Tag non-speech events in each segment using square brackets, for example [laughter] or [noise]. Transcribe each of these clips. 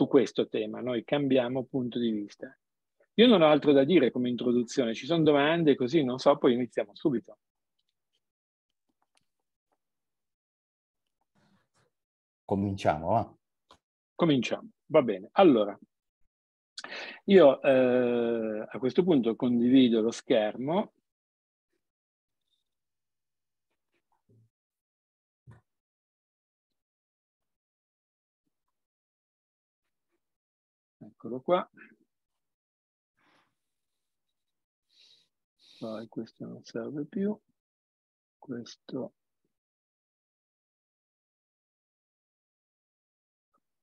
su questo tema, noi cambiamo punto di vista. Io non ho altro da dire come introduzione, ci sono domande così, non so, poi iniziamo subito. Cominciamo, va? Cominciamo, va bene. Allora, io eh, a questo punto condivido lo schermo. Eccolo qua. Poi questo non serve più. Questo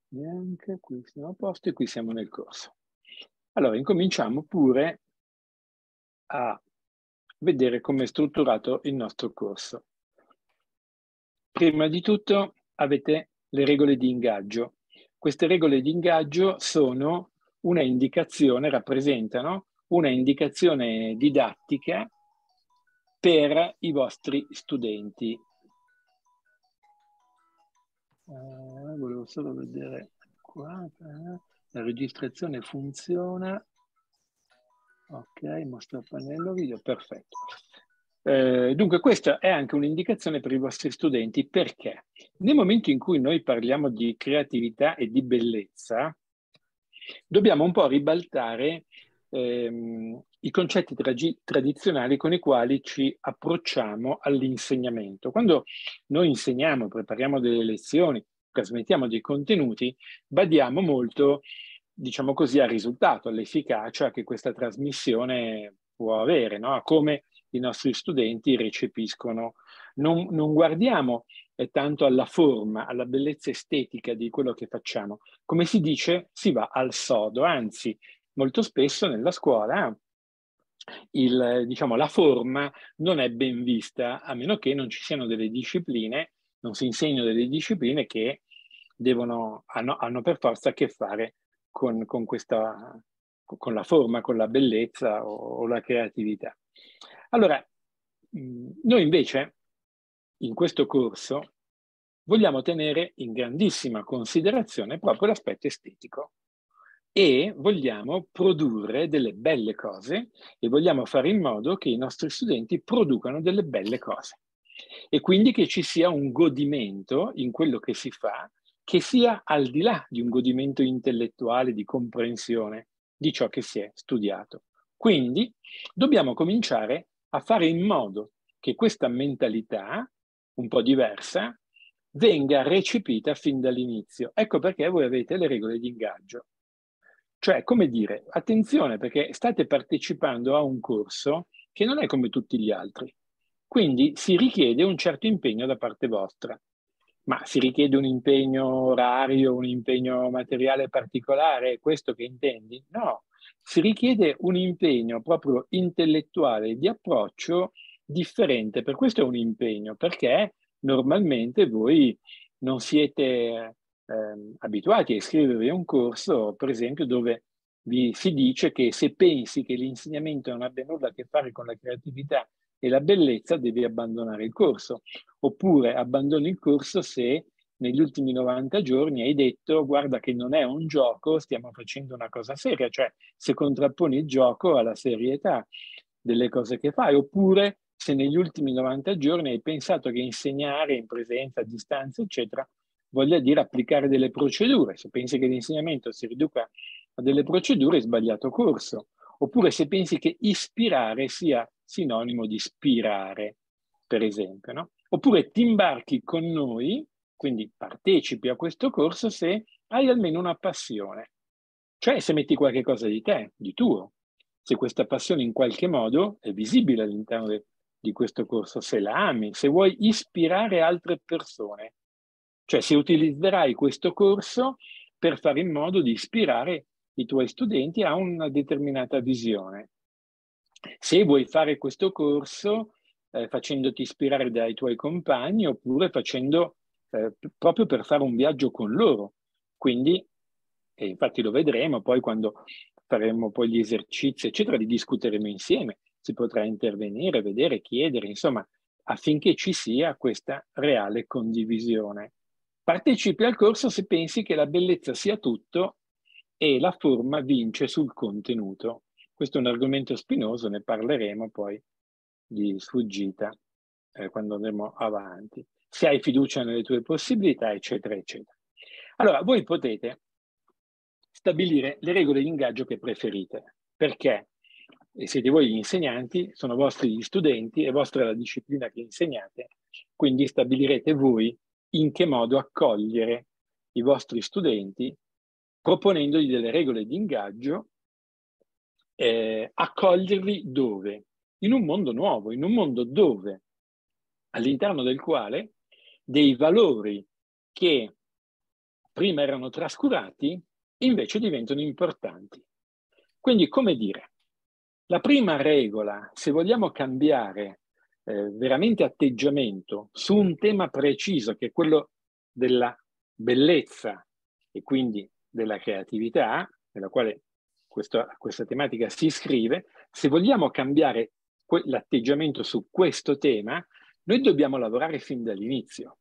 neanche, qui siamo a posto e qui siamo nel corso. Allora, incominciamo pure a vedere come è strutturato il nostro corso. Prima di tutto avete le regole di ingaggio. Queste regole di ingaggio sono una indicazione, rappresentano una indicazione didattica per i vostri studenti. Uh, volevo solo vedere qua. Uh, la registrazione funziona. Ok, mostra il pannello video, perfetto. Eh, dunque questa è anche un'indicazione per i vostri studenti perché nel momento in cui noi parliamo di creatività e di bellezza, dobbiamo un po' ribaltare ehm, i concetti tradizionali con i quali ci approcciamo all'insegnamento. Quando noi insegniamo, prepariamo delle lezioni, trasmettiamo dei contenuti, badiamo molto, diciamo così, al risultato, all'efficacia che questa trasmissione può avere, no? a come i nostri studenti recepiscono. Non, non guardiamo eh, tanto alla forma, alla bellezza estetica di quello che facciamo. Come si dice, si va al sodo, anzi, molto spesso nella scuola il, diciamo, la forma non è ben vista, a meno che non ci siano delle discipline, non si insegnano delle discipline che devono, hanno, hanno per forza a che fare con, con, questa, con la forma, con la bellezza o, o la creatività. Allora, noi invece in questo corso vogliamo tenere in grandissima considerazione proprio l'aspetto estetico e vogliamo produrre delle belle cose e vogliamo fare in modo che i nostri studenti producano delle belle cose e quindi che ci sia un godimento in quello che si fa che sia al di là di un godimento intellettuale di comprensione di ciò che si è studiato. Quindi dobbiamo cominciare a fare in modo che questa mentalità, un po' diversa, venga recepita fin dall'inizio. Ecco perché voi avete le regole di ingaggio. Cioè, come dire, attenzione perché state partecipando a un corso che non è come tutti gli altri. Quindi si richiede un certo impegno da parte vostra. Ma si richiede un impegno orario, un impegno materiale particolare, è questo che intendi? No, si richiede un impegno proprio intellettuale di approccio differente. Per questo è un impegno, perché normalmente voi non siete eh, abituati a iscrivervi a un corso, per esempio, dove vi si dice che se pensi che l'insegnamento non abbia nulla a che fare con la creatività e la bellezza, devi abbandonare il corso. Oppure abbandoni il corso se negli ultimi 90 giorni hai detto guarda che non è un gioco, stiamo facendo una cosa seria, cioè se contrapponi il gioco alla serietà delle cose che fai, oppure se negli ultimi 90 giorni hai pensato che insegnare in presenza, a distanza, eccetera, voglia dire applicare delle procedure. Se pensi che l'insegnamento si riduca a delle procedure, hai sbagliato corso. Oppure se pensi che ispirare sia sinonimo di ispirare, per esempio. No? Oppure ti imbarchi con noi, quindi partecipi a questo corso se hai almeno una passione, cioè se metti qualche cosa di te, di tuo, se questa passione in qualche modo è visibile all'interno de, di questo corso, se la ami, se vuoi ispirare altre persone, cioè se utilizzerai questo corso per fare in modo di ispirare i tuoi studenti a una determinata visione. Se vuoi fare questo corso eh, facendoti ispirare dai tuoi compagni oppure facendo eh, proprio per fare un viaggio con loro. Quindi, e infatti lo vedremo poi quando faremo poi gli esercizi, eccetera, li discuteremo insieme. Si potrà intervenire, vedere, chiedere, insomma, affinché ci sia questa reale condivisione. Partecipi al corso se pensi che la bellezza sia tutto e la forma vince sul contenuto. Questo è un argomento spinoso, ne parleremo poi di sfuggita eh, quando andremo avanti. Se hai fiducia nelle tue possibilità, eccetera, eccetera. Allora, voi potete stabilire le regole di ingaggio che preferite. Perché? Siete voi gli insegnanti, sono vostri gli studenti, è vostra la disciplina che insegnate, quindi stabilirete voi in che modo accogliere i vostri studenti proponendogli delle regole di ingaggio, eh, accoglierli dove? In un mondo nuovo, in un mondo dove, all'interno del quale dei valori che prima erano trascurati, invece diventano importanti. Quindi, come dire, la prima regola, se vogliamo cambiare eh, veramente atteggiamento su un tema preciso, che è quello della bellezza e quindi della creatività, nella quale questo, questa tematica si iscrive, se vogliamo cambiare que- l'atteggiamento su questo tema, noi dobbiamo lavorare fin dall'inizio.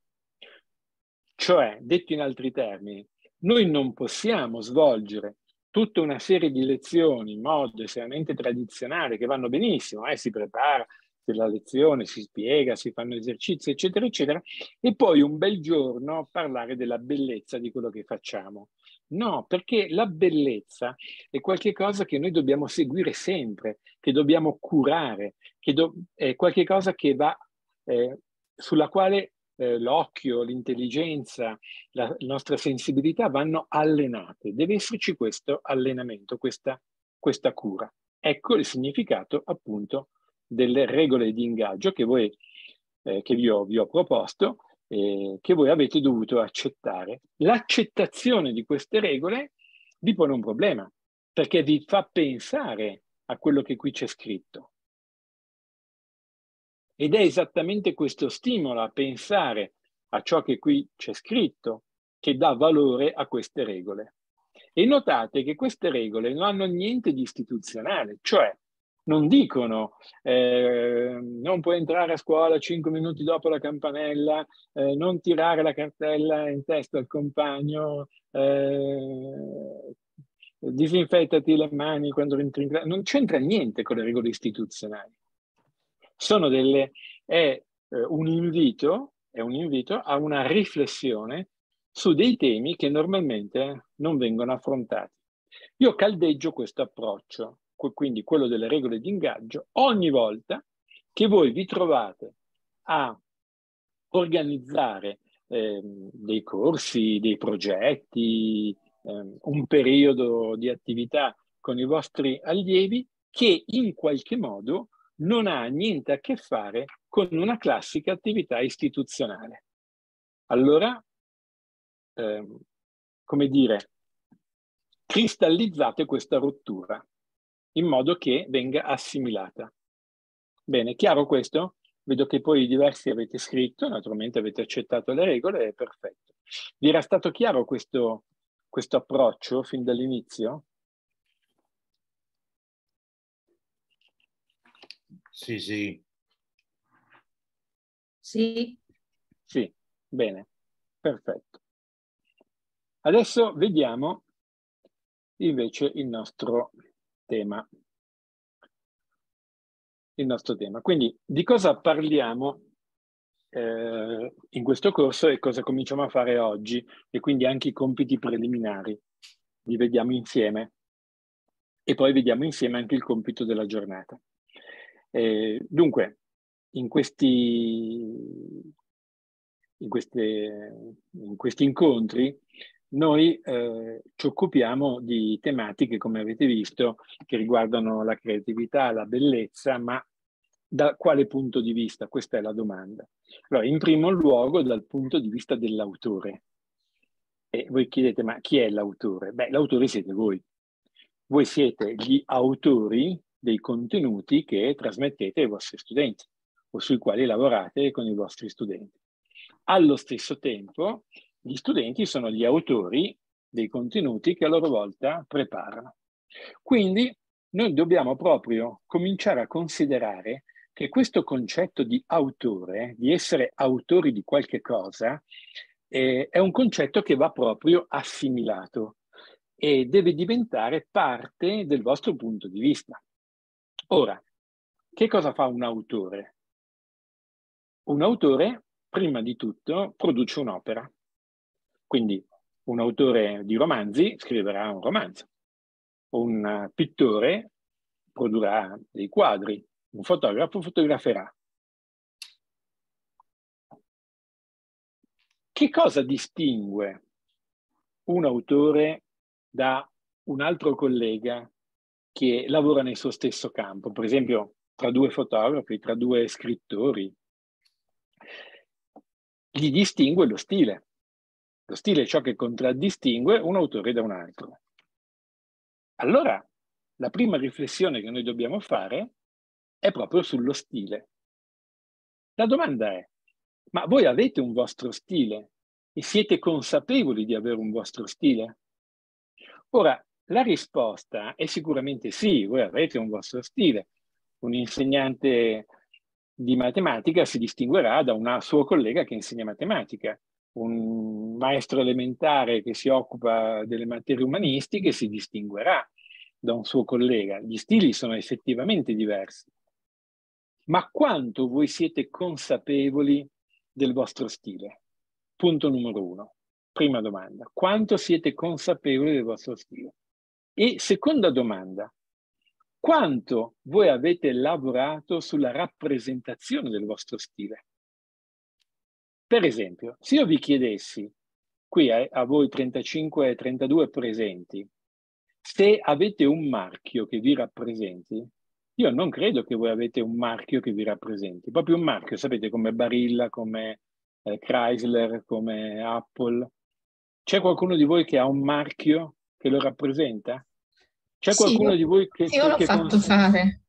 Cioè, detto in altri termini, noi non possiamo svolgere tutta una serie di lezioni in modo estremamente tradizionale che vanno benissimo, eh, si prepara la lezione, si spiega, si fanno esercizi, eccetera, eccetera, e poi un bel giorno parlare della bellezza di quello che facciamo. No, perché la bellezza è qualcosa che noi dobbiamo seguire sempre, che dobbiamo curare, che do- è qualcosa che va, eh, sulla quale eh, l'occhio, l'intelligenza, la, nostra sensibilità vanno allenate. Deve esserci questo allenamento, questa, questa cura. Ecco il significato appunto delle regole di ingaggio che, voi, eh, che vi, ho, vi ho proposto eh, che voi avete dovuto accettare. L'accettazione di queste regole vi pone un problema perché vi fa pensare a quello che qui c'è scritto. Ed è esattamente questo stimolo a pensare a ciò che qui c'è scritto che dà valore a queste regole. E notate che queste regole non hanno niente di istituzionale, cioè non dicono eh, non puoi entrare a scuola cinque minuti dopo la campanella, eh, non tirare la cartella in testa al compagno, eh, disinfettati le mani quando entri in classe. Non c'entra niente con le regole istituzionali sono delle, è eh, un invito, è un invito a una riflessione su dei temi che normalmente non vengono affrontati. Io caldeggio questo approccio, quindi quello delle regole di ingaggio, ogni volta che voi vi trovate a organizzare eh, dei corsi, dei progetti, eh, un periodo di attività con i vostri allievi che in qualche modo non ha niente a che fare con una classica attività istituzionale. Allora, ehm, come dire, cristallizzate questa rottura in modo che venga assimilata. Bene, chiaro questo? Vedo che poi diversi avete scritto, naturalmente avete accettato le regole, è perfetto. Vi era stato chiaro questo, questo approccio fin dall'inizio? Sì, sì. Sì. Sì, bene, perfetto. Adesso vediamo invece il nostro tema. Il nostro tema. Quindi di cosa parliamo eh, in questo corso e cosa cominciamo a fare oggi e quindi anche i compiti preliminari. Li vediamo insieme e poi vediamo insieme anche il compito della giornata. Eh, dunque, in questi, in, queste, in questi incontri noi eh, ci occupiamo di tematiche, come avete visto, che riguardano la creatività, la bellezza, ma da quale punto di vista? Questa è la domanda. Allora, in primo luogo dal punto di vista dell'autore. E voi chiedete, ma chi è l'autore? Beh, l'autore siete voi. Voi siete gli autori dei contenuti che trasmettete ai vostri studenti o sui quali lavorate con i vostri studenti. Allo stesso tempo, gli studenti sono gli autori dei contenuti che a loro volta preparano. Quindi noi dobbiamo proprio cominciare a considerare che questo concetto di autore, di essere autori di qualche cosa, eh, è un concetto che va proprio assimilato. e deve diventare parte del vostro punto di vista. Ora, che cosa fa un autore? Un autore, prima di tutto, produce un'opera. Quindi un autore di romanzi scriverà un romanzo, un pittore produrrà dei quadri, un fotografo fotograferà. Che cosa distingue un autore da un altro collega che lavora nel suo stesso campo? Per esempio, tra due fotografi, tra due scrittori. Gli distingue lo stile. Lo stile è ciò che contraddistingue un autore da un altro. Allora, la prima riflessione che noi dobbiamo fare è proprio sullo stile. La domanda è, ma voi avete un vostro stile e siete consapevoli di avere un vostro stile? Ora, la risposta è sicuramente sì, voi avete un vostro stile. Un insegnante di matematica si distinguerà da un suo collega che insegna matematica un maestro elementare che si occupa delle materie umanistiche si distinguerà da un suo collega. Gli stili sono effettivamente diversi. Ma quanto voi siete consapevoli del vostro stile? Punto numero uno. Prima domanda. Quanto siete consapevoli del vostro stile? E seconda domanda. Quanto voi avete lavorato sulla rappresentazione del vostro stile? Per esempio, se io vi chiedessi, qui a, a voi 35 e 32 presenti, se avete un marchio che vi rappresenti, io non credo che voi avete un marchio che vi rappresenti, proprio un marchio, sapete, come Barilla, come eh, Chrysler, come Apple. C'è qualcuno di voi che ha un marchio che lo rappresenta? C'è qualcuno sì, di voi che... Io l'ho fatto cons- fare.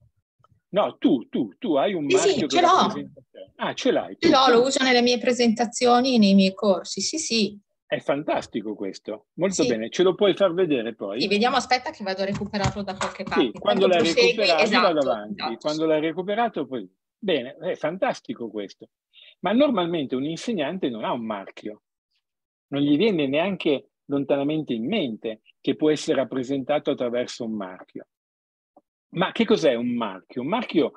No, tu, tu, tu hai un sì, marchio sì, ce l'ho. Ah, ce l'hai. Ce l'ho, lo uso nelle mie presentazioni, nei miei corsi, sì, sì. È fantastico questo, molto Sì. bene. Ce lo puoi far vedere poi? Sì, vediamo, aspetta che vado a recuperarlo da qualche parte. Sì, quando Intanto l'hai recuperato, esatto, vado avanti. esatto. Quando l'hai recuperato, poi... Bene, è fantastico questo. Ma normalmente un insegnante non ha un marchio. Non gli viene neanche lontanamente in mente che può essere rappresentato attraverso un marchio. Ma che cos'è un marchio? Un marchio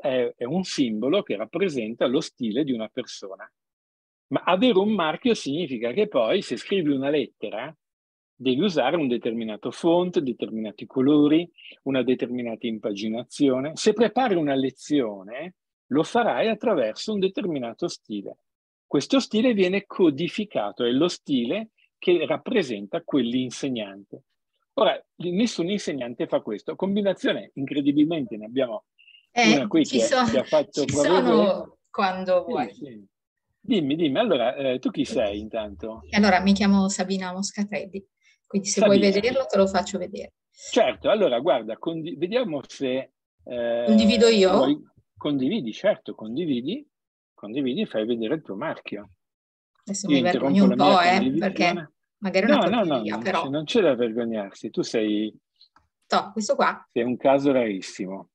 è un simbolo che rappresenta lo stile di una persona. Ma avere un marchio significa che poi se scrivi una lettera devi usare un determinato font, determinati colori, una determinata impaginazione. Se prepari una lezione, lo farai attraverso un determinato stile. Questo stile viene codificato, è lo stile che rappresenta quell'insegnante. Ora, nessun insegnante fa questo. Combinazione, incredibilmente, ne abbiamo Eh, una qui che, sono, che ha fatto ci proprio sono quando Sì, vuoi. sì. Dimmi, dimmi, allora, eh, tu chi sei intanto? Allora, mi chiamo Sabina Moscatelli, quindi se vuoi Sabina. vederlo te lo faccio vedere. Certo, allora, guarda, condi- vediamo se... eh, Condivido io? vuoi- Condividi, certo, condividi, condividi e fai vedere il tuo marchio. Adesso Io mi vergogno un po', eh, perché magari è una No, no, no, però. non c'è da vergognarsi, tu sei, Toh, questo qua, sei un caso rarissimo.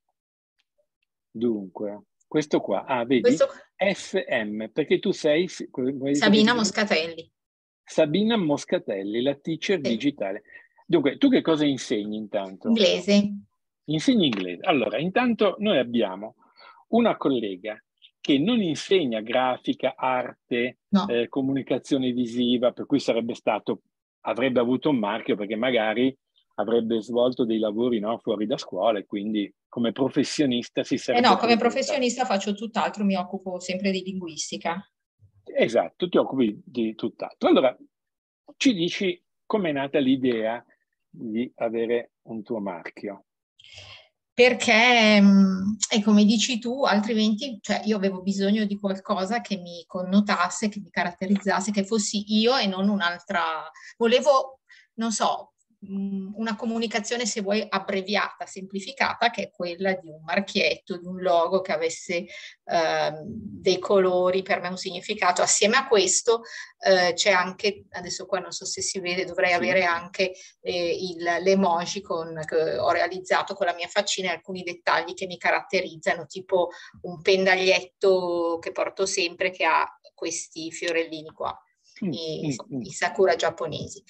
Dunque, questo qua, ah, vedi? questo. SM, perché tu sei... Sabina Moscatelli. Sabina Moscatelli, la teacher Sì. digitale. Dunque, tu che cosa insegni intanto? Inglese. Insegni inglese. Allora, intanto noi abbiamo una collega che non insegna grafica, arte, No, eh, comunicazione visiva, per cui sarebbe stato, avrebbe avuto un marchio perché magari avrebbe svolto dei lavori no, fuori da scuola e quindi come professionista si eh sarebbe... no, come professionista faccio tutt'altro, mi occupo sempre di linguistica. Esatto, ti occupi di tutt'altro. Allora, ci dici com'è nata l'idea di avere un tuo marchio? Perché, mh, e come dici tu, altrimenti, cioè io avevo bisogno di qualcosa che mi connotasse, che mi caratterizzasse, che fossi io e non un'altra. Volevo, non so, una comunicazione, se vuoi, abbreviata, semplificata, che è quella di un marchietto, di un logo che avesse ehm, dei colori, per me un significato. Assieme a questo eh, c'è anche, adesso qua non so se si vede, dovrei Sì. avere anche eh, il, l'emoji con, che ho realizzato con la mia faccina e alcuni dettagli che mi caratterizzano, tipo un pendaglietto che porto sempre che ha questi fiorellini qua. Mm, i, mm, i sakura giapponesi.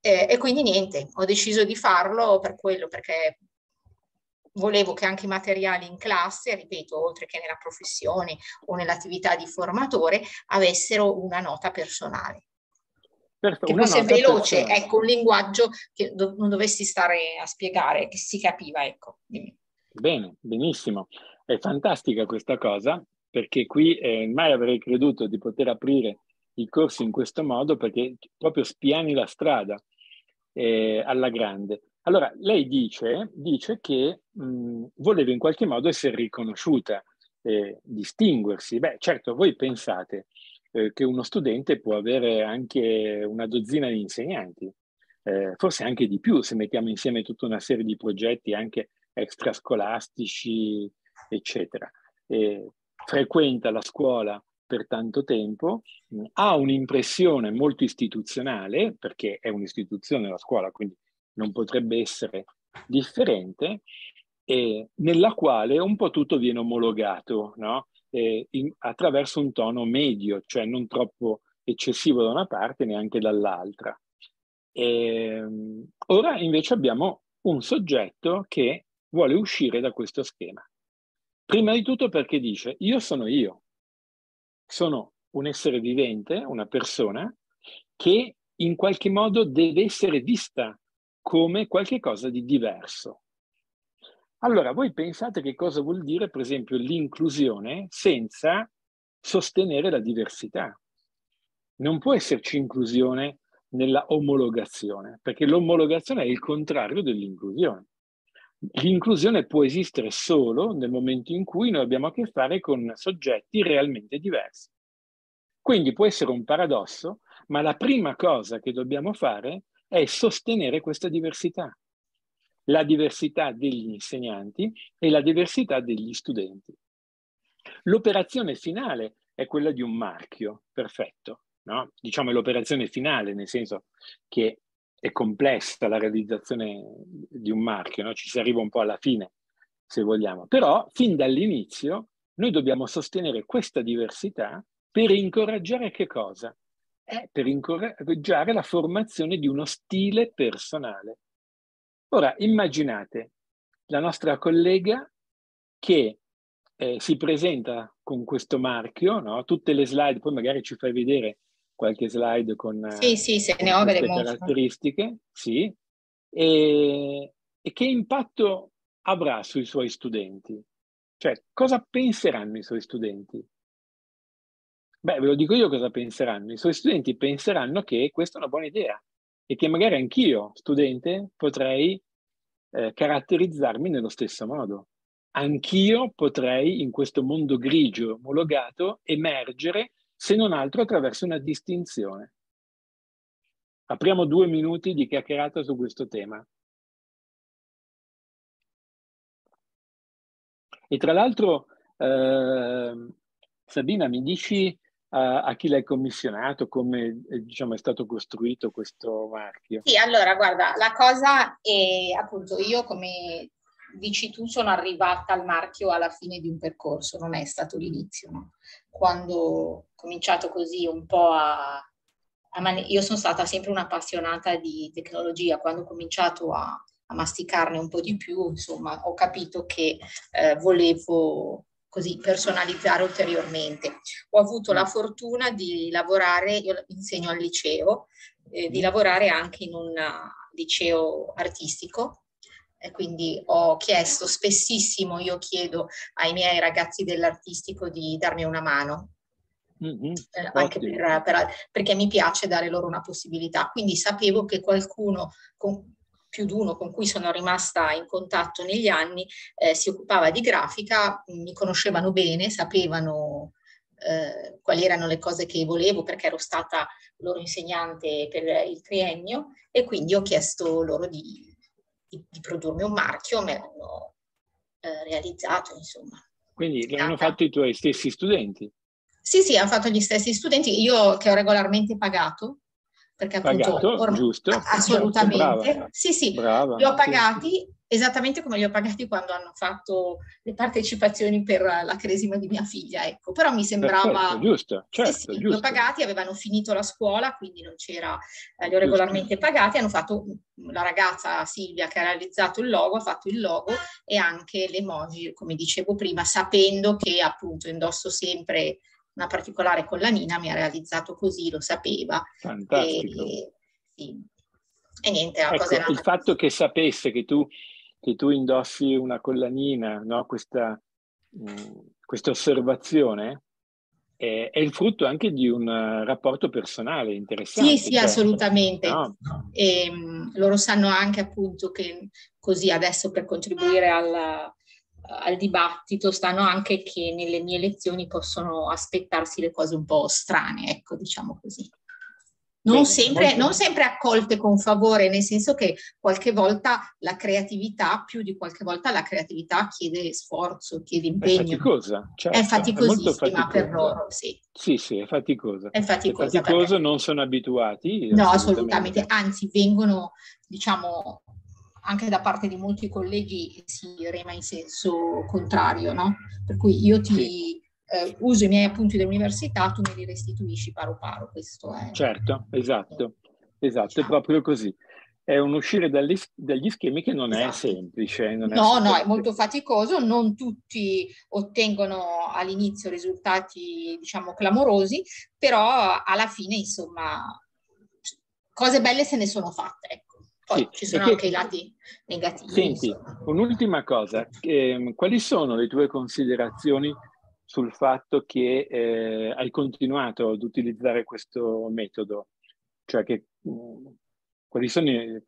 Eh, e quindi niente, ho deciso di farlo per quello, perché volevo che anche i materiali in classe, ripeto, oltre che nella professione o nell'attività di formatore, avessero una nota personale. Perfetto, che fosse veloce, personale. ecco, un linguaggio che do- non dovessi stare a spiegare, che si capiva, ecco. Bene, benissimo. È fantastica questa cosa, perché qui eh, mai avrei creduto di poter aprire il corso in questo modo, perché proprio spiani la strada eh, alla grande. Allora, lei dice, dice che mh, voleva in qualche modo essere riconosciuta, eh, distinguersi. Beh, certo, voi pensate eh, che uno studente può avere anche una dozzina di insegnanti, eh, forse anche di più se mettiamo insieme tutta una serie di progetti anche extrascolastici, eccetera. frequenta la scuola per tanto tempo, ha un'impressione molto istituzionale, perché è un'istituzione la scuola, quindi non potrebbe essere differente, e nella quale un po' tutto viene omologato no? eh, in, attraverso un tono medio, cioè non troppo eccessivo da una parte neanche dall'altra. E, ehm, ora invece abbiamo un soggetto che vuole uscire da questo schema. Prima di tutto perché dice io sono io, sono un essere vivente, una persona che in qualche modo deve essere vista come qualcosa di diverso. Allora, voi pensate che cosa vuol dire, per esempio, l'inclusione senza sostenere la diversità? Non può esserci inclusione nella omologazione, perché l'omologazione è il contrario dell'inclusione. L'inclusione può esistere solo nel momento in cui noi abbiamo a che fare con soggetti realmente diversi. Quindi può essere un paradosso, ma la prima cosa che dobbiamo fare è sostenere questa diversità, la diversità degli insegnanti e la diversità degli studenti. L'operazione finale è quella di un marchio, perfetto, no? diciamo l'operazione finale, nel senso che è complessa la realizzazione di un marchio, no? ci si arriva un po' alla fine, se vogliamo, però fin dall'inizio noi dobbiamo sostenere questa diversità per incoraggiare che cosa? è per incoraggiare la formazione di uno stile personale. Ora, immaginate la nostra collega che eh, si presenta con questo marchio, no? tutte le slide, poi magari ci fai vedere qualche slide con sì, sì, se ne ho queste caratteristiche, sì, e, e che impatto avrà sui suoi studenti? Cioè, cosa penseranno i suoi studenti? Beh, ve lo dico io cosa penseranno. I suoi studenti penseranno che questa è una buona idea e che magari anch'io, studente, potrei eh, caratterizzarmi nello stesso modo. Anch'io potrei, in questo mondo grigio omologato, emergere, se non altro attraverso una distinzione. Apriamo due minuti di chiacchierata su questo tema. E tra l'altro, eh, Sabina, mi dici a, chi l'hai commissionato, come eh, diciamo, è stato costruito questo marchio? Sì, allora guarda, la cosa è appunto io come dici tu sono arrivata al marchio alla fine di un percorso, non è stato l'inizio. No? Quando cominciato così un po' a, a man- io sono stata sempre un'appassionata di tecnologia, quando ho cominciato a, a masticarne un po' di più, insomma, ho capito che eh, volevo così personalizzare ulteriormente. Ho avuto la fortuna di lavorare, io insegno al liceo, eh, di mm. lavorare anche in un liceo artistico e quindi ho chiesto spessissimo, io chiedo ai miei ragazzi dell'artistico di darmi una mano. Mm-hmm. Eh, anche per, per, perché mi piace dare loro una possibilità. Quindi sapevo che qualcuno con, più di uno con cui sono rimasta in contatto negli anni, eh, si occupava di grafica, mi conoscevano bene, sapevano eh, quali erano le cose che volevo perché ero stata loro insegnante per il triennio e quindi ho chiesto loro di, di, di produrmi un marchio, me l'hanno eh, realizzato, insomma. Quindi l'hanno fatto i tuoi stessi studenti? Sì, sì, hanno fatto gli stessi studenti, io che ho regolarmente pagato, perché appunto Pagato, ormai, giusto, [laughs] assolutamente brava, sì sì brava, li ho pagati sì. esattamente come li ho pagati quando hanno fatto le partecipazioni per la cresima di mia figlia, ecco. Però mi sembrava... Perfetto, giusto, certo, sì, sì, giusto. li ho pagati, avevano finito la scuola, quindi non c'era... Eh, li ho regolarmente pagati, hanno fatto... La ragazza Silvia che ha realizzato il logo, ha fatto il logo e anche le emoji, come dicevo prima, sapendo che appunto indosso sempre una particolare collanina, mi ha realizzato così, lo sapeva. Fantastico. E, sì. e niente, la ecco, cosa era... Il fatto che sapesse che tu che tu indossi una collanina, no? questa, mh, questa osservazione, è, il frutto anche di un rapporto personale interessante. Sì, sì, cioè, assolutamente. No? E, mh, loro sanno anche appunto che così adesso per contribuire al, al dibattito stanno anche che nelle mie lezioni possono aspettarsi le cose un po' strane, ecco, diciamo così non, sempre, non sempre accolte con favore, nel senso che qualche volta la creatività, più di qualche volta la creatività chiede sforzo, chiede impegno. È faticosa, certo. È faticosissima è per loro, sì. Sì, sì, è faticosa. È faticosa. È faticoso, non sono abituati. No, assolutamente. assolutamente. Anzi, vengono, diciamo, anche da parte di molti colleghi si rema in senso contrario, no? Per cui io ti... Sì eh, uso i miei appunti dell'università, tu me li restituisci paro paro. Questo è... Certo, esatto, esatto, diciamo. è proprio così. È un uscire dagli, dagli schemi che non esatto. è semplice. Non no, è no, è molto faticoso, non tutti ottengono all'inizio risultati, diciamo, clamorosi, però alla fine, insomma, cose belle se ne sono fatte. Poi sì, ci sono anche che... i lati negativi. Senti, insomma. un'ultima cosa, eh, quali sono le tue considerazioni sul fatto che eh, hai continuato ad utilizzare questo metodo, cioè che mh, mm, quali sono i,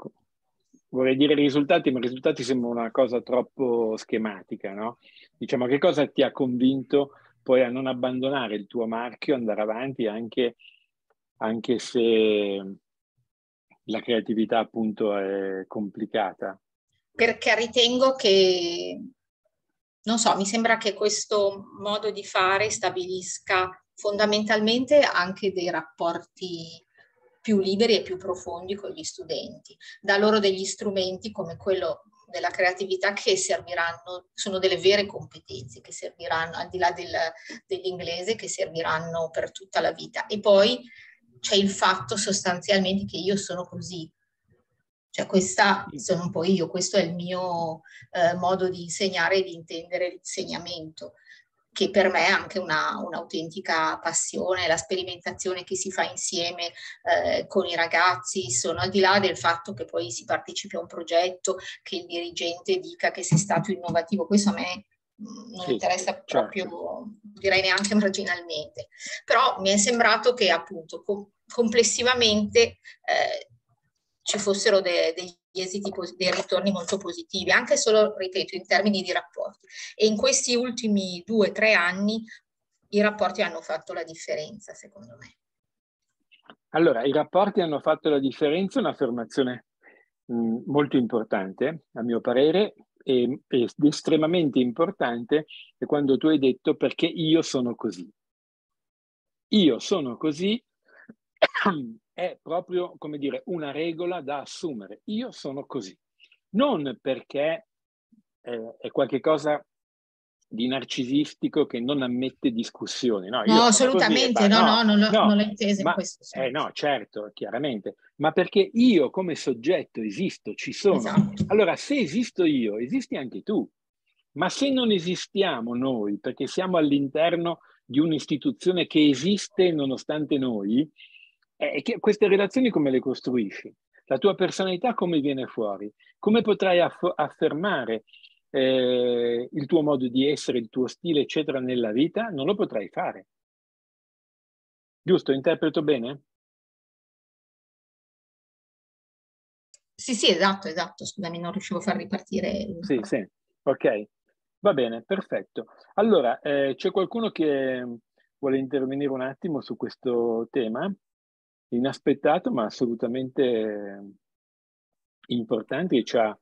vorrei dire i risultati, ma i risultati sembrano una cosa troppo schematica, no? Diciamo che cosa ti ha convinto poi a non abbandonare il tuo marchio, andare avanti anche, anche se la creatività appunto è complicata? Perché ritengo che non so, mi sembra che questo modo di fare stabilisca fondamentalmente anche dei rapporti più liberi e più profondi con gli studenti, da loro degli strumenti come quello della creatività che serviranno, sono delle vere competenze che serviranno, al di là del, dell'inglese, che serviranno per tutta la vita. E poi c'è il fatto sostanzialmente che io sono così, cioè questa sono un po' io, questo è il mio eh, modo di insegnare e di intendere l'insegnamento, che per me è anche una, un'autentica passione, la sperimentazione che si fa insieme eh, con i ragazzi, sono al di là del fatto che poi si partecipi a un progetto, che il dirigente dica che sei stato innovativo, questo a me mm, non sì, interessa certo. proprio, direi neanche marginalmente, però mi è sembrato che appunto com- complessivamente eh, ci fossero de- degli esiti, pos- dei ritorni molto positivi, anche solo, ripeto, in termini di rapporti. E in questi ultimi due o tre anni i rapporti hanno fatto la differenza, secondo me. Allora, i rapporti hanno fatto la differenza, un'affermazione mh, molto importante, a mio parere, e, ed estremamente importante è quando tu hai detto perché io sono così. Io sono così è proprio, come dire, una regola da assumere. Io sono così. Non perché eh, è qualcosa di narcisistico che non ammette discussioni. No, no assolutamente, no, no, no, no, non l'ho intesa in questo senso. Eh, no, certo, chiaramente, ma perché io come soggetto esisto, ci sono. Esatto. Allora, se esisto io, esisti anche tu. Ma se non esistiamo noi, perché siamo all'interno di un'istituzione che esiste nonostante noi, eh, che, queste relazioni come le costruisci? La tua personalità come viene fuori? Come potrai aff- affermare eh, il tuo modo di essere, il tuo stile, eccetera, nella vita? Non lo potrai fare. Giusto? Interpreto bene? Sì, sì, esatto, esatto. Scusami, non riuscivo a far ripartire. Sì, sì, ok. Va bene, perfetto. Allora, eh, c'è qualcuno che vuole intervenire un attimo su questo tema? inaspettato ma assolutamente importante e ci ha,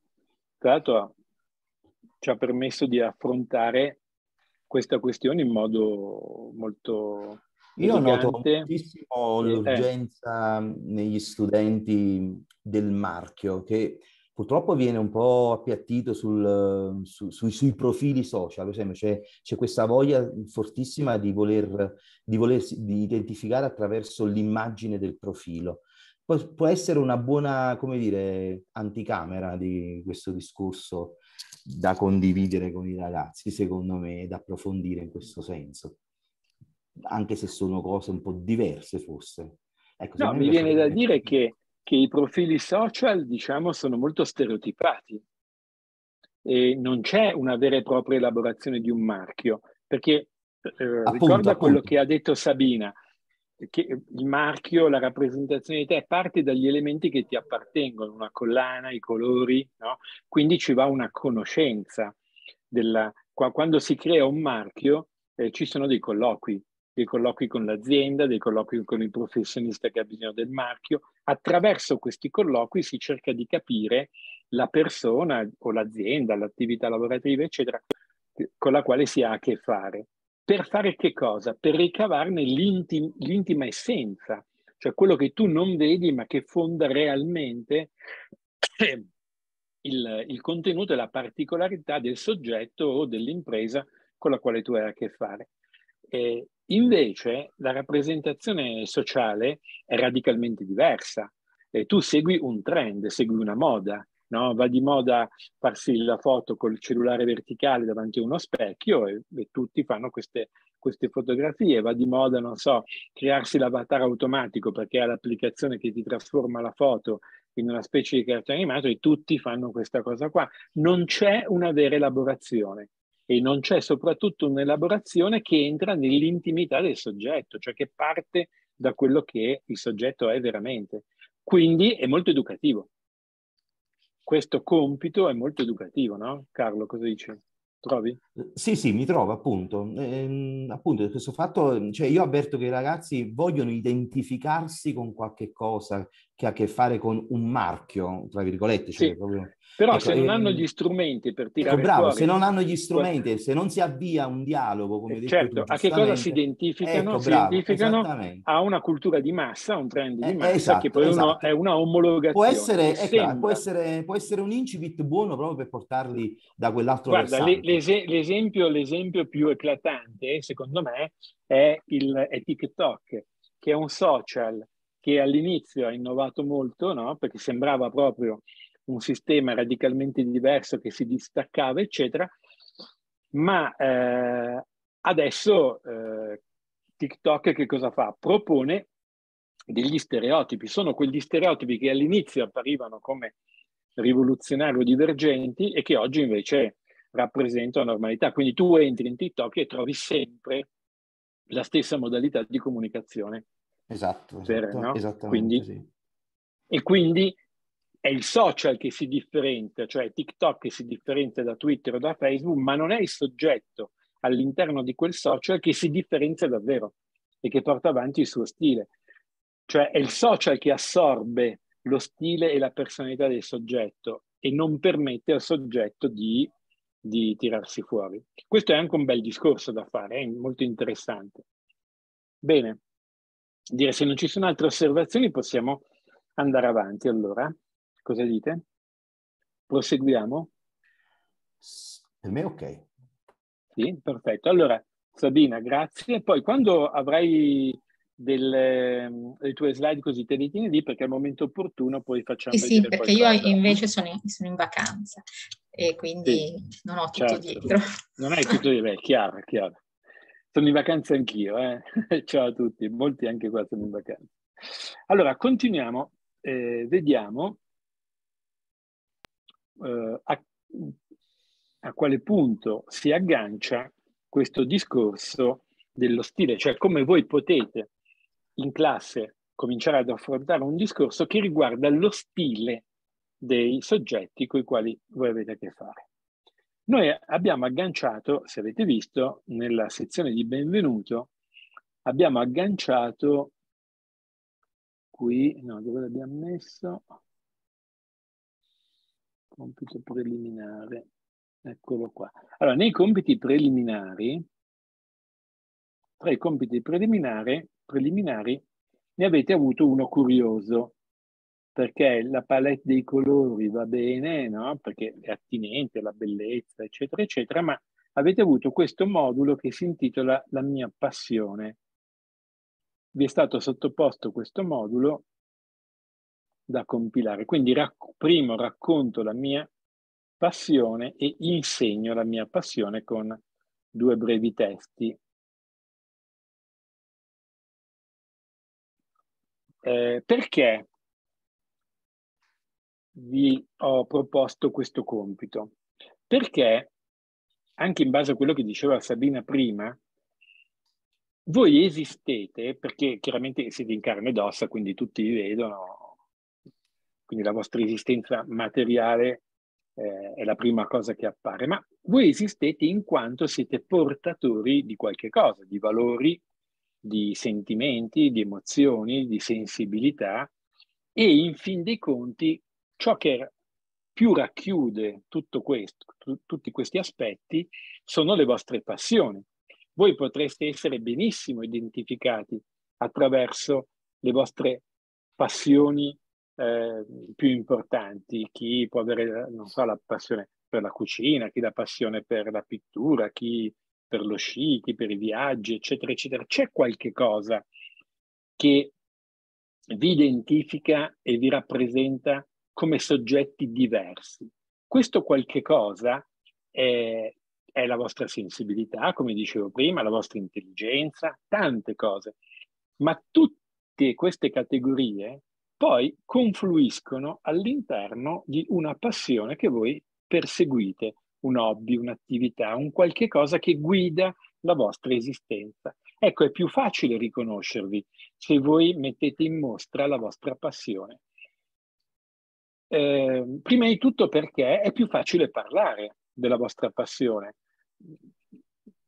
tra l'altro, ci ha permesso di affrontare questa questione in modo molto io noto moltissimo eh. l'urgenza eh. negli studenti del marchio, che purtroppo viene un po' appiattito sul, su, sui, sui, profili social, esempio c'è, c'è questa voglia fortissima di voler di volersi di identificare attraverso l'immagine del profilo. Può, può essere una buona, come dire, anticamera di questo discorso da condividere con i ragazzi, secondo me, da approfondire in questo senso, anche se sono cose un po' diverse forse. Ecco, no, mi viene da dire che che i profili social, diciamo, sono molto stereotipati e non c'è una vera e propria elaborazione di un marchio, perché eh, appunto, ricorda appunto. quello che ha detto Sabina, il marchio, la rappresentazione di te parte dagli elementi che ti appartengono, una collana, i colori, no? quindi ci va una conoscenza. Della, quando si crea un marchio eh, ci sono dei colloqui, dei colloqui con l'azienda, dei colloqui con il professionista che ha bisogno del marchio. Attraverso questi colloqui si cerca di capire la persona o l'azienda, l'attività lavorativa, eccetera, con la quale si ha a che fare. Per fare che cosa? Per ricavarne l'intim- l'intima essenza, cioè quello che tu non vedi ma che fonda realmente il, il contenuto e la particolarità del soggetto o dell'impresa con la quale tu hai a che fare. E invece la rappresentazione sociale è radicalmente diversa. E tu segui un trend, segui una moda, no? va di moda farsi la foto col cellulare verticale davanti a uno specchio e, e tutti fanno queste, queste, fotografie, va di moda, non so, crearsi l'avatar automatico perché ha l'applicazione che ti trasforma la foto in una specie di cartone animato e tutti fanno questa cosa qua. Non c'è una vera elaborazione e non c'è soprattutto un'elaborazione che entra nell'intimità del soggetto, cioè che parte da quello che il soggetto è veramente. Quindi è molto educativo. Questo compito è molto educativo, no? Carlo, cosa dici? Trovi? Sì, sì, mi trovo appunto. Ehm, appunto, questo fatto, cioè io avverto che i ragazzi vogliono identificarsi con qualche cosa che ha a che fare con un marchio, tra virgolette, cioè sì. proprio però ecco, se non hanno gli strumenti per tirare ecco, bravo, fuori... se non hanno gli strumenti, se non si avvia un dialogo, come eh, certo, a che cosa si identificano? Ecco, si bravo, identificano a una cultura di massa, a un trend di eh, massa, esatto, che poi esatto. uno, è una omologazione. Può essere, ecco, può, essere, può essere, un incipit buono proprio per portarli da quell'altro Guarda, l'es- l'esempio, l'esempio, più eclatante, secondo me, è, il, è TikTok, che è un social che all'inizio ha innovato molto, no? perché sembrava proprio un sistema radicalmente diverso che si distaccava, eccetera, ma eh, adesso eh, TikTok che cosa fa? Propone degli stereotipi, sono quegli stereotipi che all'inizio apparivano come rivoluzionari o divergenti e che oggi invece rappresentano la normalità. Quindi tu entri in TikTok e trovi sempre la stessa modalità di comunicazione. Esatto, per, esatto no? esattamente. Quindi, sì. E quindi è il social che si differenzia, cioè TikTok che si differenzia da Twitter o da Facebook, ma non è il soggetto all'interno di quel social che si differenzia davvero e che porta avanti il suo stile. Cioè è il social che assorbe lo stile e la personalità del soggetto e non permette al soggetto di, di tirarsi fuori. Questo è anche un bel discorso da fare, è molto interessante. Bene, dire se non ci sono altre osservazioni possiamo andare avanti allora. Cosa dite? Proseguiamo? Per me ok. Sì, perfetto. Allora, Sabina, grazie. Poi quando avrai delle, le tue slide così te le tieni lì perché al momento opportuno poi facciamo sì, sì perché io invece sono in, sono in, vacanza e quindi sì, non ho tutto certo. dietro. Non hai tutto dietro, è chiaro, è chiaro. Sono in vacanza anch'io, eh? [laughs] ciao a tutti, molti anche qua sono in vacanza. Allora, continuiamo, eh, vediamo eh, a, a quale punto si aggancia questo discorso dello stile, cioè come voi potete in classe cominciare ad affrontare un discorso che riguarda lo stile dei soggetti con i quali voi avete a che fare. Noi abbiamo agganciato, se avete visto, nella sezione di benvenuto, abbiamo agganciato qui, no, dove l'abbiamo messo? compito preliminare, eccolo qua. Allora, nei compiti preliminari, tra i compiti preliminari, preliminari ne avete avuto uno curioso, perché la palette dei colori va bene, no? perché è attinente alla bellezza, eccetera, eccetera, ma avete avuto questo modulo che si intitola La mia passione. Vi è stato sottoposto questo modulo da compilare. Quindi rac- primo racconto la mia passione e insegno la mia passione con due brevi testi. Eh, perché vi ho proposto questo compito? Perché, anche in base a quello che diceva Sabina prima, voi esistete perché chiaramente siete in carne ed ossa, quindi tutti vi vedono, quindi la vostra esistenza materiale eh, è la prima cosa che appare, ma voi esistete in quanto siete portatori di qualche cosa, di valori, di sentimenti, di emozioni, di sensibilità e in fin dei conti ciò che più racchiude tutto questo, tutti questi aspetti sono le vostre passioni. Voi potreste essere benissimo identificati attraverso le vostre passioni eh, più importanti. Chi può avere, non so, la passione per la cucina, chi la passione per la pittura, chi per lo sci, chi per i viaggi, eccetera, eccetera. C'è qualche cosa che vi identifica e vi rappresenta come soggetti diversi. Questo qualche cosa è, è la vostra sensibilità, come dicevo prima, la vostra intelligenza, tante cose. Ma tutte queste categorie poi confluiscono all'interno di una passione che voi perseguite un hobby, un'attività, un qualche cosa che guida la vostra esistenza. Ecco, è più facile riconoscervi se voi mettete in mostra la vostra passione. Eh, prima di tutto perché è più facile parlare della vostra passione.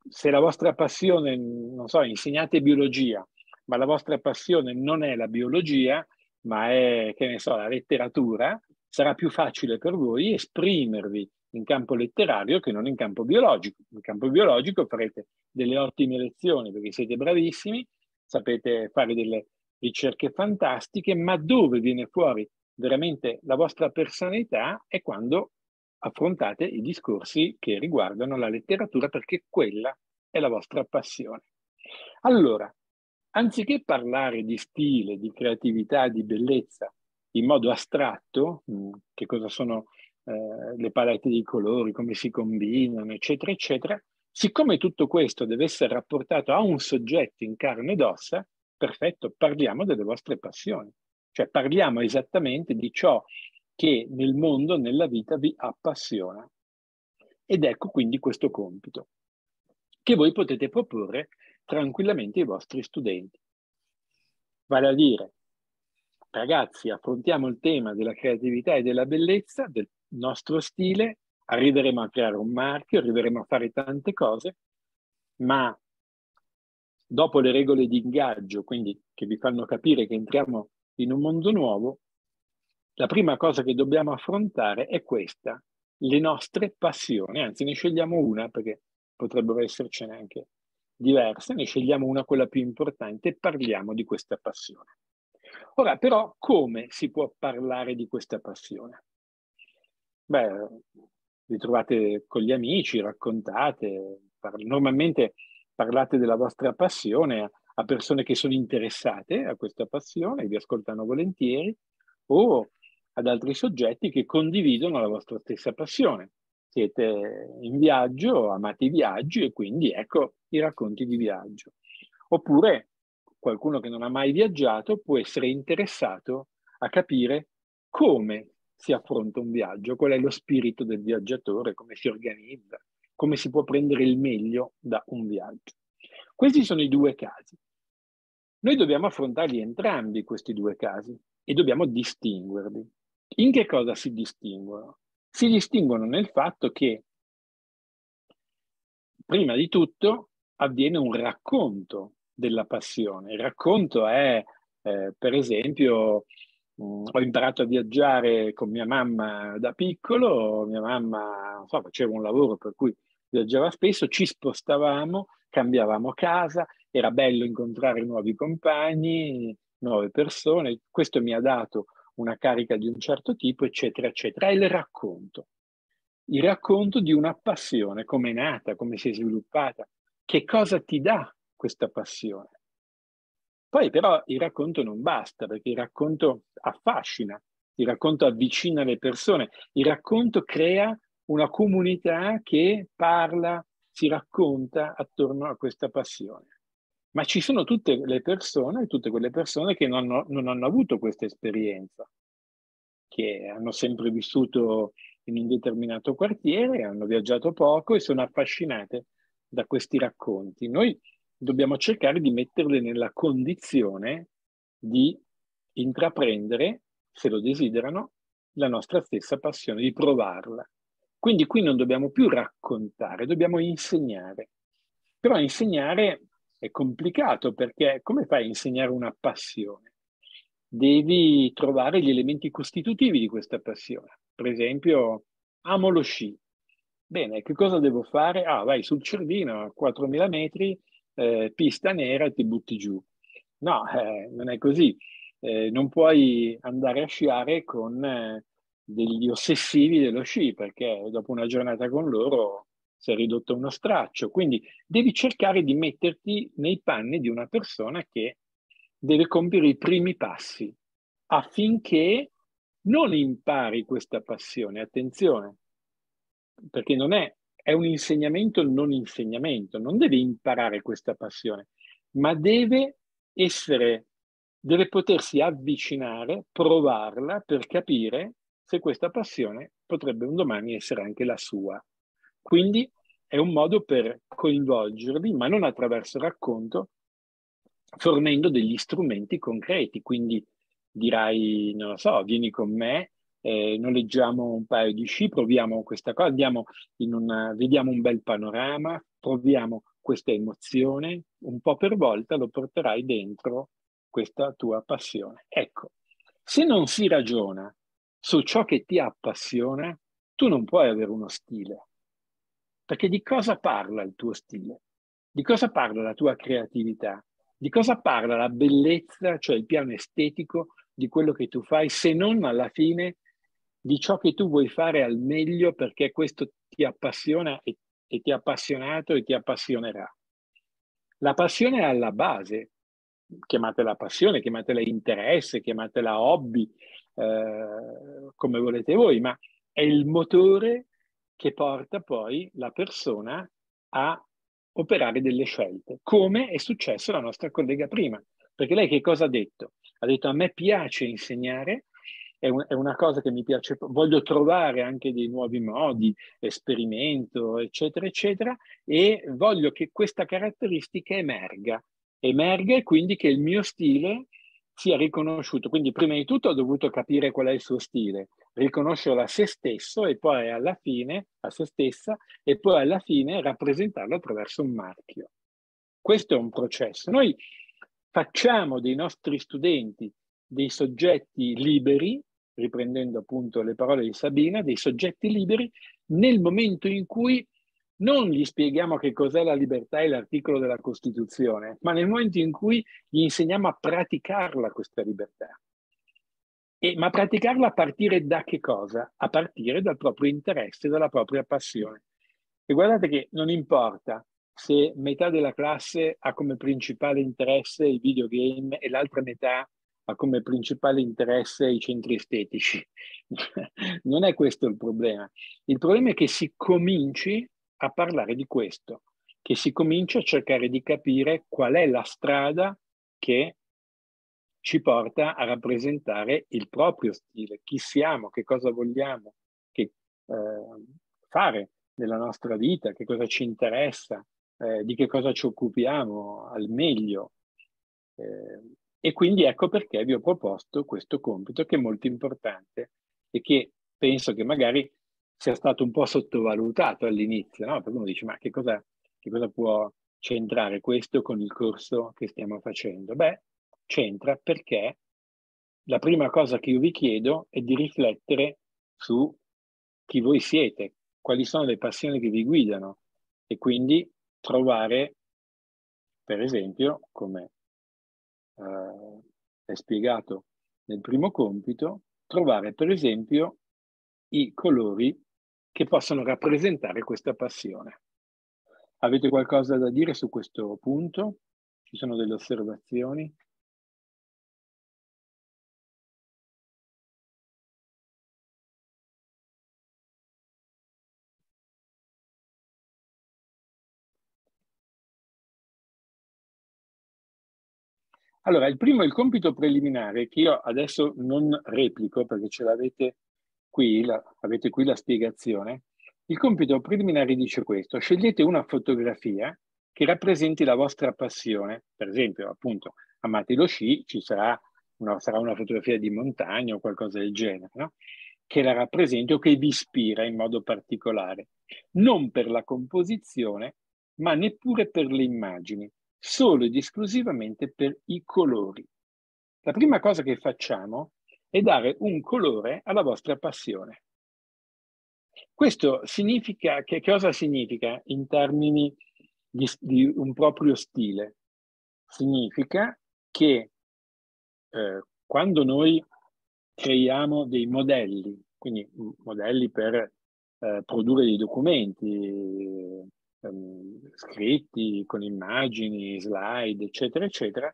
Se la vostra passione, non so, insegnate biologia, ma la vostra passione non è la biologia, ma è, che ne so, la letteratura, sarà più facile per voi esprimervi in campo letterario che non in campo biologico. In campo biologico farete delle ottime lezioni perché siete bravissimi, sapete fare delle ricerche fantastiche, ma dove viene fuori veramente la vostra personalità è quando affrontate i discorsi che riguardano la letteratura perché quella è la vostra passione. Allora, anziché parlare di stile, di creatività, di bellezza in modo astratto, mm, che cosa sono eh, le palette di colori, come si combinano, eccetera, eccetera, siccome tutto questo deve essere rapportato a un soggetto in carne ed ossa, perfetto, parliamo delle vostre passioni, cioè parliamo esattamente di ciò che nel mondo, nella vita vi appassiona. Ed ecco quindi questo compito, che voi potete proporre tranquillamente ai vostri studenti. Vale a dire, ragazzi, affrontiamo il tema della creatività e della bellezza, del nostro stile, arriveremo a creare un marchio, arriveremo a fare tante cose, ma dopo le regole di ingaggio, quindi che vi fanno capire che entriamo in un mondo nuovo, la prima cosa che dobbiamo affrontare è questa, le nostre passioni, anzi ne scegliamo una perché potrebbero essercene anche diverse, ne scegliamo una quella più importante e parliamo di questa passione. Ora però come si può parlare di questa passione? Beh, vi trovate con gli amici, raccontate, par- normalmente parlate della vostra passione a persone che sono interessate a questa passione, vi ascoltano volentieri, o ad altri soggetti che condividono la vostra stessa passione. Siete in viaggio, amate i viaggi e quindi ecco i racconti di viaggio. Oppure qualcuno che non ha mai viaggiato può essere interessato a capire come si affronta un viaggio, qual è lo spirito del viaggiatore, come si organizza, come si può prendere il meglio da un viaggio. Questi sono i due casi. Noi dobbiamo affrontarli entrambi questi due casi e dobbiamo distinguerli. In che cosa si distinguono? Si distinguono nel fatto che prima di tutto avviene un racconto della passione. Il racconto è, eh, per esempio, Mm, ho imparato a viaggiare con mia mamma da piccolo, mia mamma so, faceva un lavoro per cui viaggiava spesso, ci spostavamo, cambiavamo casa, era bello incontrare nuovi compagni, nuove persone, questo mi ha dato una carica di un certo tipo, eccetera, eccetera. È il racconto. Il racconto di una passione, come è nata, come si è sviluppata, che cosa ti dà questa passione. Poi però il racconto non basta, perché il racconto affascina, il racconto avvicina le persone, il racconto crea una comunità che parla, si racconta attorno a questa passione. Ma ci sono tutte le persone, tutte quelle persone che non hanno, non hanno avuto questa esperienza, che hanno sempre vissuto in un determinato quartiere, hanno viaggiato poco e sono affascinate da questi racconti. Noi dobbiamo cercare di metterle nella condizione di intraprendere, se lo desiderano, la nostra stessa passione, di provarla. Quindi qui non dobbiamo più raccontare, dobbiamo insegnare. Però insegnare è complicato perché come fai a insegnare una passione? Devi trovare gli elementi costitutivi di questa passione. Per esempio, amo lo sci. Bene, che cosa devo fare? Ah, vai sul Cervino a 4.000 metri, eh, pista nera e ti butti giù. No, eh, non è così. Eh, non puoi andare a sciare con eh, degli ossessivi dello sci perché dopo una giornata con loro sei ridotto a uno straccio. Quindi devi cercare di metterti nei panni di una persona che deve compiere i primi passi affinché non impari questa passione. Attenzione, perché non è, è un insegnamento non insegnamento, non deve imparare questa passione, ma deve essere, deve potersi avvicinare, provarla per capire se questa passione potrebbe un domani essere anche la sua. Quindi è un modo per coinvolgerli, ma non attraverso il racconto, fornendo degli strumenti concreti. Quindi dirai, non lo so, vieni con me, eh, noleggiamo un paio di sci, proviamo questa cosa, andiamo in una, vediamo un bel panorama, proviamo questa emozione, un po' per volta lo porterai dentro questa tua passione. Ecco, se non si ragiona su ciò che ti appassiona, tu non puoi avere uno stile. Perché di cosa parla il tuo stile? Di cosa parla la tua creatività? Di cosa parla la bellezza, cioè il piano estetico di quello che tu fai, se non alla fine di ciò che tu vuoi fare al meglio perché questo ti appassiona e, e ti ha appassionato e ti appassionerà. La passione è alla base, chiamatela passione, chiamatela interesse, chiamatela hobby, eh, come volete voi, ma è il motore che porta poi la persona a operare delle scelte, come è successo alla nostra collega prima. Perché lei che cosa ha detto? Ha detto a me piace insegnare, è, un, è, una cosa che mi piace, voglio trovare anche dei nuovi modi, esperimento, eccetera, eccetera, e voglio che questa caratteristica emerga, emerga e quindi che il mio stile sia riconosciuto. Quindi prima di tutto ho dovuto capire qual è il suo stile, riconoscerlo a se stesso e poi alla fine, a se stessa, e poi alla fine rappresentarlo attraverso un marchio. Questo è un processo. Noi facciamo dei nostri studenti dei soggetti liberi, riprendendo appunto le parole di Sabina, dei soggetti liberi nel momento in cui non gli spieghiamo che cos'è la libertà e l'articolo della Costituzione, ma nel momento in cui gli insegniamo a praticarla questa libertà. E, ma praticarla a partire da che cosa? A partire dal proprio interesse, dalla propria passione. E guardate che non importa se metà della classe ha come principale interesse i videogame e l'altra metà ha come principale interesse i centri estetici. [laughs] non è questo il problema. Il problema è che si cominci a parlare di questo, che si comincia a cercare di capire qual è la strada che ci porta a rappresentare il proprio stile, chi siamo, che cosa vogliamo che, eh, fare nella nostra vita, che cosa ci interessa, eh, di che cosa ci occupiamo al meglio. Eh, e quindi ecco perché vi ho proposto questo compito che è molto importante e che penso che magari sia stato un po' sottovalutato all'inizio, no? Perché uno dice, ma che cosa, che cosa può centrare questo con il corso che stiamo facendo? Beh, c'entra perché la prima cosa che io vi chiedo è di riflettere su chi voi siete, quali sono le passioni che vi guidano e quindi trovare, per esempio, come eh, è spiegato nel primo compito, trovare, per esempio, i colori che possono rappresentare questa passione. Avete qualcosa da dire su questo punto? Ci sono delle osservazioni? Allora, il primo è il compito preliminare che io adesso non replico perché ce l'avete qui, la, avete qui la spiegazione. Il compito preliminare dice questo, scegliete una fotografia che rappresenti la vostra passione. Per esempio, appunto, amate lo sci, ci sarà una, sarà una fotografia di montagna o qualcosa del genere, no? che la rappresenti o che vi ispira in modo particolare. Non per la composizione, ma neppure per le immagini, solo ed esclusivamente per i colori. La prima cosa che facciamo è dare un colore alla vostra passione. Questo significa, che cosa significa in termini di, di un proprio stile? Significa che eh, quando noi creiamo dei modelli, quindi modelli per eh, produrre dei documenti, ehm, scritti con immagini, slide, eccetera, eccetera,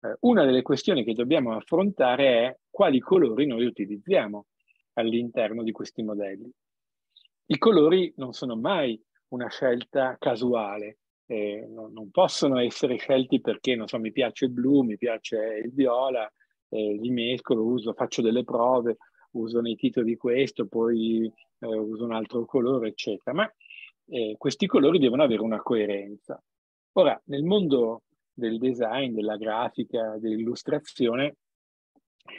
eh, una delle questioni che dobbiamo affrontare è quali colori noi utilizziamo all'interno di questi modelli. I colori non sono mai una scelta casuale, eh, non, non, possono essere scelti perché, non so, mi piace il blu, mi piace il viola, eh, li mescolo, uso, faccio delle prove, uso nei titoli questo, poi eh, uso un altro colore, eccetera. Ma eh, questi colori devono avere una coerenza. Ora, nel mondo del design, della grafica, dell'illustrazione,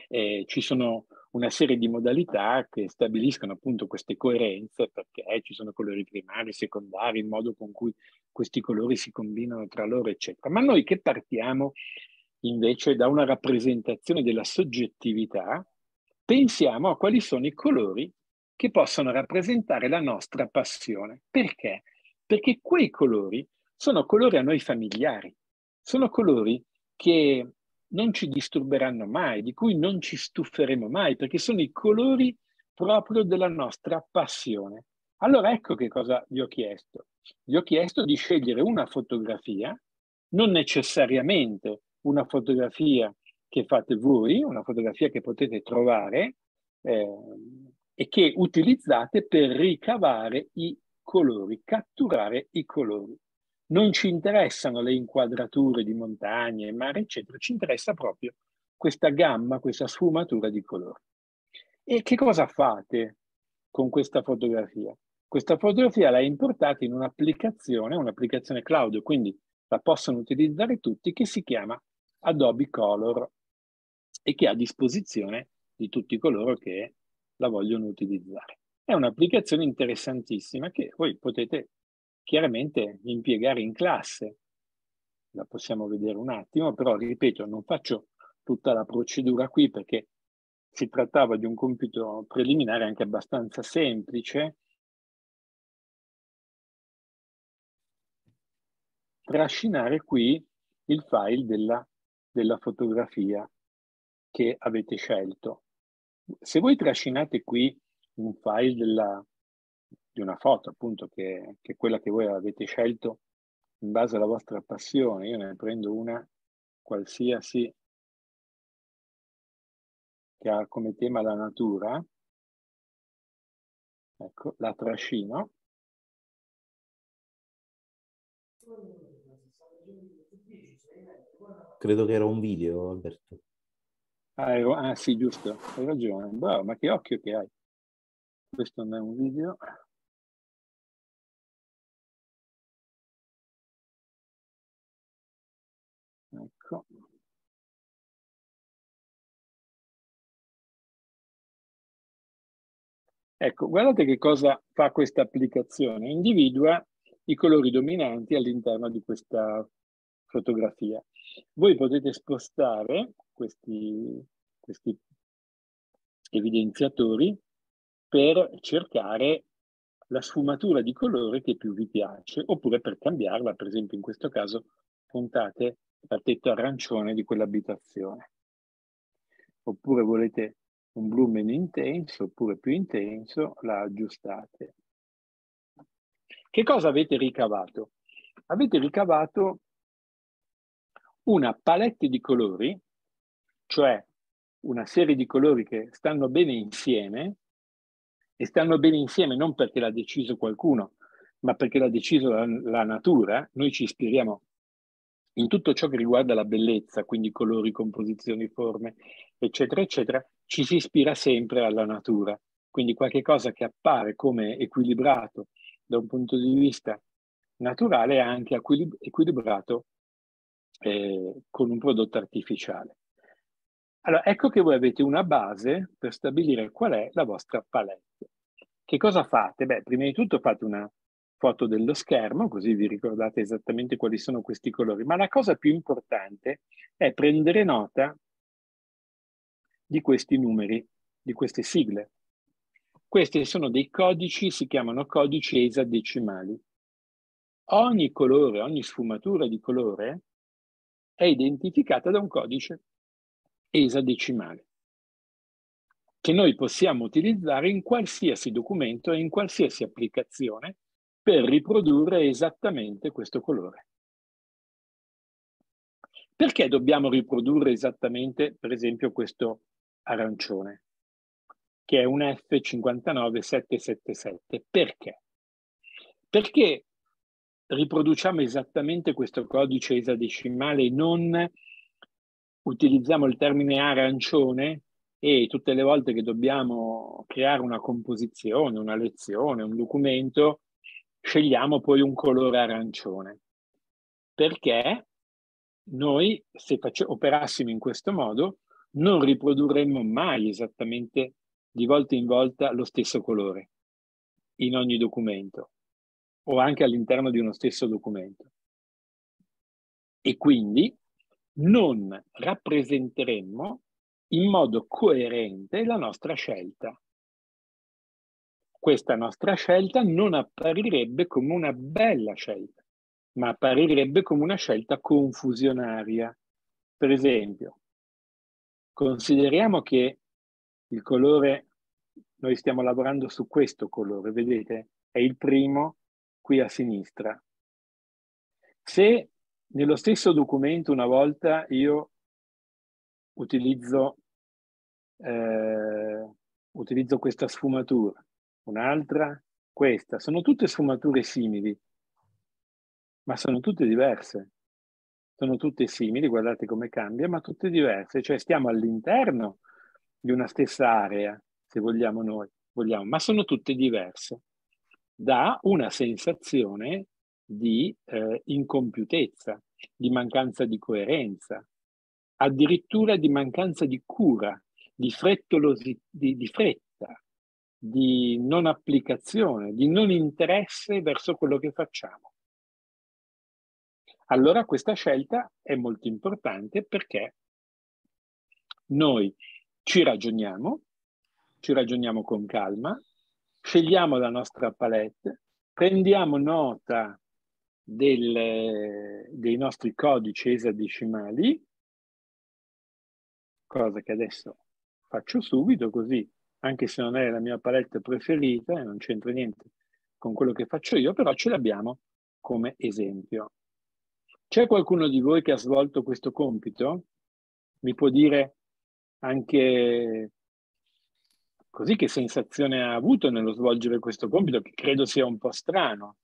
eh, ci sono una serie di modalità che stabiliscono appunto queste coerenze perché ci sono colori primari, secondari, il modo con cui questi colori si combinano tra loro, eccetera. Ma noi che partiamo invece da una rappresentazione della soggettività, pensiamo a quali sono i colori che possono rappresentare la nostra passione. Perché? Perché quei colori sono colori a noi familiari, sono colori che non ci disturberanno mai, di cui non ci stuferemo mai, perché sono i colori proprio della nostra passione. Allora ecco che cosa vi ho chiesto. Vi ho chiesto di scegliere una fotografia, non necessariamente una fotografia che fate voi, una fotografia che potete trovare eh, e che utilizzate per ricavare i colori, catturare i colori. Non ci interessano le inquadrature di montagne, mare, eccetera, ci interessa proprio questa gamma, questa sfumatura di colori. E che cosa fate con questa fotografia? Questa fotografia la importate in un'applicazione, un'applicazione cloud, quindi la possono utilizzare tutti, che si chiama Adobe Color e che è a disposizione di tutti coloro che la vogliono utilizzare. È un'applicazione interessantissima che voi potete chiaramente impiegare in classe. La possiamo vedere un attimo, però ripeto, non faccio tutta la procedura qui perché si trattava di un compito preliminare anche abbastanza semplice. Trascinare qui il file della, della fotografia che avete scelto. Se voi trascinate qui un file della, di una foto, appunto, che, che, è quella che voi avete scelto in base alla vostra passione. Io ne prendo una qualsiasi che ha come tema la natura. Ecco, la trascino. Credo che era un video, Alberto. Ah, ero, ah sì, giusto, hai ragione. Bravo, ma che occhio che hai. Questo non è un video. Ecco. Ecco, guardate che cosa fa questa applicazione. Individua i colori dominanti all'interno di questa fotografia. Voi potete spostare questi, questi evidenziatori per cercare la sfumatura di colore che più vi piace, oppure per cambiarla, per esempio in questo caso puntate al tetto arancione di quell'abitazione. Oppure volete un blu meno intenso oppure più intenso, la aggiustate. Che cosa avete ricavato? Avete ricavato una palette di colori, cioè una serie di colori che stanno bene insieme, e stanno bene insieme non perché l'ha deciso qualcuno, ma perché l'ha deciso la, la natura, noi ci ispiriamo in tutto ciò che riguarda la bellezza, quindi colori, composizioni, forme, eccetera, eccetera, ci si ispira sempre alla natura. Quindi qualche cosa che appare come equilibrato da un punto di vista naturale è anche equilibrato eh, con un prodotto artificiale. Allora, ecco che voi avete una base per stabilire qual è la vostra palette. Che cosa fate? Beh, prima di tutto fate una foto dello schermo, così vi ricordate esattamente quali sono questi colori, ma la cosa più importante è prendere nota di questi numeri, di queste sigle. Questi sono dei codici, si chiamano codici esadecimali. Ogni colore, ogni sfumatura di colore è identificata da un codice esadecimale che noi possiamo utilizzare in qualsiasi documento e in qualsiasi applicazione per riprodurre esattamente questo colore. Perché dobbiamo riprodurre esattamente, per esempio, questo arancione, che è un F59777? Perché? Perché riproduciamo esattamente questo codice esadecimale e non utilizziamo il termine arancione e tutte le volte che dobbiamo creare una composizione, una lezione, un documento, scegliamo poi un colore arancione. Perché noi, se face- operassimo in questo modo, non riprodurremmo mai esattamente di volta in volta lo stesso colore in ogni documento o anche all'interno di uno stesso documento. E quindi non rappresenteremmo in modo coerente la nostra scelta. Questa nostra scelta non apparirebbe come una bella scelta, ma apparirebbe come una scelta confusionaria. Per esempio, consideriamo che il colore, noi stiamo lavorando su questo colore, vedete? È il primo qui a sinistra. Se nello stesso documento una volta io utilizzo, eh, utilizzo questa sfumatura, un'altra questa, sono tutte sfumature simili, ma sono tutte diverse. Sono tutte simili, guardate come cambia, ma tutte diverse, cioè stiamo all'interno di una stessa area, se vogliamo noi, vogliamo, ma sono tutte diverse. Dà una sensazione di eh, incompiutezza, di mancanza di coerenza, addirittura di mancanza di cura, di, di, di fretta, di non applicazione, di non interesse verso quello che facciamo. Allora questa scelta è molto importante perché noi ci ragioniamo, ci ragioniamo con calma, scegliamo la nostra palette, prendiamo nota del, dei nostri codici esadecimali, cosa che adesso faccio subito così, anche se non è la mia palette preferita e non c'entra niente con quello che faccio io, però ce l'abbiamo come esempio. C'è qualcuno di voi che ha svolto questo compito? Mi può dire anche così che sensazione ha avuto nello svolgere questo compito, che credo sia un po' strano.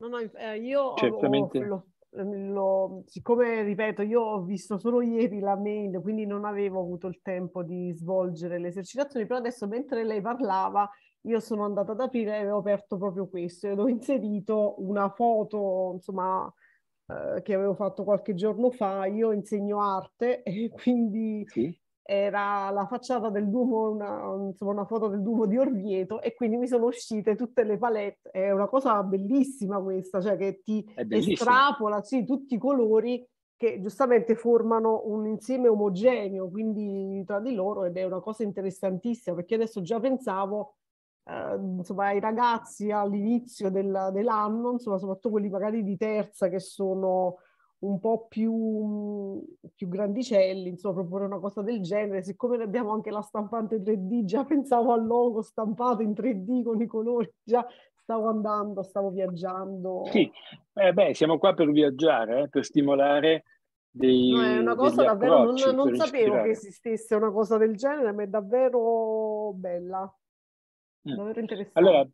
No, no, eh, io Certamente. Ho, lo, lo, siccome, ripeto, io ho visto solo ieri la mail, quindi non avevo avuto il tempo di svolgere le esercitazioni, però adesso mentre lei parlava io sono andata ad aprire e ho aperto proprio questo ed ho inserito una foto, insomma, eh, che avevo fatto qualche giorno fa. Io insegno arte [laughs] e quindi sì era la facciata del Duomo, una, insomma, una foto del Duomo di Orvieto e quindi mi sono uscite tutte le palette. È una cosa bellissima questa, cioè che ti estrapola sì, tutti i colori che giustamente formano un insieme omogeneo, quindi tra di loro ed è una cosa interessantissima perché adesso già pensavo eh, insomma, ai ragazzi all'inizio del, dell'anno, insomma, soprattutto quelli magari di terza che sono un po' più, più grandicelli, insomma, proporre una cosa del genere. Siccome abbiamo anche la stampante 3D, già pensavo al logo stampato in 3D con i colori, già stavo andando, stavo viaggiando. Sì, eh beh, siamo qua per viaggiare, eh, per stimolare dei, no, è una cosa davvero, non, non sapevo che esistesse una cosa del genere, ma è davvero bella, mm. davvero interessante. Allora,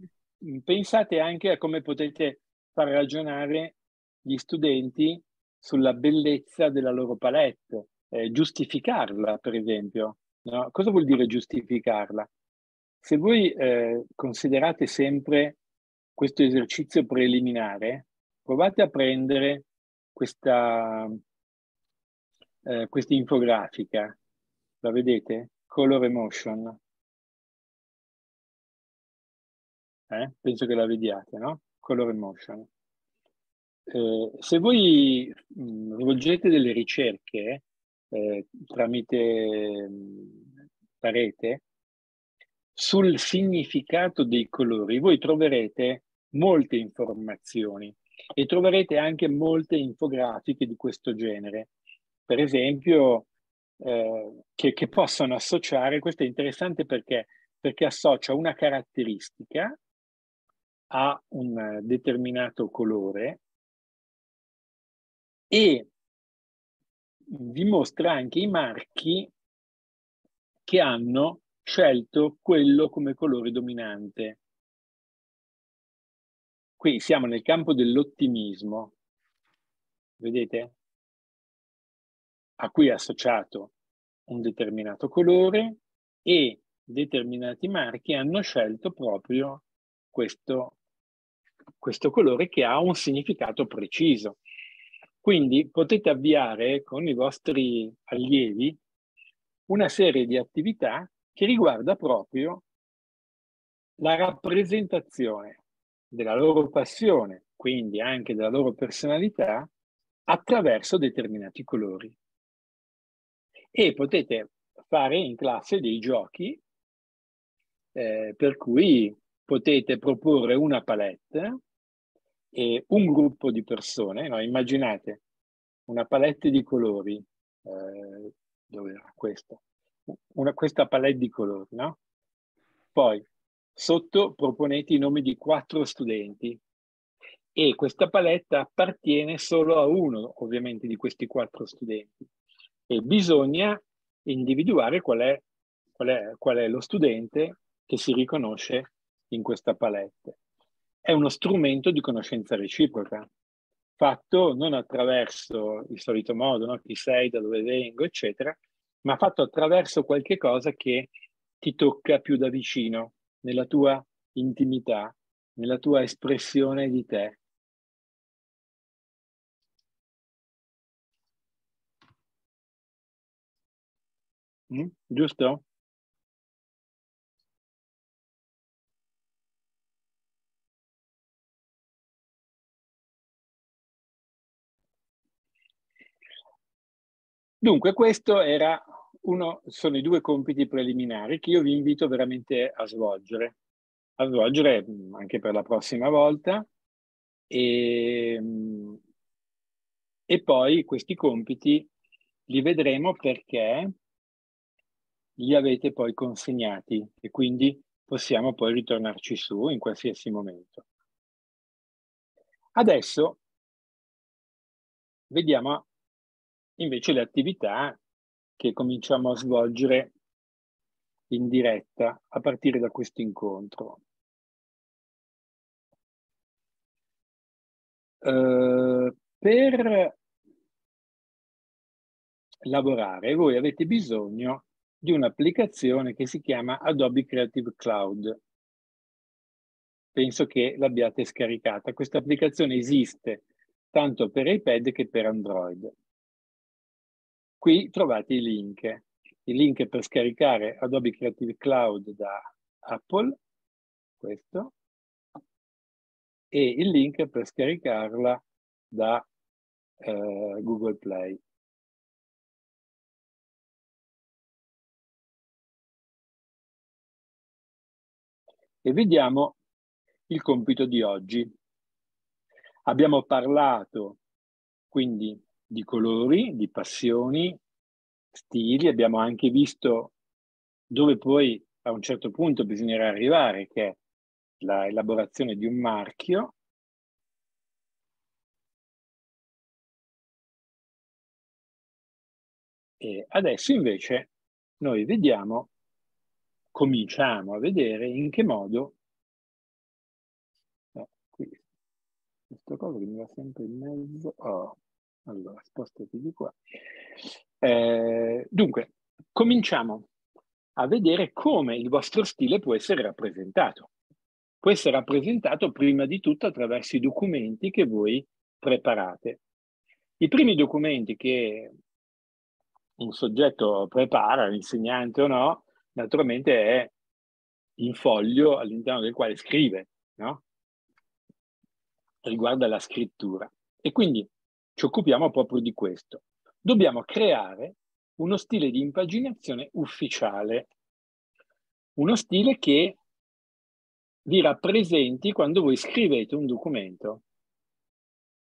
pensate anche a come potete far ragionare gli studenti sulla bellezza della loro palette, eh, giustificarla, per esempio. No? Cosa vuol dire giustificarla? Se voi eh, considerate sempre questo esercizio preliminare, provate a prendere questa, eh, questa infografica, la vedete? Color Emotion. Eh? Penso che la vediate, no? Color Emotion. Eh, se voi mh, mm, svolgete delle ricerche eh, tramite mh, mm, parete sul significato dei colori, voi troverete molte informazioni e troverete anche molte infografiche di questo genere. Per esempio, eh, che, che possono associare, questo è interessante perché, perché associa una caratteristica a un determinato colore e vi mostra anche i marchi che hanno scelto quello come colore dominante. Qui siamo nel campo dell'ottimismo, vedete? A cui è associato un determinato colore e determinati marchi hanno scelto proprio questo, questo colore che ha un significato preciso. Quindi potete avviare con i vostri allievi una serie di attività che riguarda proprio la rappresentazione della loro passione, quindi anche della loro personalità, attraverso determinati colori. E potete fare in classe dei giochi eh, per cui potete proporre una palette e un gruppo di persone, no? immaginate una palette di colori, eh, dove era questa? Una, questa palette di colori, no? Poi sotto proponete i nomi di quattro studenti e questa paletta appartiene solo a uno, ovviamente, di questi quattro studenti e bisogna individuare qual è, qual è, qual è lo studente che si riconosce in questa palette è uno strumento di conoscenza reciproca, fatto non attraverso il solito modo, no? chi sei, da dove vengo, eccetera, ma fatto attraverso qualche cosa che ti tocca più da vicino, nella tua intimità, nella tua espressione di te. Mm? Giusto? Dunque, uno, sono i due compiti preliminari che io vi invito veramente a svolgere, a svolgere mm, anche per la prossima volta. E, mm, e poi questi compiti li vedremo perché li avete poi consegnati e quindi possiamo poi ritornarci su in qualsiasi momento. Adesso vediamo invece le attività che cominciamo a svolgere in diretta a partire da questo incontro. Uh, per lavorare voi avete bisogno di un'applicazione che si chiama Adobe Creative Cloud. Penso che l'abbiate scaricata. Questa applicazione esiste tanto per iPad che per Android. Qui trovate i link. Il link per scaricare Adobe Creative Cloud da Apple, questo, e il link per scaricarla da eh, Google Play. E vediamo il compito di oggi. Abbiamo parlato quindi di colori, di passioni, stili, abbiamo anche visto dove poi a un certo punto bisognerà arrivare, che è l'elaborazione di un marchio. E adesso invece noi vediamo, cominciamo a vedere in che modo eh, qui, questa cosa che mi va sempre in mezzo. Oh, allora, spostati di qua. Eh, dunque, cominciamo a vedere come il vostro stile può essere rappresentato. Può essere rappresentato prima di tutto attraverso i documenti che voi preparate. I primi documenti che un soggetto prepara, l'insegnante o no, naturalmente è in foglio all'interno del quale scrive, no? Riguarda la scrittura. E quindi ci occupiamo proprio di questo. Dobbiamo creare uno stile di impaginazione ufficiale, uno stile che vi rappresenti quando voi scrivete un documento,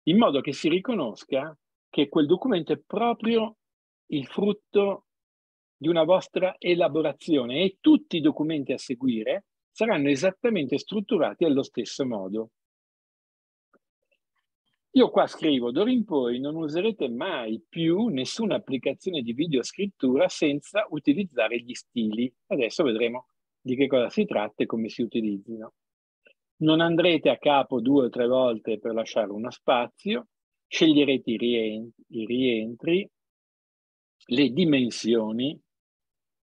in modo che si riconosca che quel documento è proprio il frutto di una vostra elaborazione e tutti i documenti a seguire saranno esattamente strutturati allo stesso modo. Io qua scrivo, d'ora in poi non userete mai più nessuna applicazione di videoscrittura senza utilizzare gli stili. Adesso vedremo di che cosa si tratta e come si utilizzino. Non andrete a capo due o tre volte per lasciare uno spazio, sceglierete i rientri, i rientri le dimensioni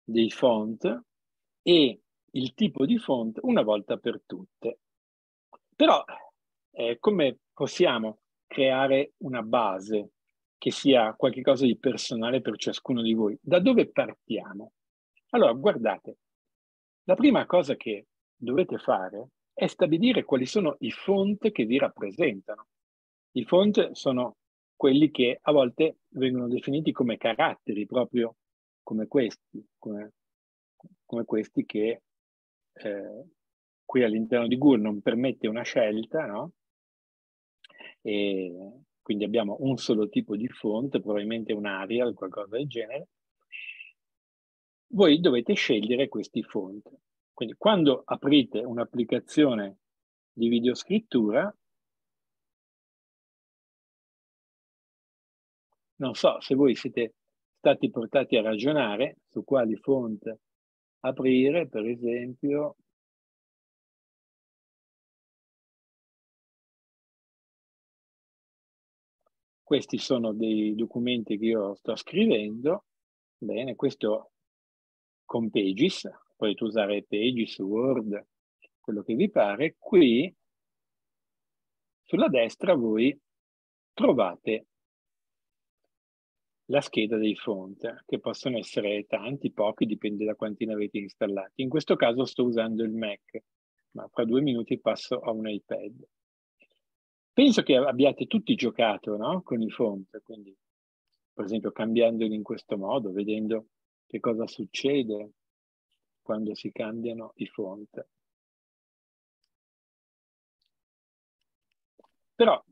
dei font e il tipo di font una volta per tutte. Però eh, come possiamo creare una base che sia qualcosa di personale per ciascuno di voi. Da dove partiamo? Allora, guardate, la prima cosa che dovete fare è stabilire quali sono i font che vi rappresentano. I font sono quelli che a volte vengono definiti come caratteri, proprio come questi, come, come questi che eh, qui all'interno di GUR non permette una scelta, no? E quindi abbiamo un solo tipo di font, probabilmente un Arial, qualcosa del genere, voi dovete scegliere questi font. Quindi quando aprite un'applicazione di videoscrittura, non so se voi siete stati portati a ragionare su quali font aprire, per esempio, Questi sono dei documenti che io sto scrivendo. Bene, questo con Pages, potete usare Pages, Word, quello che vi pare. Qui, sulla destra, voi trovate la scheda dei font, che possono essere tanti, pochi, dipende da quanti ne avete installati. In questo caso sto usando il Mac, ma fra due minuti passo a un iPad. Penso che abbiate tutti giocato no? con i font, quindi per esempio cambiandoli in questo modo, vedendo che cosa succede quando si cambiano i font. Però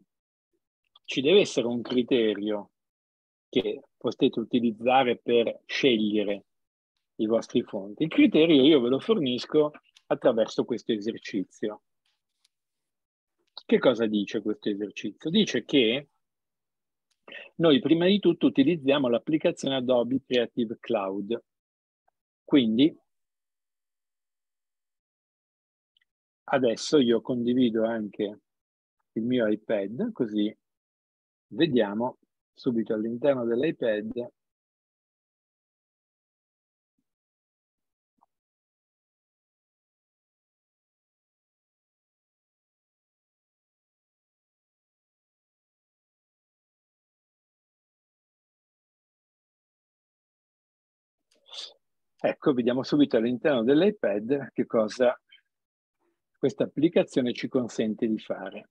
ci deve essere un criterio che potete utilizzare per scegliere i vostri font. Il criterio io ve lo fornisco attraverso questo esercizio. Che cosa dice questo esercizio? Dice che noi prima di tutto utilizziamo l'applicazione Adobe Creative Cloud. Quindi adesso io condivido anche il mio iPad, così vediamo subito all'interno dell'iPad Ecco, vediamo subito all'interno dell'iPad che cosa questa applicazione ci consente di fare.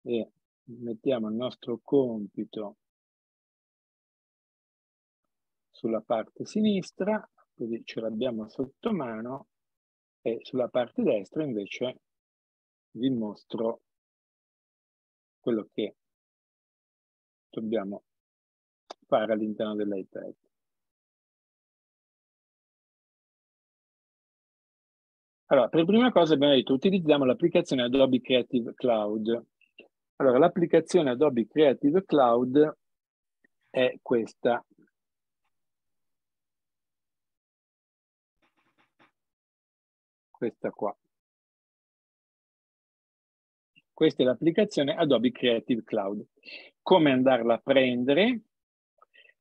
E mettiamo il nostro compito sulla parte sinistra, così ce l'abbiamo sotto mano, e sulla parte destra invece vi mostro quello che dobbiamo fare all'interno dell'iPad. Allora, per prima cosa abbiamo detto, utilizziamo l'applicazione Adobe Creative Cloud. Allora, l'applicazione Adobe Creative Cloud è questa. Questa qua. Questa è l'applicazione Adobe Creative Cloud. Come andarla a prendere?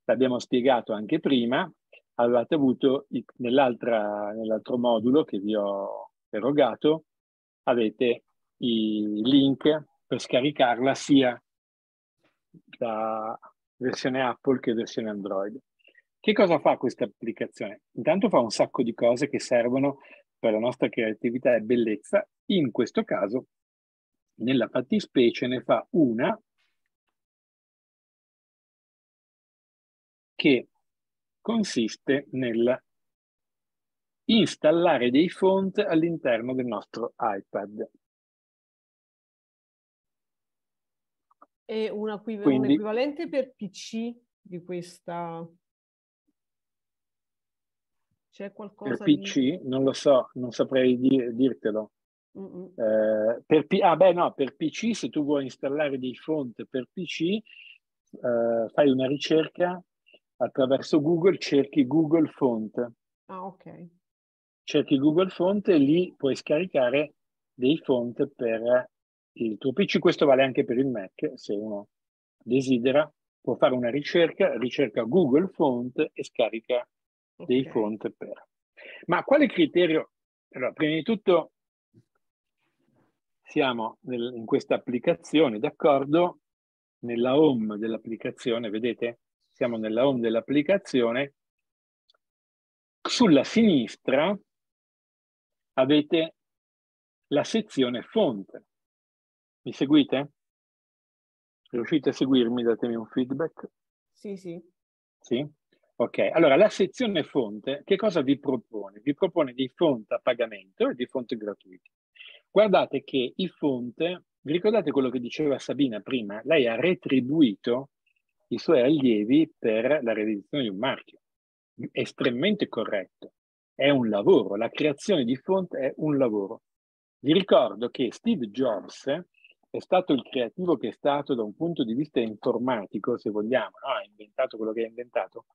L'abbiamo spiegato anche prima. Avevate avuto nell'altro modulo che vi ho erogato, avete i link per scaricarla sia da versione Apple che versione Android. Che cosa fa questa applicazione? Intanto fa un sacco di cose che servono per la nostra creatività e bellezza. In questo caso, nella fattispecie, ne fa una che consiste nel installare dei font all'interno del nostro iPad. E un, Quindi, un equivalente per PC di questa... C'è qualcosa Per PC? Di... Non lo so, non saprei dir- dirtelo. Eh, per ah beh no, per PC se tu vuoi installare dei font per PC eh, fai una ricerca attraverso Google, cerchi Google Font. Ah ok cerchi Google Font e lì puoi scaricare dei font per il tuo PC. Questo vale anche per il Mac, se uno desidera, può fare una ricerca, ricerca Google Font e scarica okay. dei font per. Ma quale criterio? Allora, prima di tutto siamo nel, in questa applicazione, d'accordo? Nella home dell'applicazione, vedete? Siamo nella home dell'applicazione. Sulla sinistra avete la sezione font. Mi seguite? Riuscite a seguirmi? Datemi un feedback. Sì, sì. Sì? Ok, allora la sezione fonte che cosa vi propone? Vi propone dei font a pagamento e dei font gratuiti. Guardate che i font, vi ricordate quello che diceva Sabina prima? Lei ha retribuito i suoi allievi per la realizzazione di un marchio. Estremamente corretto è un lavoro, la creazione di font è un lavoro. Vi ricordo che Steve Jobs è stato il creativo che è stato da un punto di vista informatico, se vogliamo, no? ha inventato quello che ha inventato,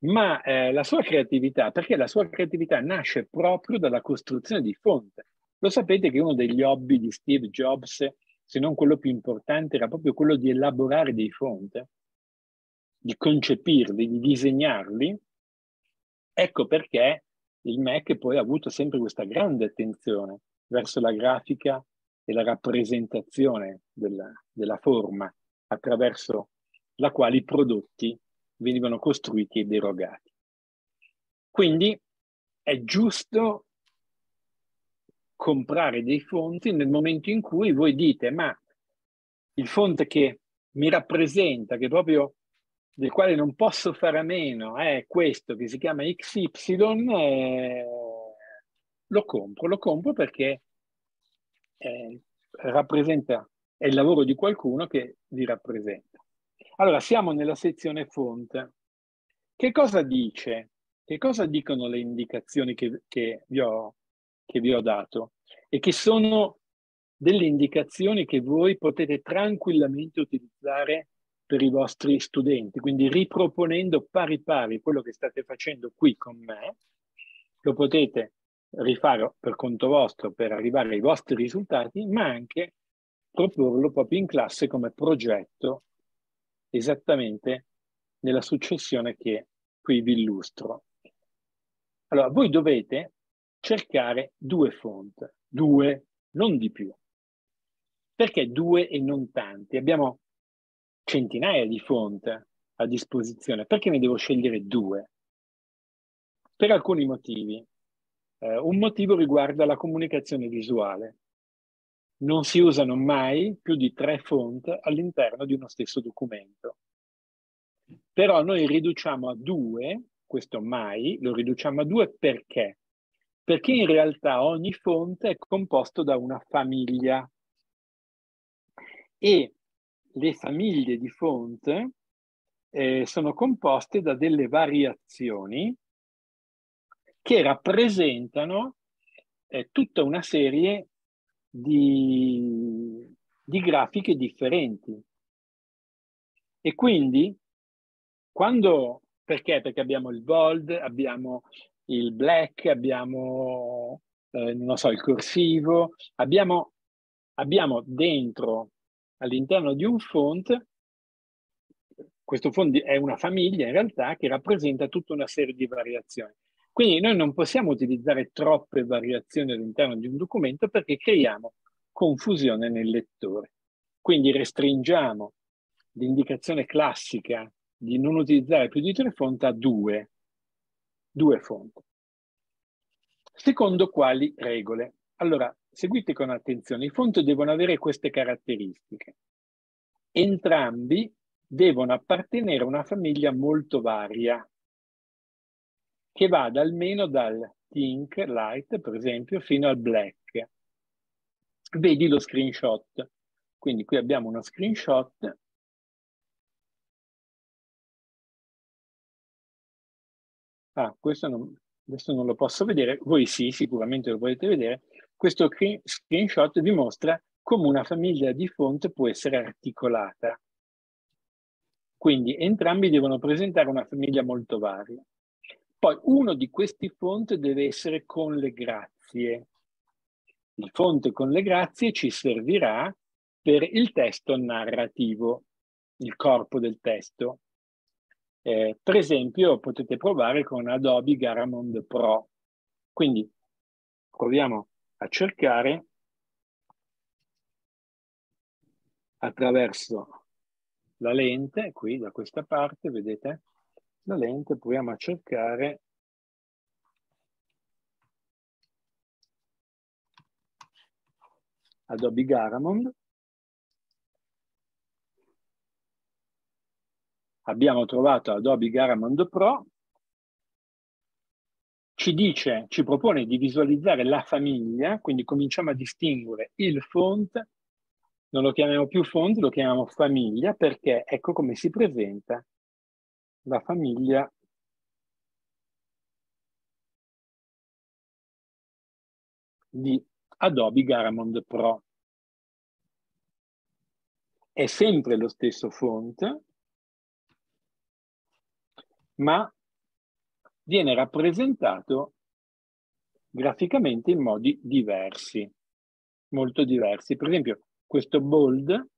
ma eh, la sua creatività, perché la sua creatività nasce proprio dalla costruzione di font. Lo sapete che uno degli hobby di Steve Jobs, se non quello più importante, era proprio quello di elaborare dei font, di concepirli, di disegnarli Ecco perché il Mac poi ha avuto sempre questa grande attenzione verso la grafica e la rappresentazione della, della forma attraverso la quale i prodotti venivano costruiti ed erogati. Quindi è giusto comprare dei fonti nel momento in cui voi dite ma il fonte che mi rappresenta, che proprio del quale non posso fare a meno è questo che si chiama XY, eh, lo compro, lo compro perché eh, rappresenta, è il lavoro di qualcuno che vi rappresenta. Allora, siamo nella sezione font. Che cosa dice? Che cosa dicono le indicazioni che, che, vi, ho, che vi ho dato? E che sono delle indicazioni che voi potete tranquillamente utilizzare per i vostri studenti, quindi riproponendo pari pari quello che state facendo qui con me, lo potete rifare per conto vostro per arrivare ai vostri risultati, ma anche proporlo proprio in classe come progetto esattamente nella successione che qui vi illustro. Allora, voi dovete cercare due font, due, non di più. Perché due e non tanti? Abbiamo centinaia di font a disposizione, perché ne devo scegliere due? Per alcuni motivi. Eh, un motivo riguarda la comunicazione visuale. Non si usano mai più di tre font all'interno di uno stesso documento. Però noi riduciamo a due, questo mai, lo riduciamo a due perché? Perché in realtà ogni font è composto da una famiglia e le famiglie di font eh, sono composte da delle variazioni che rappresentano eh, tutta una serie di, di grafiche differenti. E quindi, quando, perché? Perché abbiamo il bold, abbiamo il black, abbiamo, eh, non so, il corsivo, abbiamo, abbiamo dentro, all'interno di un font, questo font è una famiglia in realtà che rappresenta tutta una serie di variazioni. Quindi noi non possiamo utilizzare troppe variazioni all'interno di un documento perché creiamo confusione nel lettore. Quindi restringiamo l'indicazione classica di non utilizzare più di tre fonti a due, due fonti. Secondo quali regole? Allora, seguite con attenzione, i fonti devono avere queste caratteristiche. Entrambi devono appartenere a una famiglia molto varia, che vada almeno dal pink light, per esempio, fino al black. Vedi lo screenshot. Quindi qui abbiamo uno screenshot. Ah, questo non, adesso non lo posso vedere, voi sì, sicuramente lo potete vedere. Questo screenshot dimostra come una famiglia di font può essere articolata. Quindi entrambi devono presentare una famiglia molto varia. Poi uno di questi font deve essere con le grazie. Il font con le grazie ci servirà per il testo narrativo, il corpo del testo. Eh, per esempio potete provare con Adobe Garamond Pro. Quindi proviamo a cercare attraverso la lente, qui da questa parte, vedete? la lente, proviamo a cercare Adobe Garamond. Abbiamo trovato Adobe Garamond Pro. Ci dice, ci propone di visualizzare la famiglia, quindi cominciamo a distinguere il font. Non lo chiamiamo più font, lo chiamiamo famiglia perché ecco come si presenta la famiglia di Adobe Garamond Pro. È sempre lo stesso font, ma viene rappresentato graficamente in modi diversi, molto diversi. Per esempio, questo bold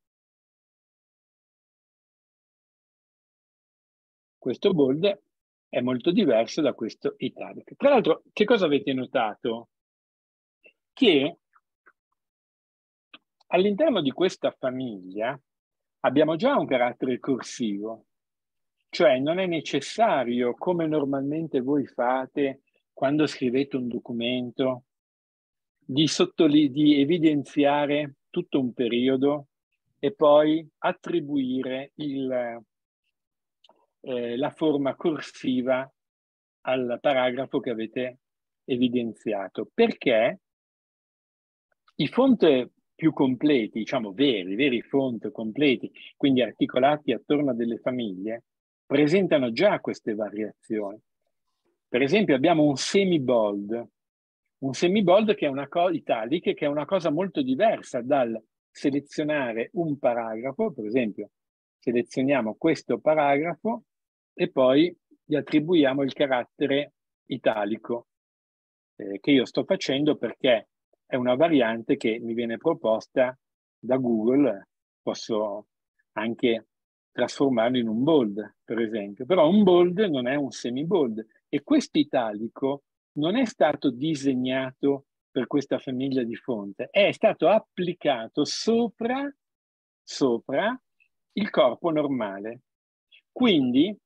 Questo bold è molto diverso da questo italic. Tra l'altro, che cosa avete notato? Che all'interno di questa famiglia abbiamo già un carattere corsivo, cioè non è necessario, come normalmente voi fate quando scrivete un documento, di, sottoli- di evidenziare tutto un periodo e poi attribuire il, eh, la forma corsiva al paragrafo che avete evidenziato, perché i font più completi, diciamo veri, veri font completi, quindi articolati attorno a delle famiglie, presentano già queste variazioni. Per esempio abbiamo un semi-bold, un semi-bold che è una cosa italic, che è una cosa molto diversa dal selezionare un paragrafo, per esempio selezioniamo questo paragrafo e poi gli attribuiamo il carattere italico eh, che io sto facendo perché è una variante che mi viene proposta da Google, posso anche trasformarlo in un bold, per esempio, però un bold non è un semi-bold. E questo italico non è stato disegnato per questa famiglia di fonte, è stato applicato sopra, sopra il corpo normale. Quindi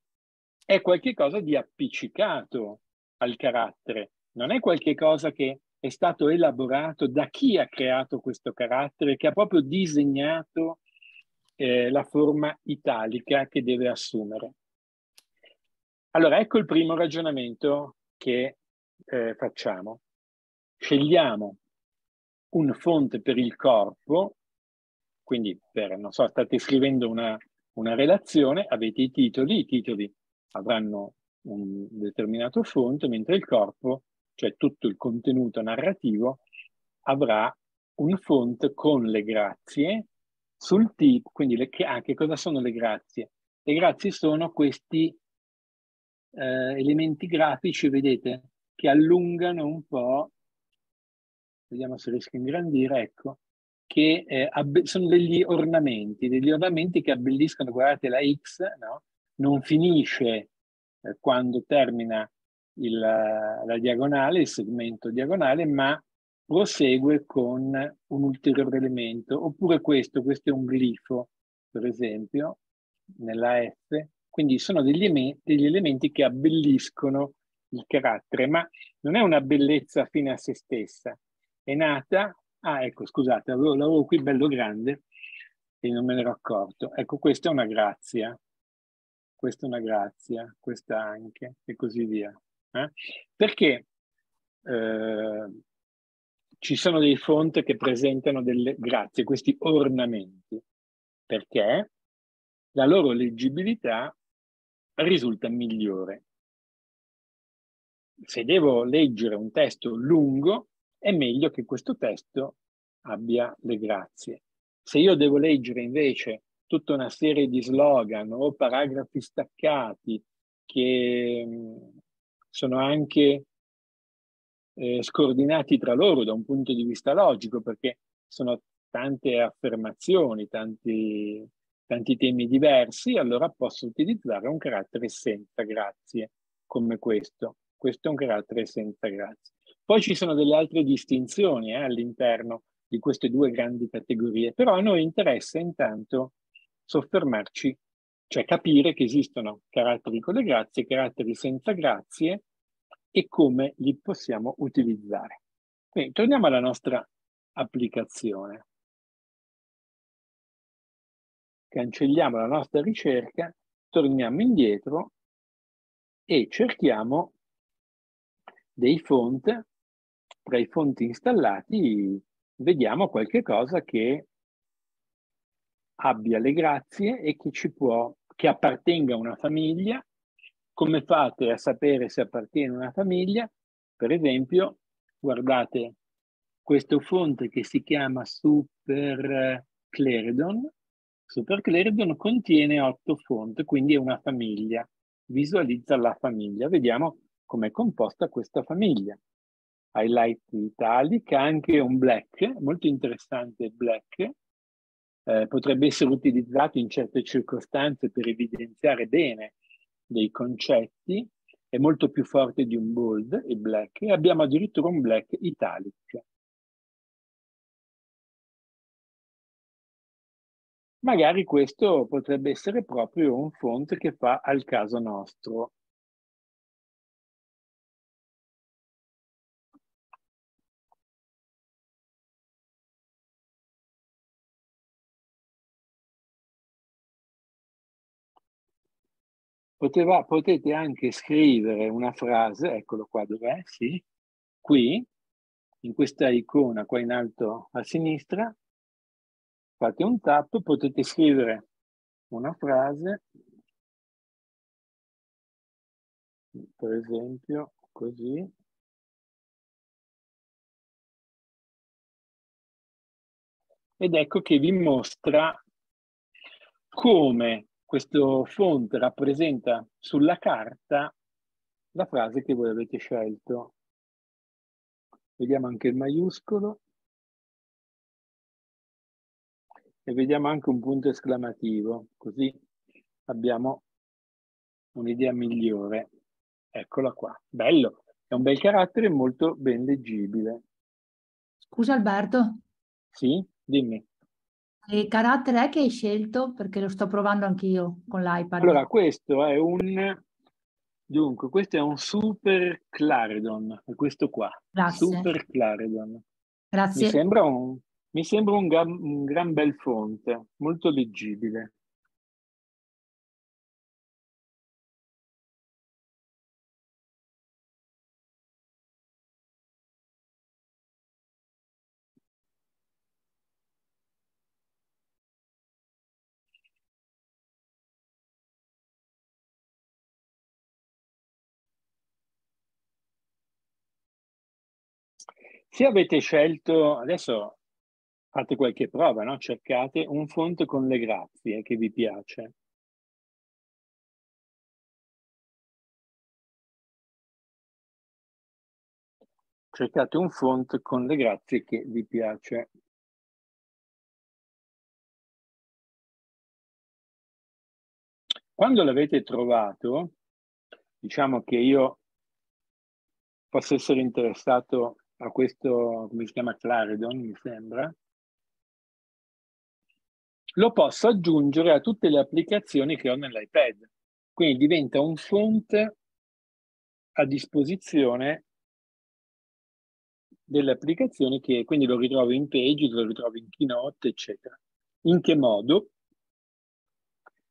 è qualcosa di appiccicato al carattere, non è qualcosa che è stato elaborato da chi ha creato questo carattere, che ha proprio disegnato eh, la forma italica che deve assumere. Allora, ecco il primo ragionamento che eh, facciamo. Scegliamo un fonte per il corpo Quindi, per, non so, state scrivendo una, una relazione, avete i titoli, i titoli avranno un determinato font, mentre il corpo, cioè tutto il contenuto narrativo, avrà un font con le grazie sul tipo, quindi le, ah, cosa sono le grazie? Le grazie sono questi eh, elementi grafici, vedete, che allungano un po', vediamo se riesco a ingrandire, ecco, che eh, sono degli ornamenti, degli ornamenti che abbelliscono, guardate la X, no? non finisce eh, quando termina il, la diagonale, il segmento diagonale, ma prosegue con un ulteriore elemento, oppure questo, questo è un glifo, per esempio, nella F, quindi sono degli, degli elementi che abbelliscono il carattere, ma non è una bellezza fine a se stessa, è nata, ah ecco scusate, l'avevo, l'avevo qui bello grande e non me ne ero accorto, ecco questa è una grazia, questa è una grazia, questa anche, e così via. Eh? Perché eh, ci sono dei font che presentano delle grazie, questi ornamenti, perché la loro leggibilità risulta migliore. Se devo leggere un testo lungo, è meglio che questo testo abbia le grazie. Se io devo leggere invece tutta una serie di slogan o paragrafi staccati che sono anche eh, scordinati tra loro da un punto di vista logico, perché sono tante affermazioni, tanti, tanti temi diversi, allora posso utilizzare un carattere senza grazie, come questo. Questo è un carattere senza grazie. Poi ci sono delle altre distinzioni eh, all'interno di queste due grandi categorie, però a noi interessa intanto soffermarci, cioè capire che esistono caratteri con le grazie, caratteri senza grazie e come li possiamo utilizzare. Quindi torniamo alla nostra applicazione. Cancelliamo la nostra ricerca, torniamo indietro e cerchiamo dei font, tra i fonti installati vediamo qualche cosa che abbia le grazie e che ci può, che appartenga a una famiglia come fate a sapere se appartiene a una famiglia? Per esempio, guardate questo fonte che si chiama Super Clarendon. Super Clarendon contiene otto font, quindi è una famiglia. Visualizza la famiglia. Vediamo com'è composta questa famiglia. Highlight italic, anche un black, molto interessante il black. Eh, potrebbe essere utilizzato in certe circostanze per evidenziare bene dei concetti, è molto più forte di un bold e black e abbiamo addirittura un black italic. Magari questo potrebbe essere proprio un font che fa al caso nostro. Poteva, potete anche scrivere una frase, eccolo qua dov'è, sì, qui, in questa icona qua in alto a sinistra, fate un tap, potete scrivere una frase, per esempio così, ed ecco che vi mostra come questo font rappresenta sulla carta la frase che voi avete scelto. Vediamo anche il maiuscolo e vediamo anche un punto esclamativo, così abbiamo un'idea migliore. Eccola qua. Bello, è un bel carattere molto ben leggibile. Scusa Alberto. Sì, dimmi. Che carattere è che hai scelto? Perché lo sto provando anch'io con l'iPad. Allora, questo è un... Dunque, questo è un Super Claredon, questo qua. Grazie. Super Claredon. Grazie. Mi sembra un, mi sembra un, gran, un gran bel fonte, molto leggibile. Se avete scelto, adesso fate qualche prova, no? cercate un font con le grazie che vi piace. Cercate un font con le grazie che vi piace. Quando l'avete trovato, diciamo che io posso essere interessato a questo, come si chiama, Claridon, mi sembra, lo posso aggiungere a tutte le applicazioni che ho nell'iPad. Quindi diventa un font a disposizione delle applicazioni che quindi lo ritrovo in Page, lo ritrovo in Keynote, eccetera. In che modo?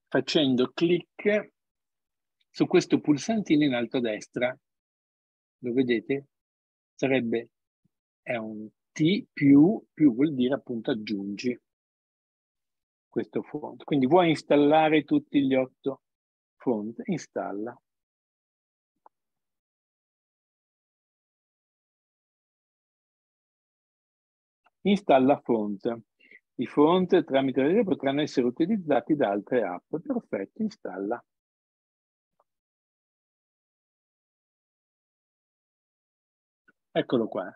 Facendo clic su questo pulsantino in alto a destra. Lo vedete? Sarebbe, è un T più, più vuol dire appunto aggiungi questo font. Quindi vuoi installare tutti gli otto font? Installa. Installa font. I font tramite la rete potranno essere utilizzati da altre app. Perfetto, installa. Eccolo qua.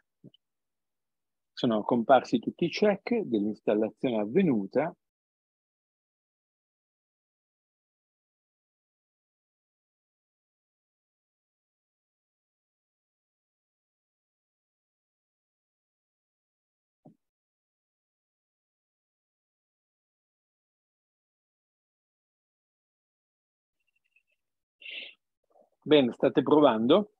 Sono comparsi tutti i check dell'installazione avvenuta Bene, state provando?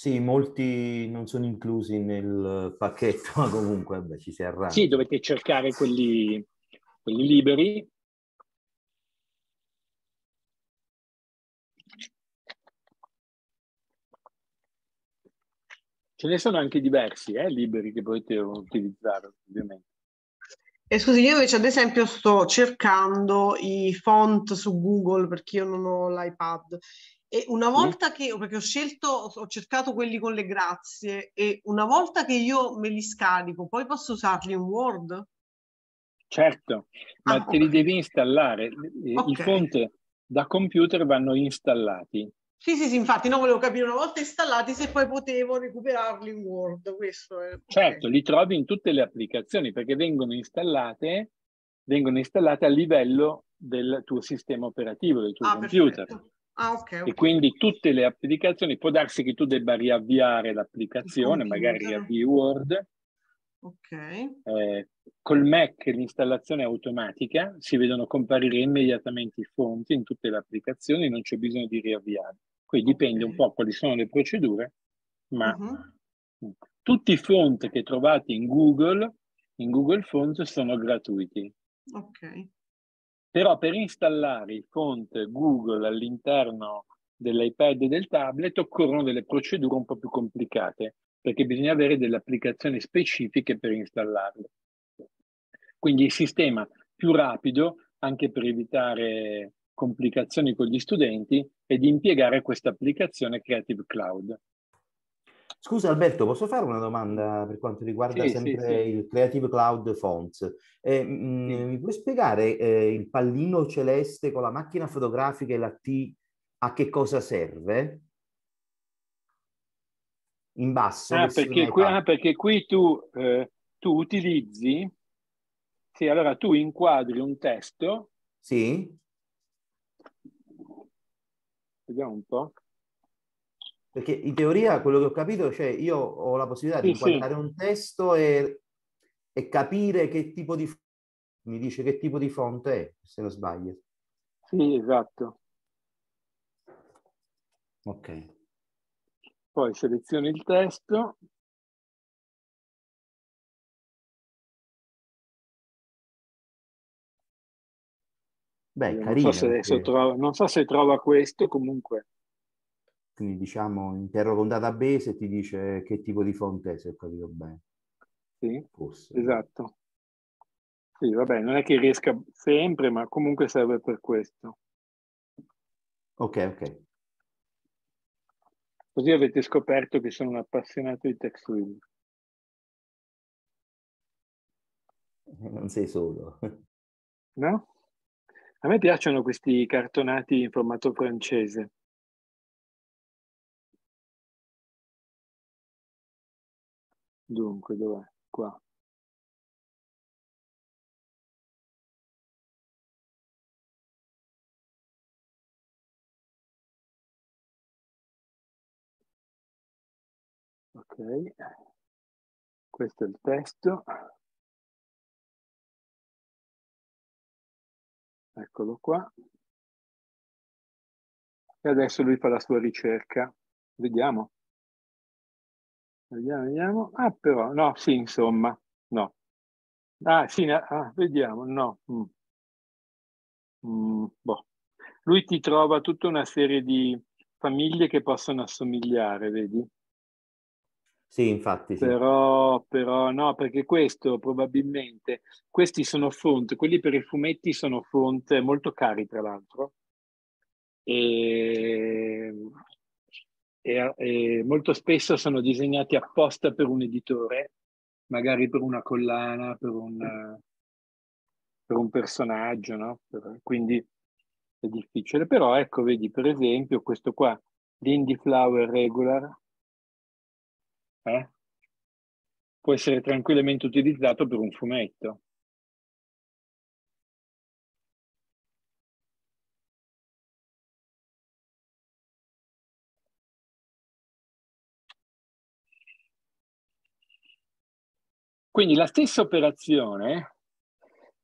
Sì, molti non sono inclusi nel pacchetto, [laughs] ma comunque vabbè, ci si arrangia. Sì, dovete cercare quelli, quelli liberi. Ce ne sono anche diversi, eh, liberi che potete utilizzare, ovviamente. E scusi, io invece ad esempio sto cercando i font su Google perché io non ho l'iPad e una volta che, perché ho scelto, ho cercato quelli con le grazie e una volta che io me li scarico, poi posso usarli in Word? Certo, ma ah, te li devi installare. Okay. I font da computer vanno installati. Sì, sì, sì, infatti, no, volevo capire una volta installati se poi potevo recuperarli in Word. Questo è... Certo, li trovi in tutte le applicazioni perché vengono installate, vengono installate a livello del tuo sistema operativo, del tuo ah, computer. Ah, okay, okay. E quindi tutte le applicazioni, può darsi che tu debba riavviare l'applicazione, magari riavvii Word. Ok. Eh, col Mac l'installazione è automatica, si vedono comparire immediatamente i fonti in tutte le applicazioni, non c'è bisogno di riavviare. Quindi dipende un po' quali sono le procedure, ma uh-huh. tutti i font che trovate in Google, in Google Font, sono gratuiti. Ok. Però per installare i font Google all'interno dell'iPad e del tablet occorrono delle procedure un po' più complicate, perché bisogna avere delle applicazioni specifiche per installarle. Quindi il sistema più rapido, anche per evitare complicazioni con gli studenti è di impiegare questa applicazione Creative Cloud. Scusa Alberto, posso fare una domanda per quanto riguarda sì, sempre sì, il Creative Cloud Fonts? Eh, mh, mm, mi puoi spiegare eh, il pallino celeste con la macchina fotografica e la T a che cosa serve? In basso? Ah, perché qui, ah, perché qui, tu, eh, tu utilizzi, sì, allora tu inquadri un testo sì. Vediamo un po'. Perché in teoria quello che ho capito, cioè io ho la possibilità di inquadrare sì. un testo e, e, capire che tipo di mi dice che tipo di fonte è, se non sbaglio. Sì, esatto. Ok. Poi selezioni il testo Beh, non carino. So se perché... trova, non so se trova questo, comunque. Quindi diciamo, interroga un database e ti dice che tipo di fonte è, se ho capito bene. Sì, Forse. esatto. Sì, vabbè, non è che riesca sempre, ma comunque serve per questo. Ok, ok. Così avete scoperto che sono un appassionato di text reading. Non sei solo. [laughs] No? A me piacciono questi cartonati in formato francese. Dunque, dov'è? Qua. Ok, questo è il testo. Eccolo qua. E adesso lui fa la sua ricerca. Vediamo. Vediamo, vediamo. Ah, però, no, sì, insomma, no. Ah, sì, ah, vediamo, no. Mm. Mm, boh. Lui ti trova tutta una serie di famiglie che possono assomigliare, vedi? Sì, infatti. Sì. Però, però no, perché questo probabilmente, questi sono font, quelli per i fumetti sono font molto cari tra l'altro e, e, e molto spesso sono disegnati apposta per un editore, magari per una collana, per un, per un personaggio, no? Per, quindi è difficile. Però ecco, vedi, per esempio, questo qua, l'Indie Flower Regular, eh? può essere tranquillamente utilizzato per un fumetto. Quindi la stessa operazione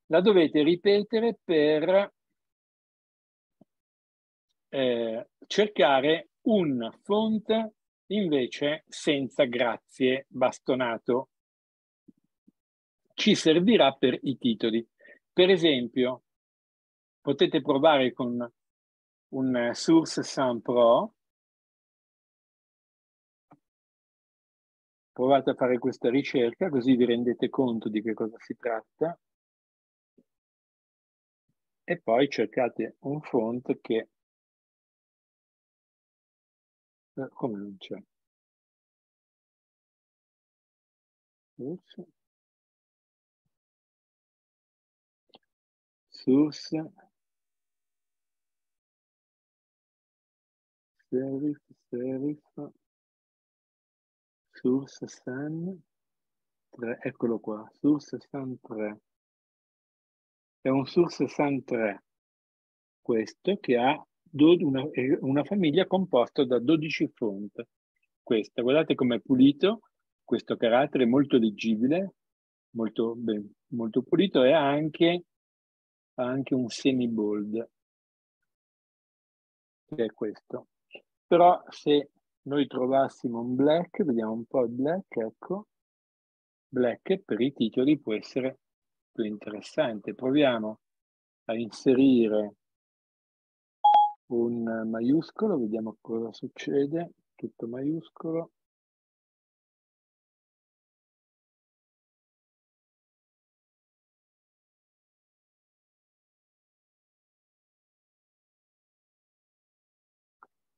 la dovete ripetere per eh, cercare un font invece senza grazie bastonato. Ci servirà per i titoli. Per esempio, potete provare con un Source Sun Pro. Provate a fare questa ricerca così vi rendete conto di che cosa si tratta. E poi cercate un font che eh, come non c'è? Source. Source. Serif, serif. Source Sun 3, eccolo qua, Source Sun 3. È un Source Sun 3, questo che ha una, una famiglia composta da 12 font. Questa, guardate com'è pulito, questo carattere è molto leggibile, molto, ben, molto pulito e ha anche, ha anche un semi-bold, che è questo. Però se noi trovassimo un black, vediamo un po' il black, ecco, black per i titoli può essere più interessante. Proviamo a inserire un maiuscolo, vediamo cosa succede, tutto maiuscolo.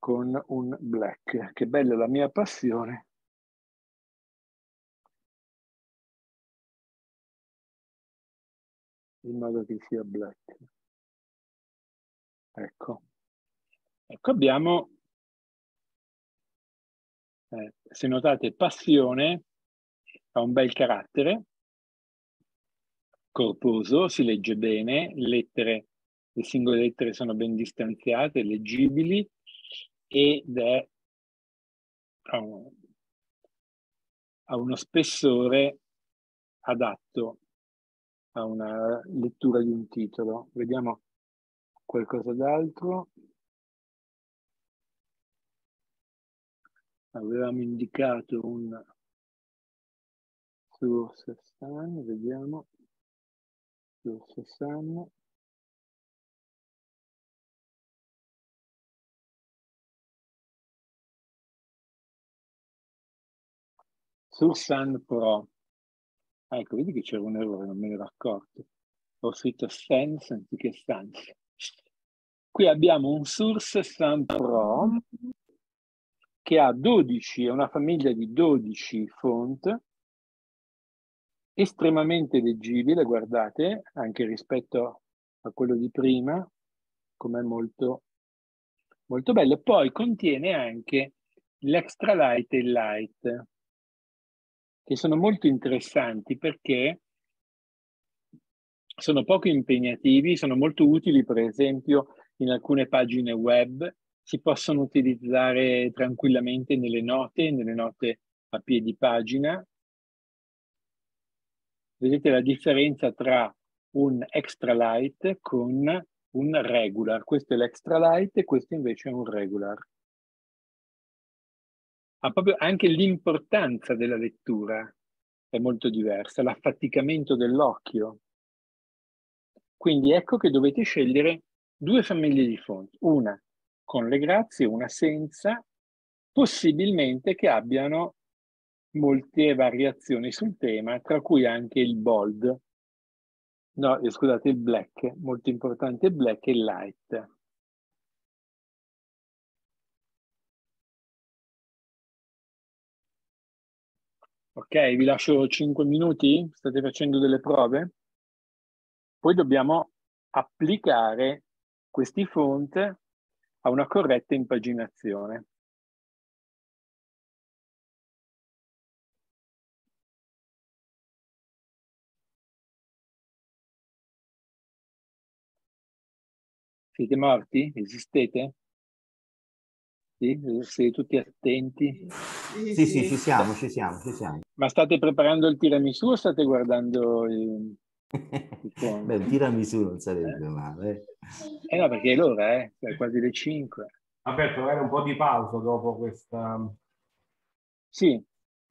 Con un black. Che bella la mia passione. In modo che sia black. Ecco. Ecco, abbiamo, eh, se notate, passione, ha un bel carattere, corposo, si legge bene, lettere, le singole lettere sono ben distanziate, leggibili, ed è, ha, uno spessore adatto a una lettura di un titolo. Vediamo qualcosa d'altro. avevamo indicato un source sun, vediamo, source sun, Source Sun Pro. ecco, vedi che c'era un errore, non me ne ero accorto. Ho scritto Sense anziché Sans. Qui abbiamo un Source Sun Pro che ha 12, è una famiglia di 12 font, estremamente leggibile, guardate, anche rispetto a quello di prima, come molto, molto bello. Poi contiene anche l'extra light e il light, che sono molto interessanti perché sono poco impegnativi, sono molto utili per esempio in alcune pagine web, si possono utilizzare tranquillamente nelle note, nelle note a piedi pagina. Vedete la differenza tra un extra light con un regular. Questo è l'extra light e questo invece è un regular. Ha proprio anche l'importanza della lettura è molto diversa, l'affaticamento dell'occhio. Quindi ecco che dovete scegliere due famiglie di fonti, una con le grazie, una senza, possibilmente che abbiano molte variazioni sul tema, tra cui anche il bold, no, eh, scusate, il black, molto importante il black e il light. Ok, vi lascio 5 minuti, state facendo delle prove. Poi dobbiamo applicare questi font a una corretta impaginazione. Siete morti? Esistete? Sì? Siete tutti attenti? Sì, sì, sì, ci siamo, ci siamo, ci siamo. Ma state preparando il tiramisù o state guardando il... [laughs] Beh, un tiramisù non sarebbe eh. male. Eh no, perché è l'ora, eh? È quasi le 5. Vabbè, magari un po' di pausa dopo questa... Sì.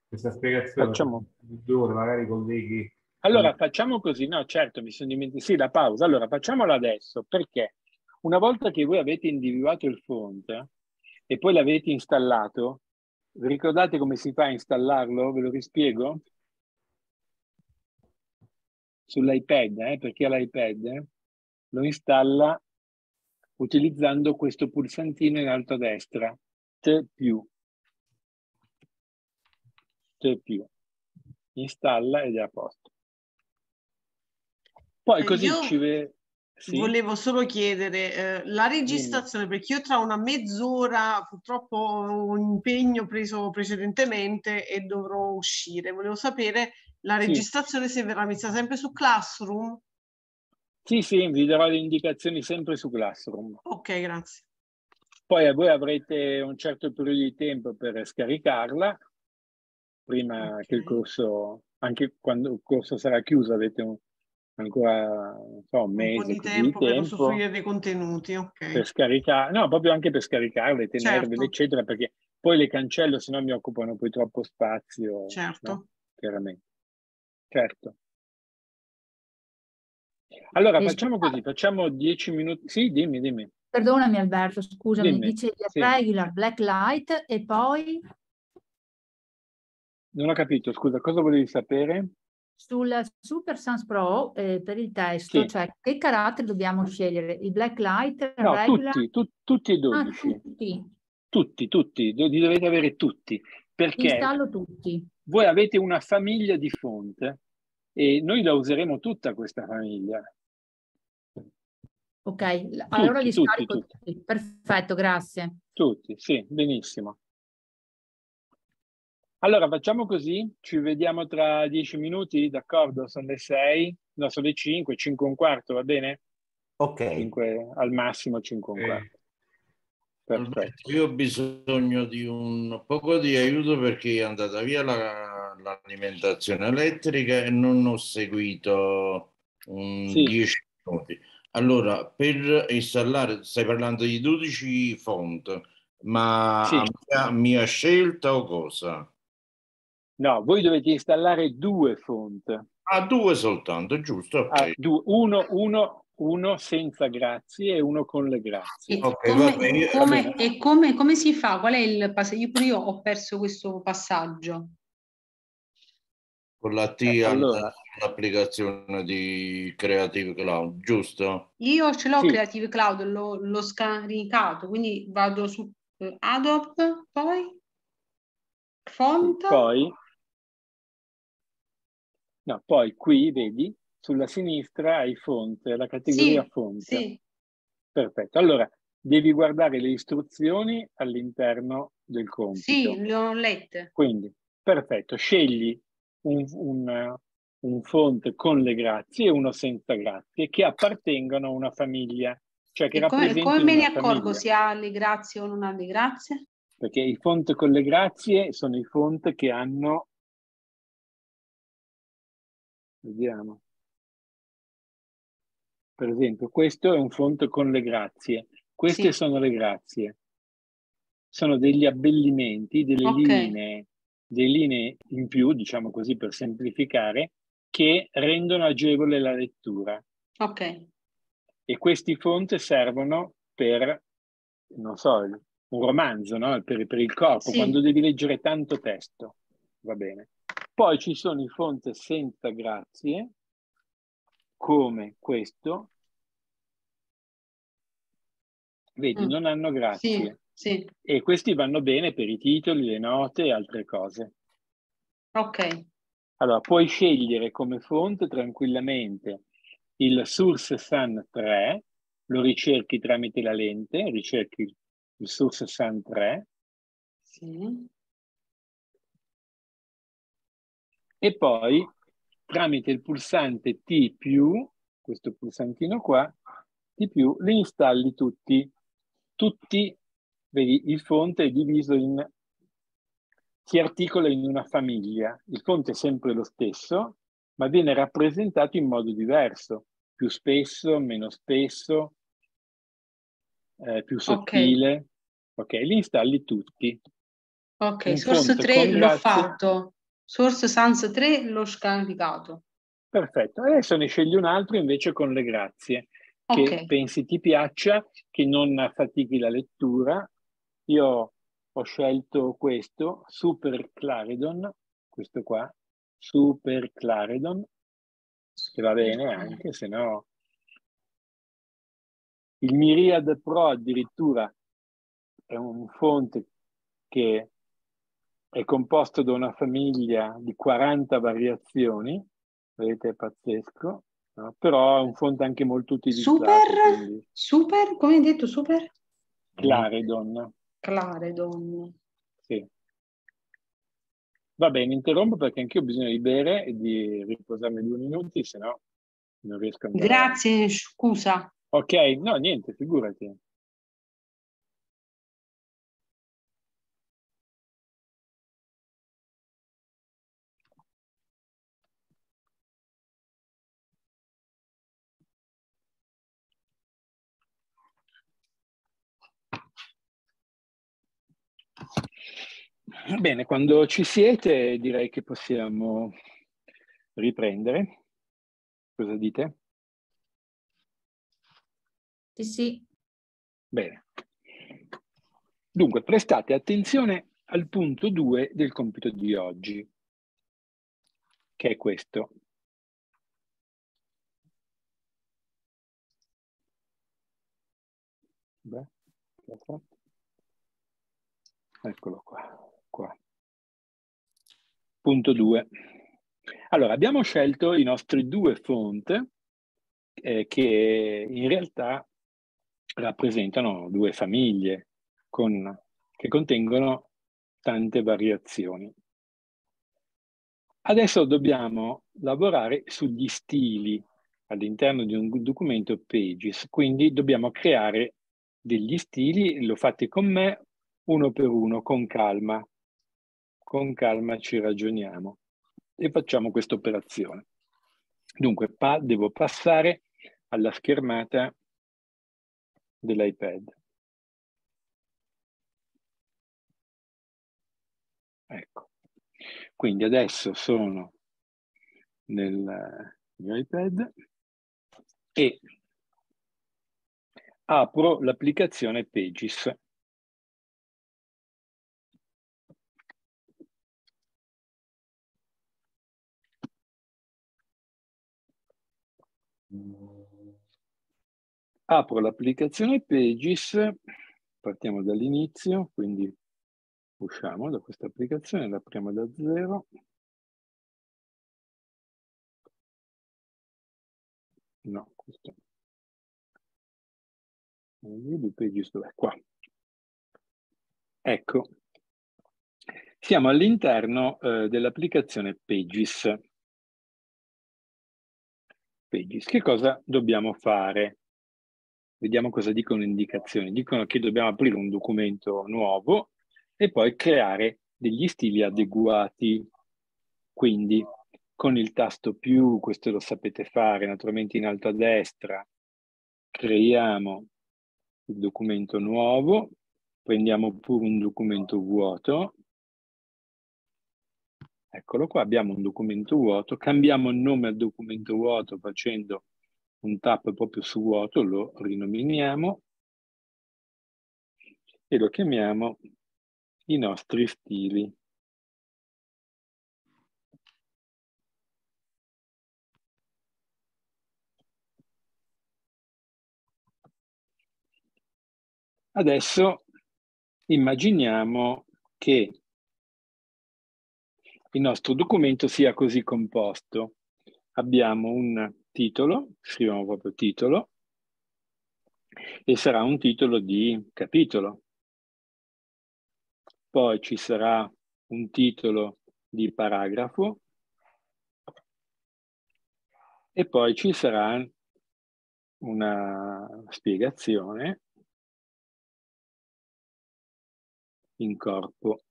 Questa spiegazione. Facciamo. Due ore, magari i colleghi... Allora, facciamo così. No, certo, mi sono dimenticato. Sì, la pausa. Allora, facciamola adesso, perché una volta che voi avete individuato il font e poi l'avete installato, vi ricordate come si fa a installarlo? Ve lo rispiego? sull'iPad, eh, per chi ha l'iPad, eh, lo installa utilizzando questo pulsantino in alto a destra, T più. T più. Installa ed è a posto. Poi così io... ci vede... Sì. Volevo solo chiedere eh, la registrazione Dimmi. perché io tra una mezz'ora purtroppo ho un impegno preso precedentemente e dovrò uscire. Volevo sapere la registrazione sì. si verrà messa sempre su Classroom? Sì, sì, vi darò le indicazioni sempre su Classroom. Ok, grazie. Poi voi avrete un certo periodo di tempo per scaricarla, prima okay. che il corso, anche quando il corso sarà chiuso, avete un, ancora non so, un mese un po' di tempo, per usufruire dei contenuti, ok. Per scaricare, no, proprio anche per scaricarle, tenerle, certo. eccetera, perché poi le cancello, se no mi occupano poi troppo spazio. Certo. No? Chiaramente. Certo. Allora facciamo così, facciamo dieci minuti. Sì, dimmi, dimmi. Perdonami Alberto, scusami, dimmi. dice sì. regular black light e poi? Non ho capito, scusa, cosa volevi sapere? Sul Super Sans Pro eh, per il testo, sì. cioè che carattere dobbiamo scegliere? Il black light, no, regular? Tutti, tu, tutti e dodici. Ah, tutti. Tutti, tutti, li dovete avere tutti. Perché? Installo tutti voi avete una famiglia di fonte e noi la useremo tutta questa famiglia. Ok, allora li scarico tutti, tutti. Perfetto, grazie. Tutti, sì, benissimo. Allora facciamo così, ci vediamo tra dieci minuti, d'accordo? Sono le sei, no, sono le cinque, cinque e un quarto, va bene? Ok. Cinque, al massimo cinque e un quarto. Perfetto. Io ho bisogno di un poco di aiuto perché è andata via la, l'alimentazione elettrica e non ho seguito un sì. 10 minuti. Allora, per installare, stai parlando di 12 font, ma sì. a mia, mia, scelta o cosa? No, voi dovete installare due font. Ah, due soltanto, giusto? Okay. Ah, due, uno, uno uno senza grazie e uno con le grazie. E, okay, come, come, e come, come, si fa? Qual è il passaggio? Io pure io ho perso questo passaggio. Con la T eh, allora. all'applicazione di Creative Cloud, giusto? Io ce l'ho sì. Creative Cloud, l'ho, l'ho, scaricato, quindi vado su eh, Adobe, poi? Font? Poi, no, poi qui vedi sulla sinistra hai font, la categoria sì, font. Sì. Perfetto. Allora, devi guardare le istruzioni all'interno del compito. Sì, le ho lette. Quindi, perfetto, scegli un, un, un font con le grazie e uno senza grazie che appartengono a una famiglia. Cioè che e come, come me ne accorgo se ha le grazie o non ha le grazie? Perché i font con le grazie sono i font che hanno... Vediamo. Per esempio, questo è un font con le grazie. Queste sì. sono le grazie. Sono degli abbellimenti, delle okay. linee, delle linee in più, diciamo così per semplificare, che rendono agevole la lettura. Ok. E questi font servono per, non so, un romanzo, no? per, per il corpo, sì. quando devi leggere tanto testo. Va bene. Poi ci sono i font senza grazie, come questo. Vedi, mm. non hanno grazie. Sì, sì. E questi vanno bene per i titoli, le note e altre cose. Ok. Allora, puoi scegliere come font tranquillamente il Source Sun 3, lo ricerchi tramite la lente, ricerchi il Source Sun 3. Sì. E poi tramite il pulsante T più, questo pulsantino qua, T più, li installi tutti. Tutti, vedi, il font è diviso in si articola in una famiglia. Il fonte è sempre lo stesso, ma viene rappresentato in modo diverso, più spesso, meno spesso, eh, più sottile. Ok, li installi tutti. Ok, Un Source 3 l'ho fatto. Source Sans 3 l'ho scaricato. Perfetto, adesso ne scegli un altro invece con le grazie, che okay. pensi ti piaccia, che non affatichi la lettura. Io ho scelto questo, Super Claridon, questo qua, Super Claridon, che va bene anche, se no... Il Myriad Pro addirittura è un fonte che è composto da una famiglia di 40 variazioni, vedete è pazzesco, no? però è un fonte anche molto utilizzato. Super? Quindi... Super? Come hai detto super? Claridon. Claredon. Sì. Va bene, interrompo perché anche io ho bisogno di bere e di riposarmi due minuti, se no non riesco a andare. Grazie, scusa. Ok, no, niente, figurati. Bene, quando ci siete direi che possiamo riprendere. Cosa dite? Sì, sì. Bene. Dunque, prestate attenzione al punto 2 del compito di oggi, che è questo. Beh, eccolo qua qua. Punto 2. Allora, abbiamo scelto i nostri due font eh, che in realtà rappresentano due famiglie con, che contengono tante variazioni. Adesso dobbiamo lavorare sugli stili all'interno di un documento Pages, quindi dobbiamo creare degli stili, lo fate con me uno per uno, con calma con calma ci ragioniamo e facciamo questa operazione. Dunque pa devo passare alla schermata dell'iPad. Ecco, quindi adesso sono nel mio iPad e apro l'applicazione Pages. Apro l'applicazione Pages, partiamo dall'inizio, quindi Usciamo da questa applicazione, la apriamo da zero. No, questo. View pages dov'è? Qua. Ecco, siamo all'interno eh, dell'applicazione Pages. Pages. Che cosa dobbiamo fare? Vediamo cosa dicono le indicazioni. Dicono che dobbiamo aprire un documento nuovo e poi creare degli stili adeguati. Quindi con il tasto più, questo lo sapete fare, naturalmente in alto a destra, creiamo il documento nuovo, prendiamo pure un documento vuoto, eccolo qua, abbiamo un documento vuoto, cambiamo il nome al documento vuoto facendo un tap proprio su vuoto, lo rinominiamo e lo chiamiamo i nostri stili. Adesso immaginiamo che il nostro documento sia così composto. Abbiamo un titolo, scriviamo proprio titolo, e sarà un titolo di capitolo. Poi ci sarà un titolo di paragrafo e poi ci sarà una spiegazione in corpo.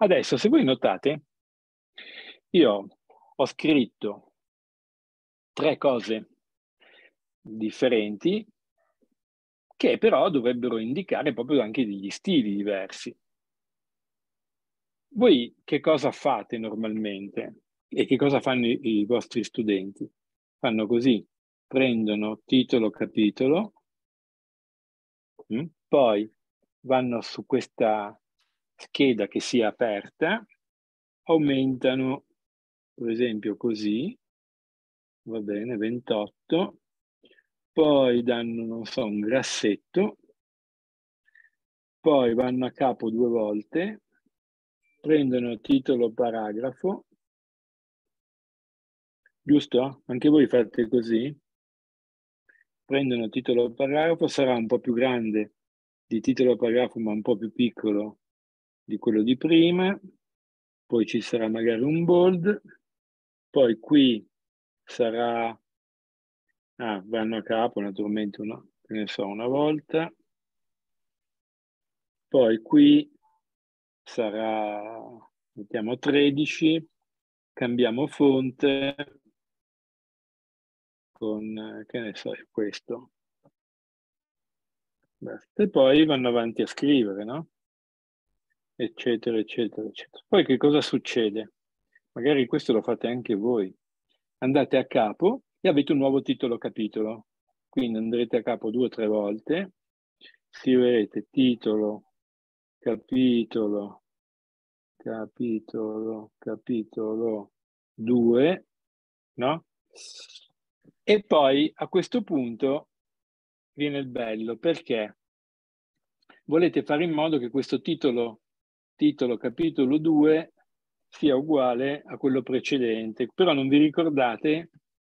Adesso, se voi notate, io ho scritto tre cose differenti che però dovrebbero indicare proprio anche degli stili diversi. Voi che cosa fate normalmente e che cosa fanno i, i vostri studenti? Fanno così, prendono titolo capitolo? Mm, poi vanno su questa scheda che sia aperta, aumentano, per esempio così, va bene, 28, poi danno, non so, un grassetto, poi vanno a capo due volte, prendono titolo paragrafo, giusto? Anche voi fate così? Prendono titolo paragrafo, sarà un po' più grande di titolo paragrafo ma un po' più piccolo di quello di prima, poi ci sarà magari un bold, poi qui sarà, ah, vanno a capo naturalmente una, ne so, una volta, poi qui sarà, mettiamo 13, cambiamo fonte con, che ne so, questo. E poi vanno avanti a scrivere, no? Eccetera, eccetera, eccetera. Poi che cosa succede? Magari questo lo fate anche voi. Andate a capo e avete un nuovo titolo capitolo. Quindi andrete a capo due o tre volte, scriverete titolo, capitolo, capitolo, capitolo 2, no? E poi a questo punto viene il bello perché volete fare in modo che questo titolo titolo capitolo 2 sia uguale a quello precedente, però non vi ricordate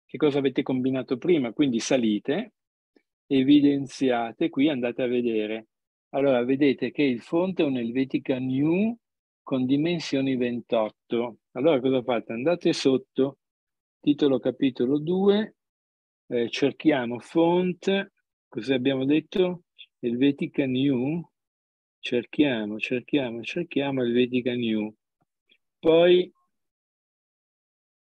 che cosa avete combinato prima, quindi salite, evidenziate, qui andate a vedere. Allora vedete che il font è un Helvetica New con dimensioni 28. Allora cosa fate? Andate sotto, titolo capitolo 2, eh, cerchiamo font, cosa abbiamo detto? Helvetica New, cerchiamo, cerchiamo, cerchiamo il Vedica New. Poi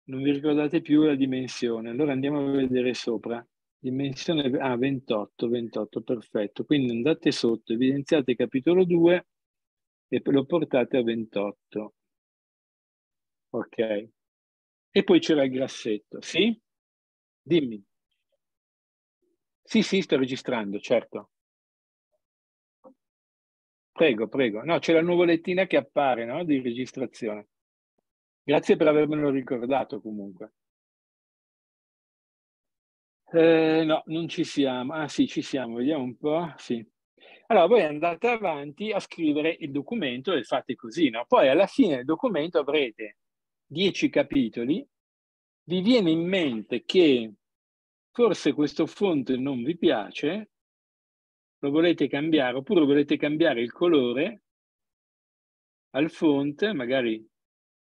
non vi ricordate più la dimensione, allora andiamo a vedere sopra. Dimensione ah, 28, 28, perfetto. Quindi andate sotto, evidenziate capitolo 2 e lo portate a 28. Ok. E poi c'era il grassetto, sì? Dimmi. Sì, sì, sto registrando, certo. Prego, prego. No, c'è la nuvolettina che appare, no? Di registrazione. Grazie per avermelo ricordato comunque. Eh, no, non ci siamo. Ah sì, ci siamo, vediamo un po'. Sì. Allora, voi andate avanti a scrivere il documento e fate così, no? Poi alla fine del documento avrete dieci capitoli, vi viene in mente che forse questo font non vi piace, lo volete cambiare, oppure volete cambiare il colore al font, magari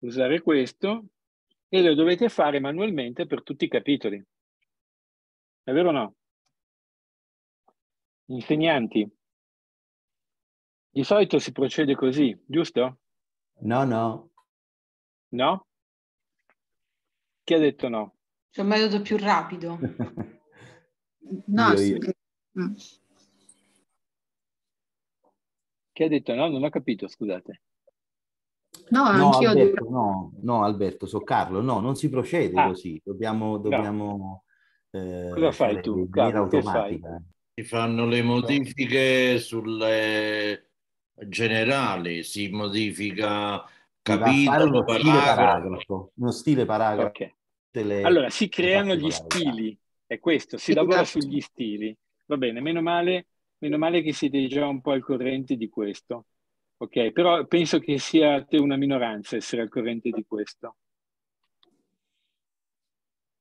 usare questo, e lo dovete fare manualmente per tutti i capitoli. È vero o no? Insegnanti, di solito si procede così, giusto? No, no. No? Chi ha detto no? C'è un metodo più rapido. [laughs] no, io, io. Chi ha detto no? Non ho capito, scusate. No, no Alberto, no, no, Alberto, so Carlo, no, non si procede ah. così, dobbiamo, dobbiamo no. eh, Cosa fai tu, Carlo, automatica. Si fanno le modifiche sulle generali, si modifica capitolo, uno stile paragrafo, uno stile paragrafo. Okay. Le... Allora, si creano gli stili, è questo, si lavora sugli stili. Va bene, meno male, meno male che siete già un po' al corrente di questo. Ok, però penso che sia te una minoranza essere al corrente di questo.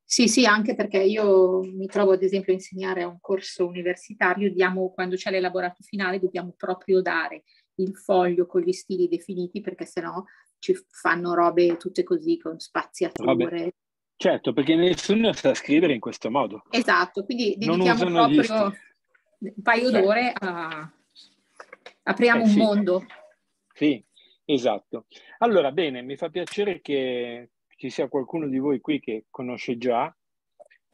Sì, sì, anche perché io mi trovo ad esempio a insegnare a un corso universitario, diamo, quando c'è l'elaborato finale dobbiamo proprio dare il foglio con gli stili definiti perché sennò ci fanno robe tutte così con spaziature. Robe. Certo, perché nessuno sa scrivere in questo modo. Esatto, quindi dedichiamo proprio un paio certo. d'ore a... apriamo eh, un mondo. Sì, esatto. Allora, bene, mi fa piacere che ci sia qualcuno di voi qui che conosce già,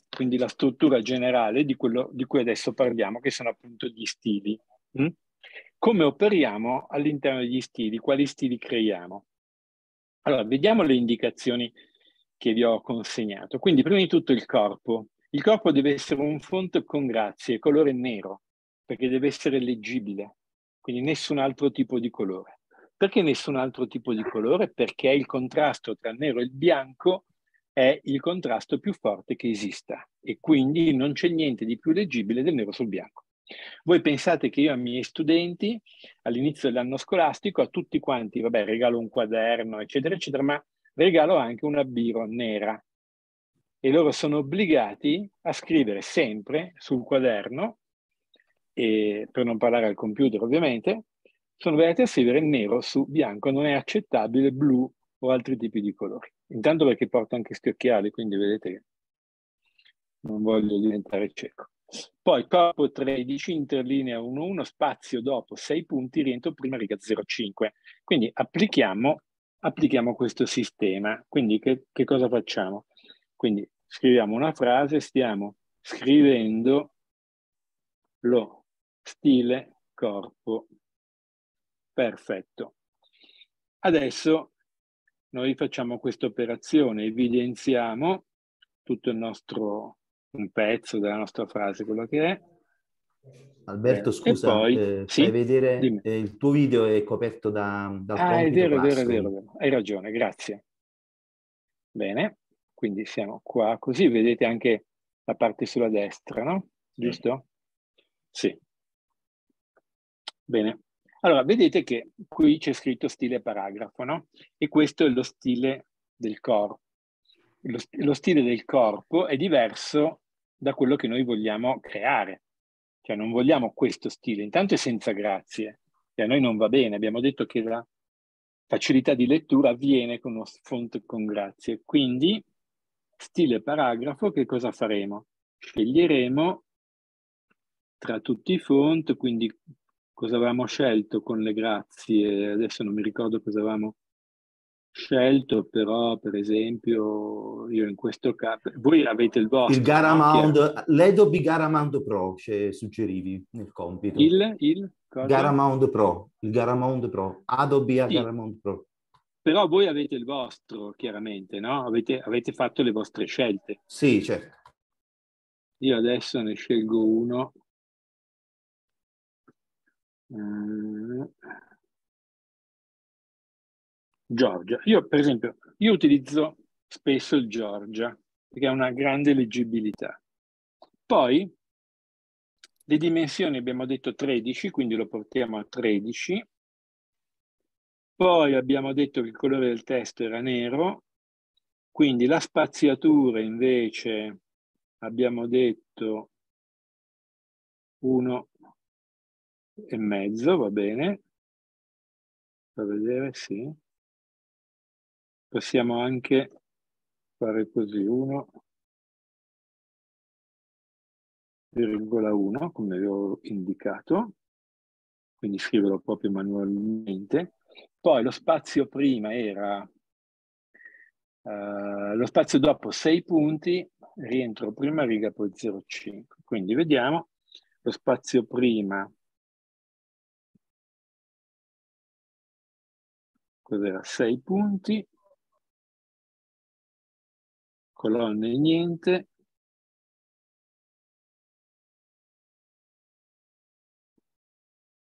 quindi la struttura generale di quello di cui adesso parliamo, che sono appunto gli stili. Mm? Come operiamo all'interno degli stili? Quali stili creiamo? Allora, vediamo le indicazioni che vi ho consegnato. Quindi, prima di tutto il corpo. Il corpo deve essere un font con grazie, colore nero, perché deve essere leggibile, quindi nessun altro tipo di colore. Perché nessun altro tipo di colore? Perché il contrasto tra il nero e il bianco è il contrasto più forte che esista e quindi non c'è niente di più leggibile del nero sul bianco. Voi pensate che io ai miei studenti all'inizio dell'anno scolastico a tutti quanti, vabbè, regalo un quaderno, eccetera, eccetera, ma regalo anche una biro nera e loro sono obbligati a scrivere sempre sul quaderno, e, per non parlare al computer ovviamente, sono obbligati a scrivere nero su bianco, non è accettabile blu o altri tipi di colori. Intanto perché porto anche sti occhiali, quindi vedete che non voglio diventare cieco. Poi corpo 13, interlinea 1-1, spazio dopo 6 punti, rientro prima riga 0,5. Quindi applichiamo, applichiamo, questo sistema. Quindi che, che cosa facciamo? Quindi scriviamo una frase, stiamo scrivendo lo stile corpo. Perfetto. Adesso noi facciamo questa operazione, evidenziamo tutto il nostro un pezzo della nostra frase, quello che è. Alberto, eh, scusa, poi, eh, sì? vedere eh, il tuo video è coperto da, dal ah, è vero, è vero, è vero, hai ragione, grazie. Bene, quindi siamo qua, così vedete anche la parte sulla destra, no? Giusto? Sì. Bene. Allora, vedete che qui c'è scritto stile paragrafo, no? E questo è lo stile del corpo. Lo, lo stile del corpo è diverso da quello che noi vogliamo creare. Cioè non vogliamo questo stile, intanto è senza grazie e a noi non va bene. Abbiamo detto che la facilità di lettura avviene con uno font con grazie. Quindi, stile paragrafo, che cosa faremo? Sceglieremo tra tutti i font, quindi cosa avevamo scelto con le grazie, adesso non mi ricordo cosa avevamo scelto, però per esempio io in questo caso, voi avete il vostro. Il Garamount, l'Adobe Garamount Pro cioè, suggerivi nel compito. Il, il? Garamount Pro, il Garamount Pro, Adobe sì. Garamount Pro. Però voi avete il vostro, chiaramente, no? Avete, avete fatto le vostre scelte. Sì, certo. Io adesso ne scelgo uno. Mm. Giorgia. Io, per esempio, io utilizzo spesso il Giorgia perché ha una grande leggibilità. Poi le dimensioni abbiamo detto 13, quindi lo portiamo a 13. Poi abbiamo detto che il colore del testo era nero, quindi la spaziatura invece abbiamo detto 1 e mezzo, va bene. Fa vedere, sì. Possiamo anche fare così, 1,1 come ho indicato, quindi scriverlo proprio manualmente. Poi lo spazio prima era, uh, lo spazio dopo 6 punti, rientro prima riga poi 0,5. Quindi vediamo lo spazio prima cos'era? 6 punti colonne niente.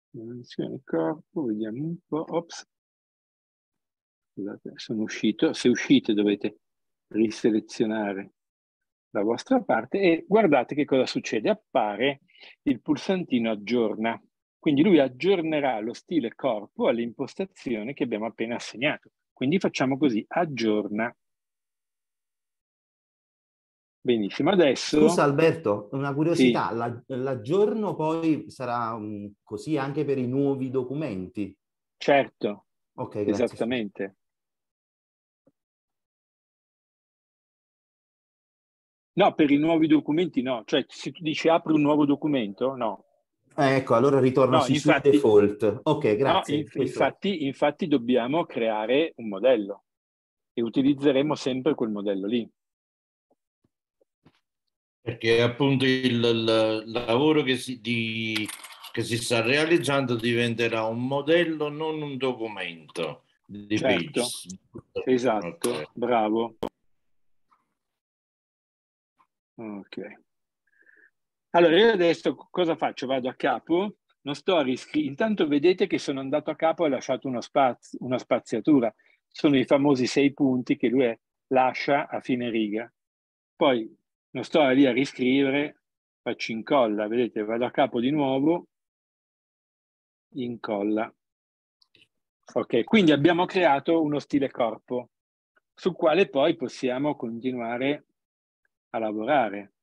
Dimensione corpo vediamo un po' ops scusate sono uscito se uscite dovete riselezionare la vostra parte e guardate che cosa succede. Appare il pulsantino aggiorna. Quindi lui aggiornerà lo stile corpo all'impostazione che abbiamo appena assegnato. Quindi facciamo così, aggiorna. Benissimo, adesso... Scusa Alberto, una curiosità, sì. l'aggiorno poi sarà um, così anche per i nuovi documenti? Certo, okay, esattamente. No, per i nuovi documenti no. Cioè, se tu dici apri un nuovo documento, no. Eh, ecco, allora ritorno no, sui infatti, default. Ok, grazie. No, inf- infatti, infatti dobbiamo creare un modello e utilizzeremo sempre quel modello lì. Perché appunto il, il lavoro che si, di, che si, sta realizzando diventerà un modello, non un documento di certo. Esatto, okay. bravo. Ok. Allora, io adesso cosa faccio? Vado a capo, non sto a riscrivere. Intanto vedete che sono andato a capo e ho lasciato uno spazio, una spaziatura. Sono i famosi sei punti che lui lascia a fine riga. Poi non sto lì a riscrivere, faccio incolla, vedete, vado a capo di nuovo, incolla. Ok, quindi abbiamo creato uno stile corpo, sul quale poi possiamo continuare a lavorare.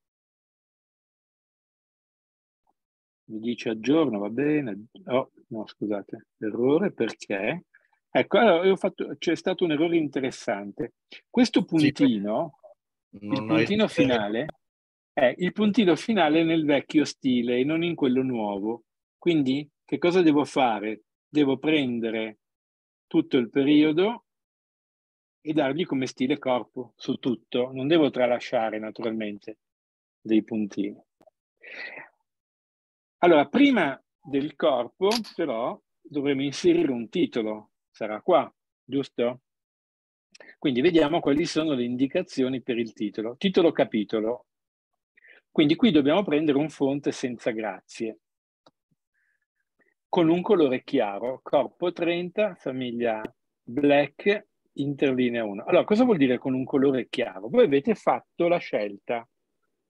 Mi dice aggiorno, va bene. Oh, no, scusate, errore perché? Ecco, allora fatto, c'è stato un errore interessante. Questo puntino, sì, il puntino finale, è il puntino finale nel vecchio stile e non in quello nuovo. Quindi, che cosa devo fare? Devo prendere tutto il periodo e dargli come stile corpo su tutto. Non devo tralasciare naturalmente dei puntini. Allora, prima del corpo, però, dovremo inserire un titolo. Sarà qua, giusto? Quindi vediamo quali sono le indicazioni per il titolo. Titolo capitolo. Quindi qui dobbiamo prendere un font senza grazie, con un colore chiaro, corpo 30, famiglia black interlinea 1. Allora, cosa vuol dire con un colore chiaro? Voi avete fatto la scelta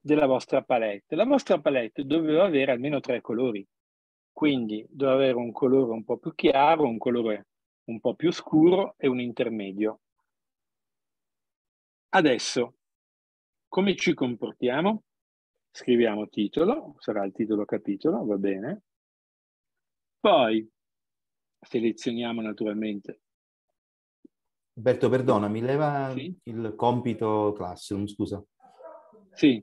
della vostra palette. La vostra palette doveva avere almeno tre colori, quindi doveva avere un colore un po' più chiaro, un colore un po' più scuro e un intermedio. Adesso, come ci comportiamo? Scriviamo titolo, sarà il titolo capitolo, va bene. Poi selezioniamo naturalmente Alberto, perdona, mi leva sì? il compito Classroom, scusa. Sì,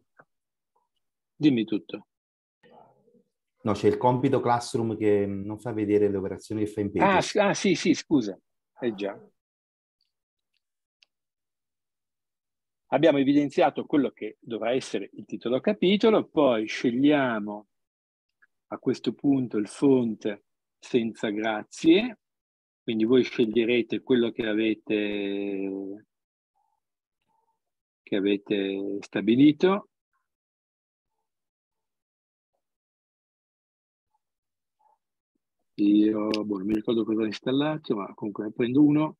dimmi tutto. No, c'è il compito Classroom che non fa vedere le operazioni che fa in Pages. Ah, ah, sì, sì, scusa. Eh già. Abbiamo evidenziato quello che dovrà essere il titolo capitolo, poi scegliamo a questo punto il font senza grazie, quindi voi sceglierete quello che avete, che avete stabilito. Io boh, non mi ricordo cosa ho installato, ma comunque ne prendo uno,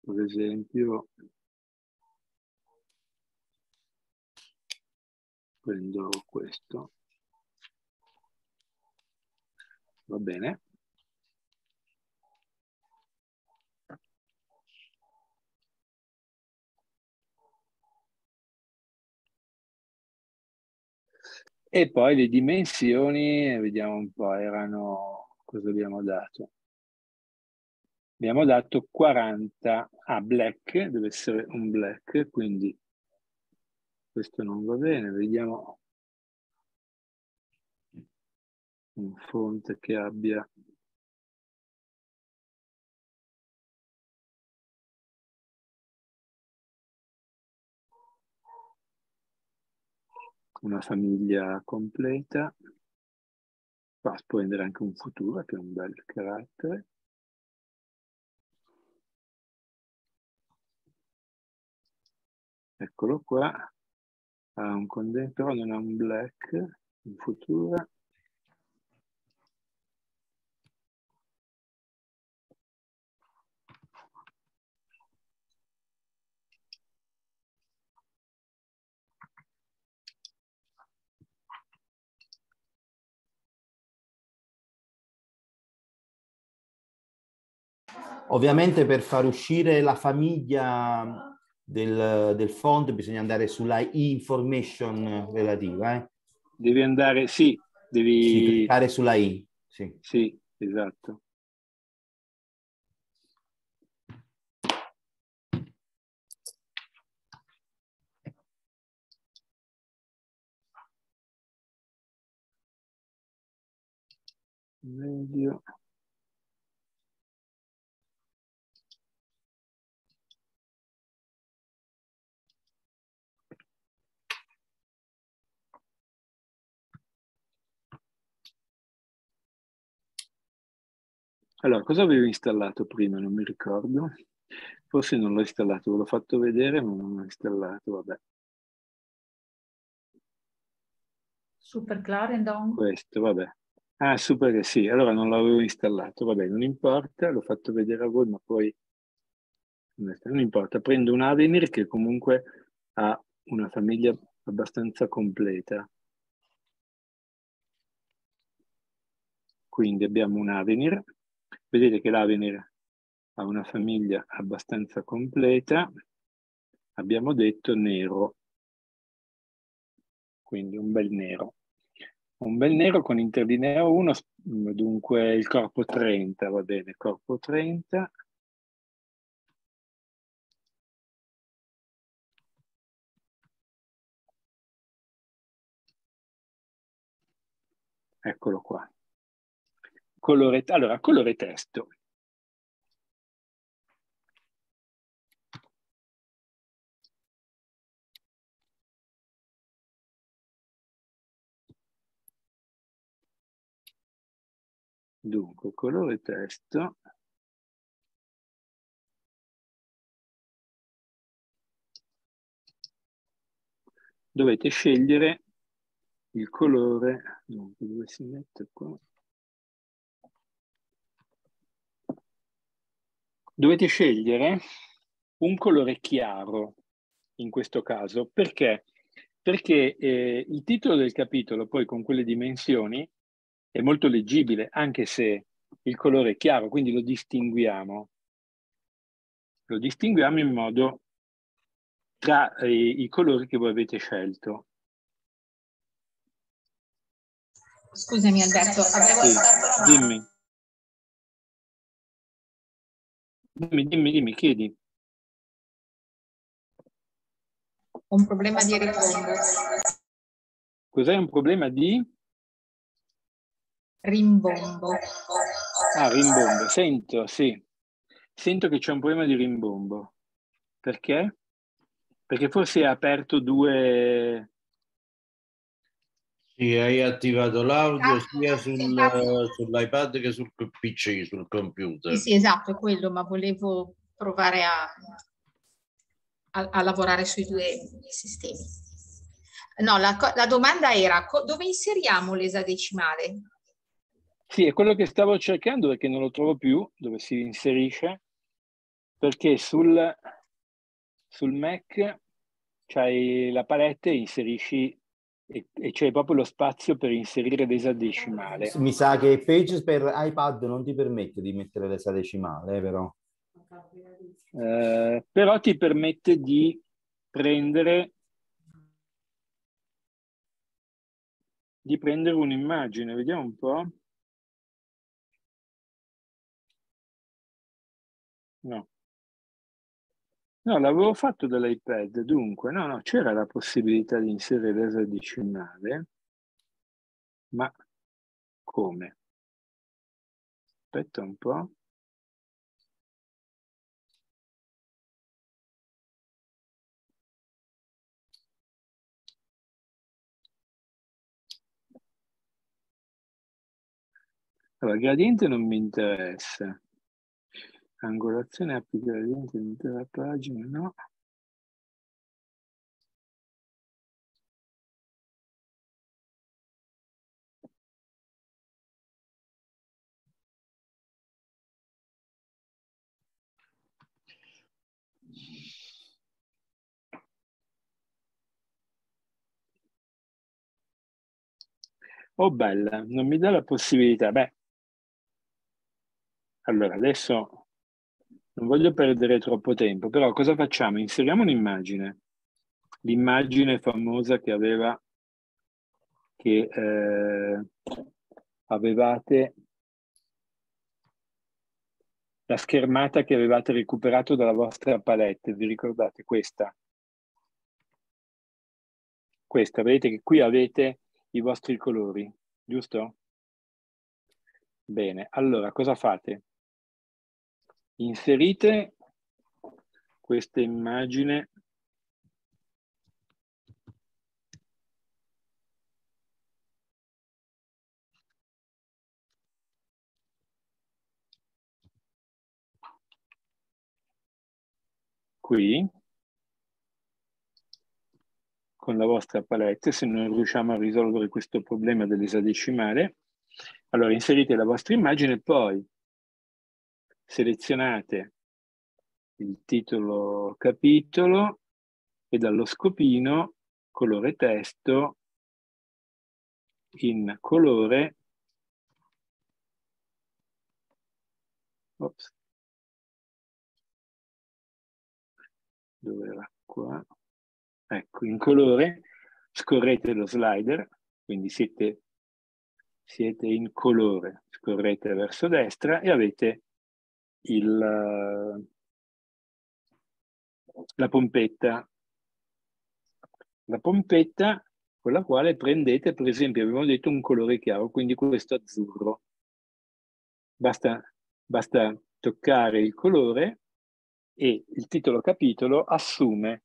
per esempio prendo questo. Va bene. E poi le dimensioni, vediamo un po', erano, cosa abbiamo dato? Abbiamo dato 40 a black, deve essere un black, quindi questo non va bene, vediamo un font che abbia una famiglia completa. Può prendere anche un futuro, che è un bel carattere. Eccolo qua. Ha un condenser, però non ha un black, un futuro. Ovviamente per far uscire la famiglia del, del font bisogna andare sulla information relativa. Eh? Devi andare, sì, devi... Sì, cliccare sulla I. Sì, sì esatto. Medio. Allora, cosa avevo installato prima? Non mi ricordo. Forse non l'ho installato, ve l'ho fatto vedere, ma non l'ho installato, vabbè. Super Clarendon. Questo, vabbè. Ah, super, sì, allora non l'avevo installato, vabbè, non importa, l'ho fatto vedere a voi, ma poi non importa. Prendo un Avenir che comunque ha una famiglia abbastanza completa. Quindi abbiamo un Avenir Vedete che l'Avenir ha una famiglia abbastanza completa, abbiamo detto nero, quindi un bel nero. Un bel nero con interlineo 1, dunque il corpo 30, va bene, corpo 30. Eccolo qua colore, allora, colore testo. Dunque, colore testo. Dovete scegliere il colore, dunque, dove si mette qua? Dovete scegliere un colore chiaro in questo caso. Perché? Perché eh, il titolo del capitolo poi con quelle dimensioni è molto leggibile, anche se il colore è chiaro, quindi lo distinguiamo. Lo distinguiamo in modo tra eh, i colori che voi avete scelto. Scusami Alberto, avevo sì, dimmi. Dimmi, dimmi, dimmi, chiedi. Un problema di rimbombo. Cos'è un problema di? Rimbombo. Ah, rimbombo. Sento, sì. Sento che c'è un problema di rimbombo. Perché? Perché forse ha aperto due, sì, hai attivato l'audio sia sul, sull'iPad che sul PC, sul computer. Sì, sì, esatto, è quello, ma volevo provare a, a, a lavorare sui due sistemi. No, la, la domanda era dove inseriamo l'esadecimale? Sì, è quello che stavo cercando perché non lo trovo più, dove si inserisce, perché sul, sul Mac c'hai la palette e inserisci e, e c'è proprio lo spazio per inserire l'esadecimale. Mi sa che Pages per iPad non ti permette di mettere l'esadecimale, eh, però. Eh, però ti permette di prendere di prendere un'immagine, vediamo un po'. No. No, l'avevo fatto dall'iPad, dunque, no, no, c'era la possibilità di inserire l'esadecimale, ma come? Aspetta un po'. Allora, gradiente non mi interessa. Angolazione applica gradiente all'intera pagina, no. Oh bella, non mi dà la possibilità. Beh, allora, adesso non voglio perdere troppo tempo, però cosa facciamo? Inseriamo un'immagine, l'immagine famosa che aveva, che eh, avevate, la schermata che avevate recuperato dalla vostra palette, vi ricordate questa? Questa, vedete che qui avete i vostri colori, giusto? Bene, allora cosa fate? Inserite questa immagine. Qui con la vostra palette se non riusciamo a risolvere questo problema dell'esadecimale. Allora inserite la vostra immagine poi selezionate il titolo capitolo e dallo scopino colore testo in colore. Ops. dove era qua. Ecco in colore scorrete lo slider quindi siete, siete in colore scorrete verso destra e avete il, la pompetta. La pompetta con la quale prendete, per esempio, abbiamo detto un colore chiaro, quindi questo azzurro. Basta, basta toccare il colore e il titolo capitolo assume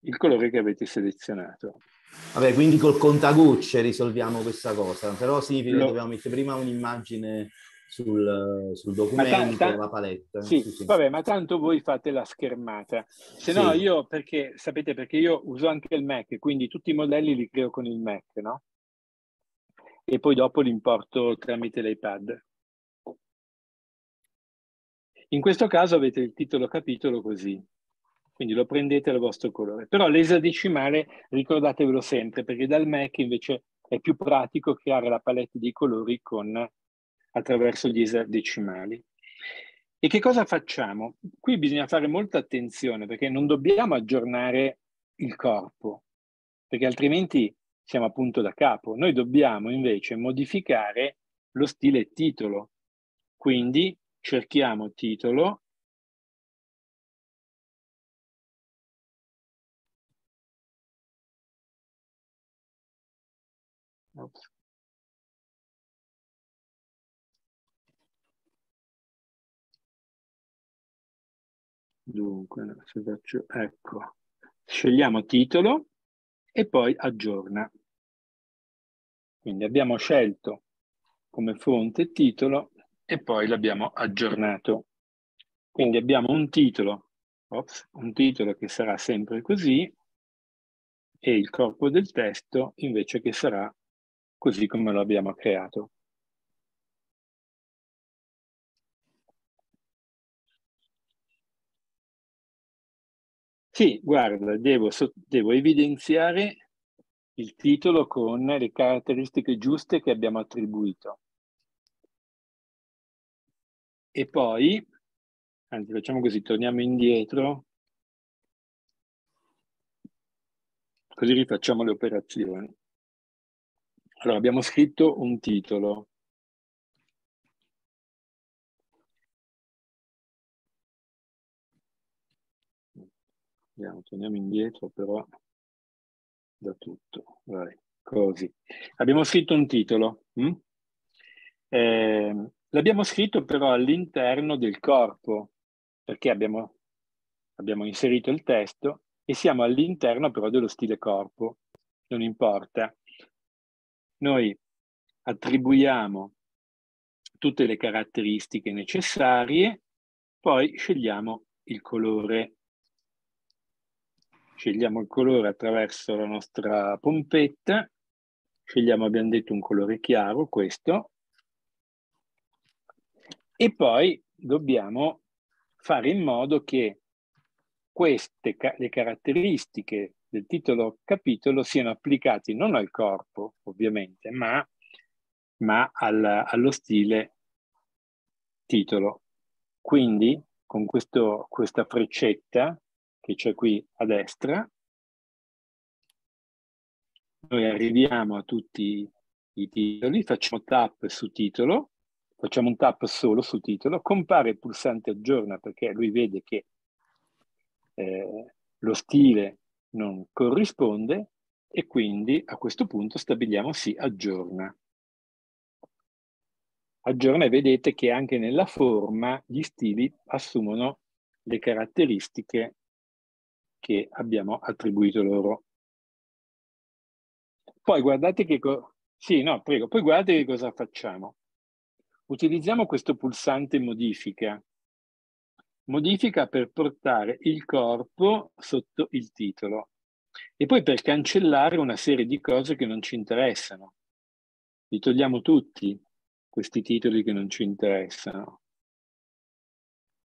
il colore che avete selezionato. Vabbè, quindi col contagocce risolviamo questa cosa, però significa che dobbiamo mettere prima un'immagine sul, sul documento, ta- ta- la palette. Sì, sì, sì, vabbè, ma tanto voi fate la schermata. Se no, sì. io perché, sapete, perché io uso anche il Mac, quindi tutti i modelli li creo con il Mac, no? E poi dopo li importo tramite l'iPad. In questo caso avete il titolo capitolo così, quindi lo prendete al vostro colore. Però l'esadecimale ricordatevelo sempre, perché dal Mac invece è più pratico creare la palette di colori con attraverso gli esadecimali. E che cosa facciamo? Qui bisogna fare molta attenzione perché non dobbiamo aggiornare il corpo, perché altrimenti siamo appunto da capo. Noi dobbiamo invece modificare lo stile titolo. Quindi cerchiamo titolo Ops. Dunque, se faccio, ecco, scegliamo titolo e poi aggiorna. Quindi abbiamo scelto come fonte titolo e poi l'abbiamo aggiornato. Quindi abbiamo un titolo, ops, un titolo che sarà sempre così e il corpo del testo invece che sarà così come lo abbiamo creato. Sì, guarda, devo, devo evidenziare il titolo con le caratteristiche giuste che abbiamo attribuito. E poi, anzi facciamo così, torniamo indietro, così rifacciamo le operazioni. Allora, abbiamo scritto un titolo. Andiamo, torniamo indietro però da tutto. Vai, così. Abbiamo scritto un titolo. Hm? Eh, l'abbiamo scritto però all'interno del corpo, perché abbiamo, abbiamo inserito il testo e siamo all'interno però dello stile corpo. Non importa noi attribuiamo tutte le caratteristiche necessarie, poi scegliamo il colore. Scegliamo il colore attraverso la nostra pompetta, scegliamo, abbiamo detto, un colore chiaro, questo, e poi dobbiamo fare in modo che queste le caratteristiche del titolo capitolo siano applicati non al corpo, ovviamente, ma, ma al, allo stile titolo. Quindi, con questo, questa freccetta che c'è qui a destra, noi arriviamo a tutti i titoli, facciamo tap su titolo, facciamo un tap solo su titolo, compare il pulsante aggiorna perché lui vede che eh, lo stile non corrisponde e quindi a questo punto stabiliamo si aggiorna. Aggiorna e vedete che anche nella forma gli stili assumono le caratteristiche che abbiamo attribuito loro. Poi guardate che cosa... Sì, no, prego. Poi guardate che cosa facciamo. Utilizziamo questo pulsante modifica modifica per portare il corpo sotto il titolo e poi per cancellare una serie di cose che non ci interessano. Li togliamo tutti questi titoli che non ci interessano,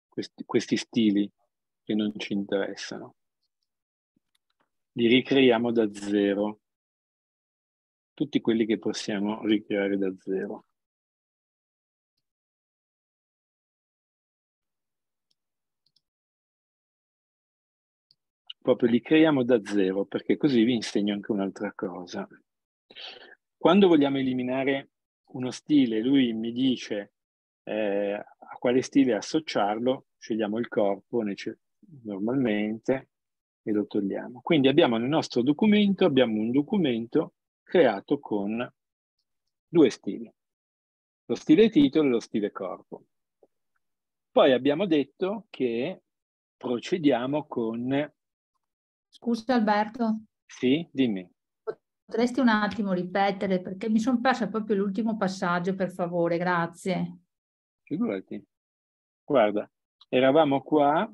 questi, questi stili che non ci interessano. Li ricreiamo da zero, tutti quelli che possiamo ricreare da zero. proprio li creiamo da zero, perché così vi insegno anche un'altra cosa. Quando vogliamo eliminare uno stile, lui mi dice eh, a quale stile associarlo, scegliamo il corpo normalmente e lo togliamo. Quindi abbiamo nel nostro documento, abbiamo un documento creato con due stili, lo stile titolo e lo stile corpo. Poi abbiamo detto che procediamo con Scusa Alberto. Sì, dimmi. Potresti un attimo ripetere perché mi sono persa proprio l'ultimo passaggio, per favore, grazie. Figurati. Guarda, eravamo qua,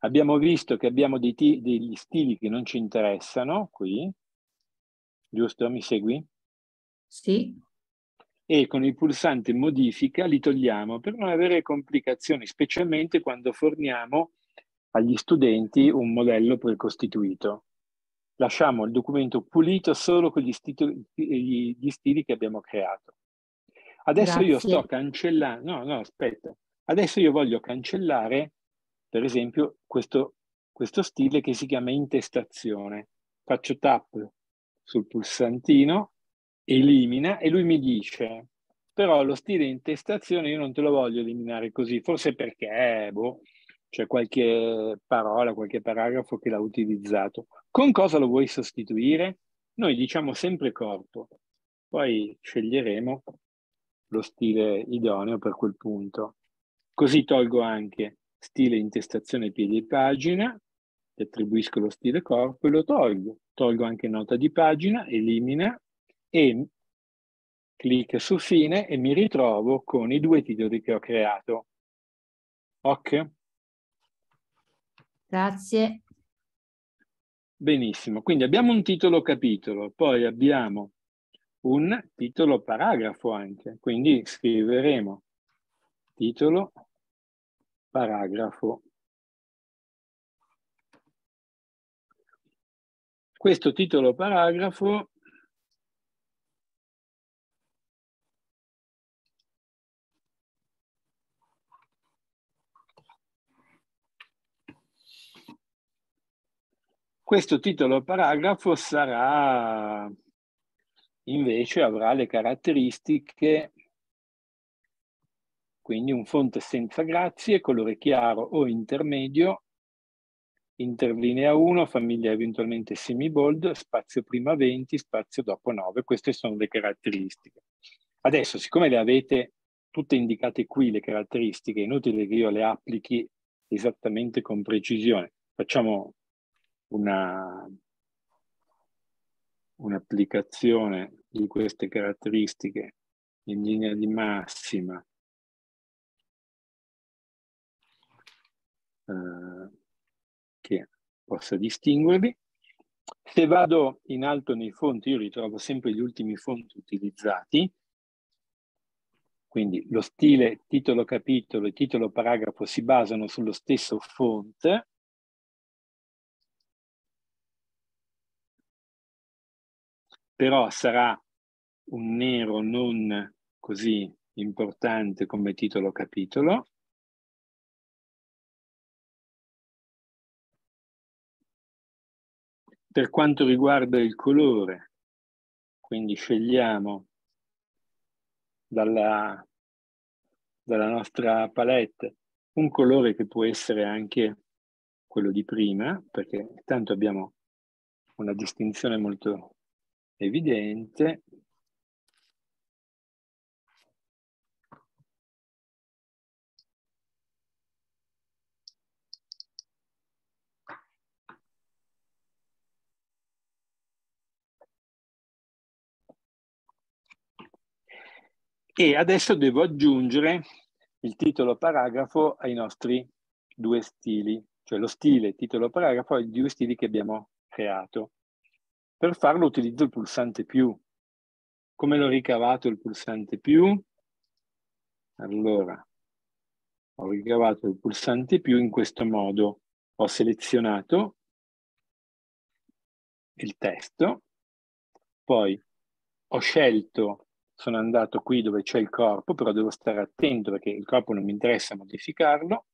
abbiamo visto che abbiamo degli stili che non ci interessano qui, giusto? Mi segui? Sì. E con il pulsante modifica li togliamo per non avere complicazioni, specialmente quando forniamo agli studenti un modello precostituito. Lasciamo il documento pulito solo con gli, stili, gli stili che abbiamo creato. Adesso Grazie. io sto cancellando, no, no, aspetta. Adesso io voglio cancellare, per esempio, questo, questo stile che si chiama intestazione. Faccio tap sul pulsantino, elimina e lui mi dice, però lo stile intestazione io non te lo voglio eliminare così, forse perché, boh, c'è qualche parola, qualche paragrafo che l'ha utilizzato. Con cosa lo vuoi sostituire? Noi diciamo sempre corpo, poi sceglieremo lo stile idoneo per quel punto. Così tolgo anche stile intestazione piedi e pagina, attribuisco lo stile corpo e lo tolgo. Tolgo anche nota di pagina, elimina e clic su fine e mi ritrovo con i due titoli che ho creato. Ok? Grazie. Benissimo, quindi abbiamo un titolo capitolo, poi abbiamo un titolo paragrafo anche, quindi scriveremo titolo paragrafo. Questo titolo paragrafo Questo titolo paragrafo sarà invece avrà le caratteristiche quindi un fonte senza grazie, colore chiaro o intermedio, interlinea 1, famiglia eventualmente semi-bold, spazio prima 20, spazio dopo 9. Queste sono le caratteristiche. Adesso, siccome le avete tutte indicate qui, le caratteristiche, è inutile che io le applichi esattamente con precisione. Facciamo una, un'applicazione di queste caratteristiche in linea di massima eh, che possa distinguerli. Se vado in alto nei fonti, io ritrovo sempre gli ultimi fonti utilizzati, quindi lo stile titolo capitolo e titolo paragrafo si basano sullo stesso font, però sarà un nero non così importante come titolo capitolo. Per quanto riguarda il colore, quindi scegliamo dalla, dalla nostra palette un colore che può essere anche quello di prima, perché tanto abbiamo una distinzione molto evidente E adesso devo aggiungere il titolo paragrafo ai nostri due stili, cioè lo stile titolo paragrafo ai due stili che abbiamo creato. Per farlo utilizzo il pulsante più. Come l'ho ricavato il pulsante più? Allora, ho ricavato il pulsante più in questo modo. Ho selezionato il testo, poi ho scelto, sono andato qui dove c'è il corpo, però devo stare attento perché il corpo non mi interessa modificarlo,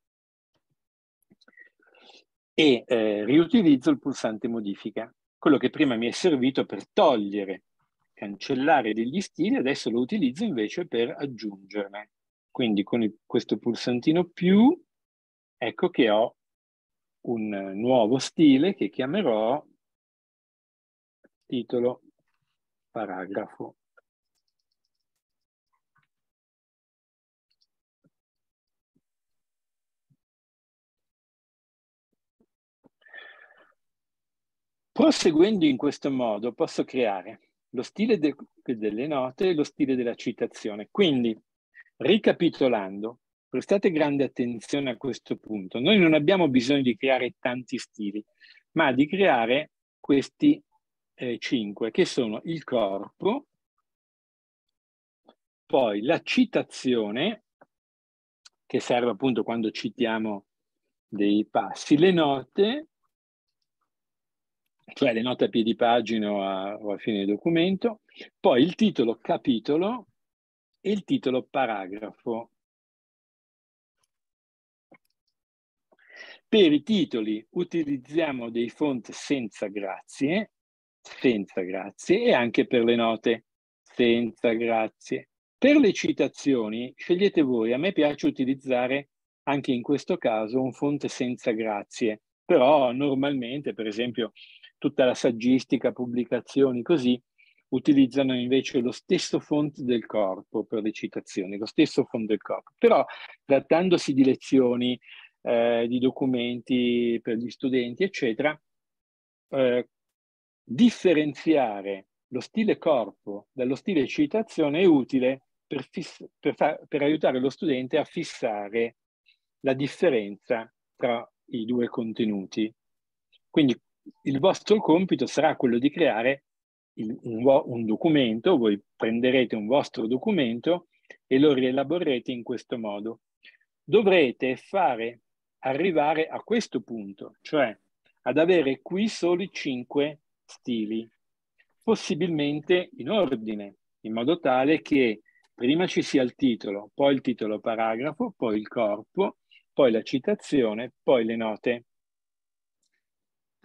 e eh, riutilizzo il pulsante modifica quello che prima mi è servito per togliere, cancellare degli stili, adesso lo utilizzo invece per aggiungerne. Quindi con il, questo pulsantino più, ecco che ho un nuovo stile che chiamerò titolo paragrafo. Proseguendo in questo modo posso creare lo stile de- delle note e lo stile della citazione. Quindi, ricapitolando, prestate grande attenzione a questo punto. Noi non abbiamo bisogno di creare tanti stili, ma di creare questi eh, cinque, che sono il corpo, poi la citazione, che serve appunto quando citiamo dei passi, le note, cioè le note a piedi pagina o a, fine documento, poi il titolo capitolo e il titolo paragrafo. Per i titoli utilizziamo dei font senza grazie, senza grazie, e anche per le note senza grazie. Per le citazioni scegliete voi, a me piace utilizzare anche in questo caso un font senza grazie, però normalmente, per esempio, tutta la saggistica, pubblicazioni così, utilizzano invece lo stesso font del corpo per le citazioni, lo stesso font del corpo. Però trattandosi di lezioni, eh, di documenti per gli studenti, eccetera, eh, differenziare lo stile corpo dallo stile citazione è utile per, per, per aiutare lo studente a fissare la differenza tra i due contenuti. Quindi il vostro compito sarà quello di creare il, un, un, documento, voi prenderete un vostro documento e lo rielaborerete in questo modo. Dovrete fare arrivare a questo punto, cioè ad avere qui solo i cinque stili, possibilmente in ordine, in modo tale che prima ci sia il titolo, poi il titolo paragrafo, poi il corpo, poi la citazione, poi le note.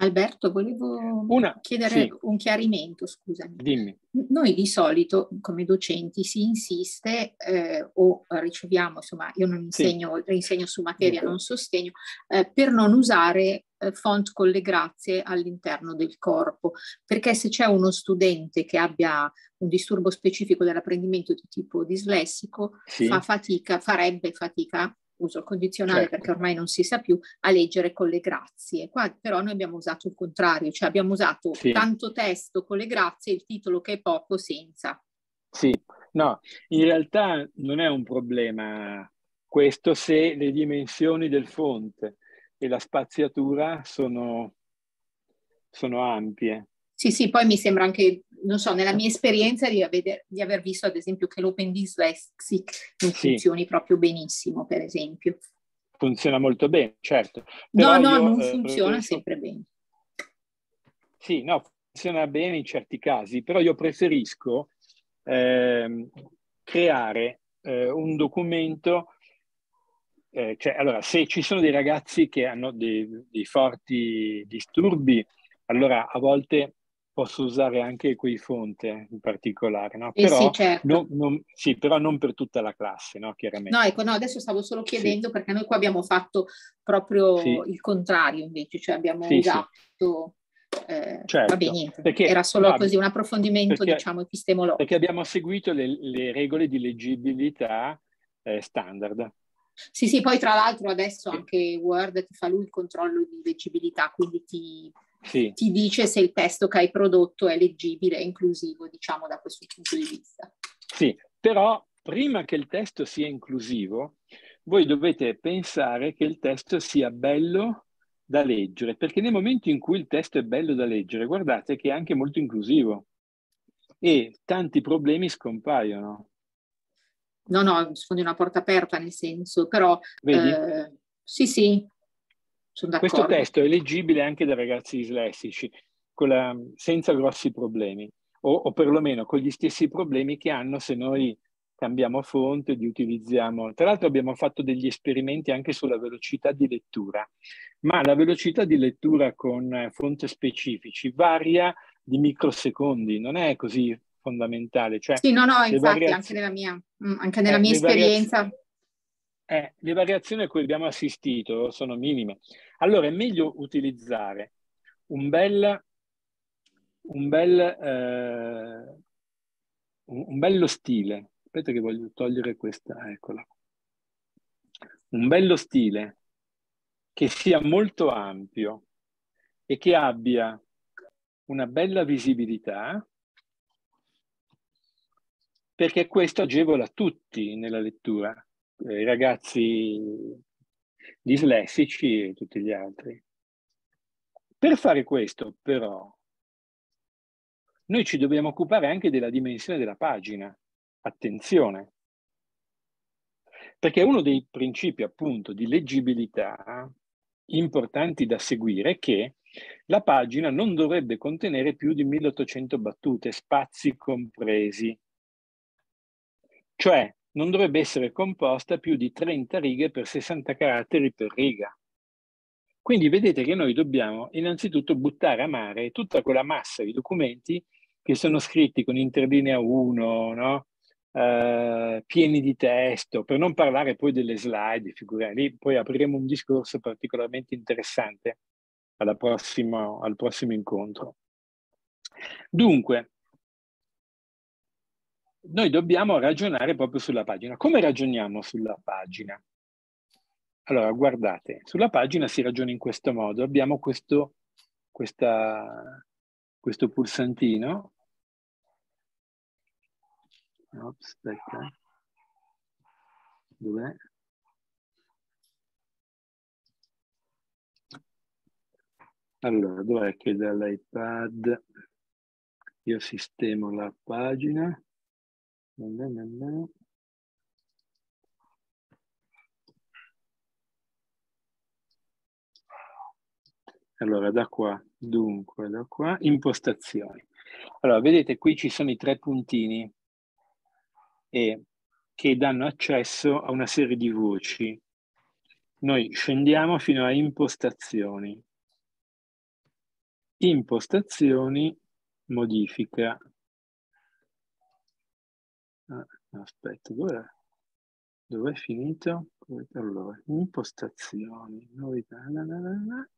Alberto, volevo Una, chiedere sì. un chiarimento, scusami. Dimmi. Noi di solito, come docenti, si insiste eh, o riceviamo, insomma, io non insegno, sì. insegno su materia, non sostegno, eh, per non usare eh, font con le grazie all'interno del corpo, perché se c'è uno studente che abbia un disturbo specifico dell'apprendimento di tipo dislessico, sì. fa fatica, farebbe fatica uso il condizionale certo. perché ormai non si sa più, a leggere con le grazie. Qua però noi abbiamo usato il contrario, cioè abbiamo usato sì. tanto testo con le grazie, il titolo che è poco senza. Sì, no, in realtà non è un problema questo se le dimensioni del font e la spaziatura sono, sono ampie. Sì, sì, poi mi sembra anche, non so, nella mia esperienza di, aver, di aver visto ad esempio che l'Open Dyslexic non sì. funzioni proprio benissimo, per esempio. Funziona molto bene, certo. Però no, no, io, non eh, funziona eh, sempre bene. Sì, no, funziona bene in certi casi, però io preferisco eh, creare eh, un documento eh, cioè, allora, se ci sono dei ragazzi che hanno dei, dei, forti disturbi, allora a volte posso usare anche quei fonte in particolare, no? Eh però, sì, certo. non, non, sì, però non per tutta la classe, no? Chiaramente. No, ecco, no, adesso stavo solo chiedendo sì. perché noi qua abbiamo fatto proprio il contrario invece, cioè abbiamo usato... Eh, certo, vabbè, niente, perché, era solo vabbè, così un approfondimento, perché, diciamo, epistemologico. Perché abbiamo seguito le, le regole di leggibilità eh, standard. Sì, sì, poi tra l'altro adesso anche Word ti fa lui il controllo di leggibilità, quindi ti sì. ti dice se il testo che hai prodotto è leggibile e inclusivo, diciamo, da questo punto di vista. Sì, però prima che il testo sia inclusivo, voi dovete pensare che il testo sia bello da leggere, perché nel momento in cui il testo è bello da leggere, guardate che è anche molto inclusivo e tanti problemi scompaiono. No, no, sfondi una porta aperta nel senso, però eh, sì, sì, questo testo è leggibile anche da ragazzi dislessici, la, senza grossi problemi, o, o, perlomeno con gli stessi problemi che hanno se noi cambiamo fonte, li utilizziamo. Tra l'altro abbiamo fatto degli esperimenti anche sulla velocità di lettura, ma la velocità di lettura con fonte specifici varia di microsecondi, non è così fondamentale. Cioè, sì, no, no, infatti, variaz- anche nella mia, mm, anche nella eh, mia esperienza. Variaz- eh, le variazioni a cui abbiamo assistito sono minime. Allora è meglio utilizzare un bel, un bel eh, un bello stile. Aspetta che voglio togliere questa, eccola. Un bello stile che sia molto ampio e che abbia una bella visibilità, perché questo agevola tutti nella lettura i ragazzi dislessici e tutti gli altri. Per fare questo, però, noi ci dobbiamo occupare anche della dimensione della pagina. Attenzione, perché uno dei principi appunto di leggibilità importanti da seguire è che la pagina non dovrebbe contenere più di 1800 battute, spazi compresi. Cioè, non dovrebbe essere composta più di 30 righe per 60 caratteri per riga. Quindi vedete che noi dobbiamo innanzitutto buttare a mare tutta quella massa di documenti che sono scritti con interlinea 1, no? eh, pieni di testo, per non parlare poi delle slide, figurati, lì poi apriremo un discorso particolarmente interessante prossima, al prossimo incontro. Dunque, noi dobbiamo ragionare proprio sulla pagina. Come ragioniamo sulla pagina? Allora, guardate, sulla pagina si ragiona in questo modo. Abbiamo questo, questa, questo pulsantino. Ops, aspetta. Dov'è? Allora, dov'è che dall'iPad io sistemo la pagina? Allora, da qua, dunque, da qua, impostazioni. Allora, vedete, qui ci sono i tre puntini e, che danno accesso a una serie di voci. Noi scendiamo fino a impostazioni. Impostazioni, modifica. Ah, aspetta, dov'è? Dov'è finito? Allora, impostazioni, novità, na, na, na,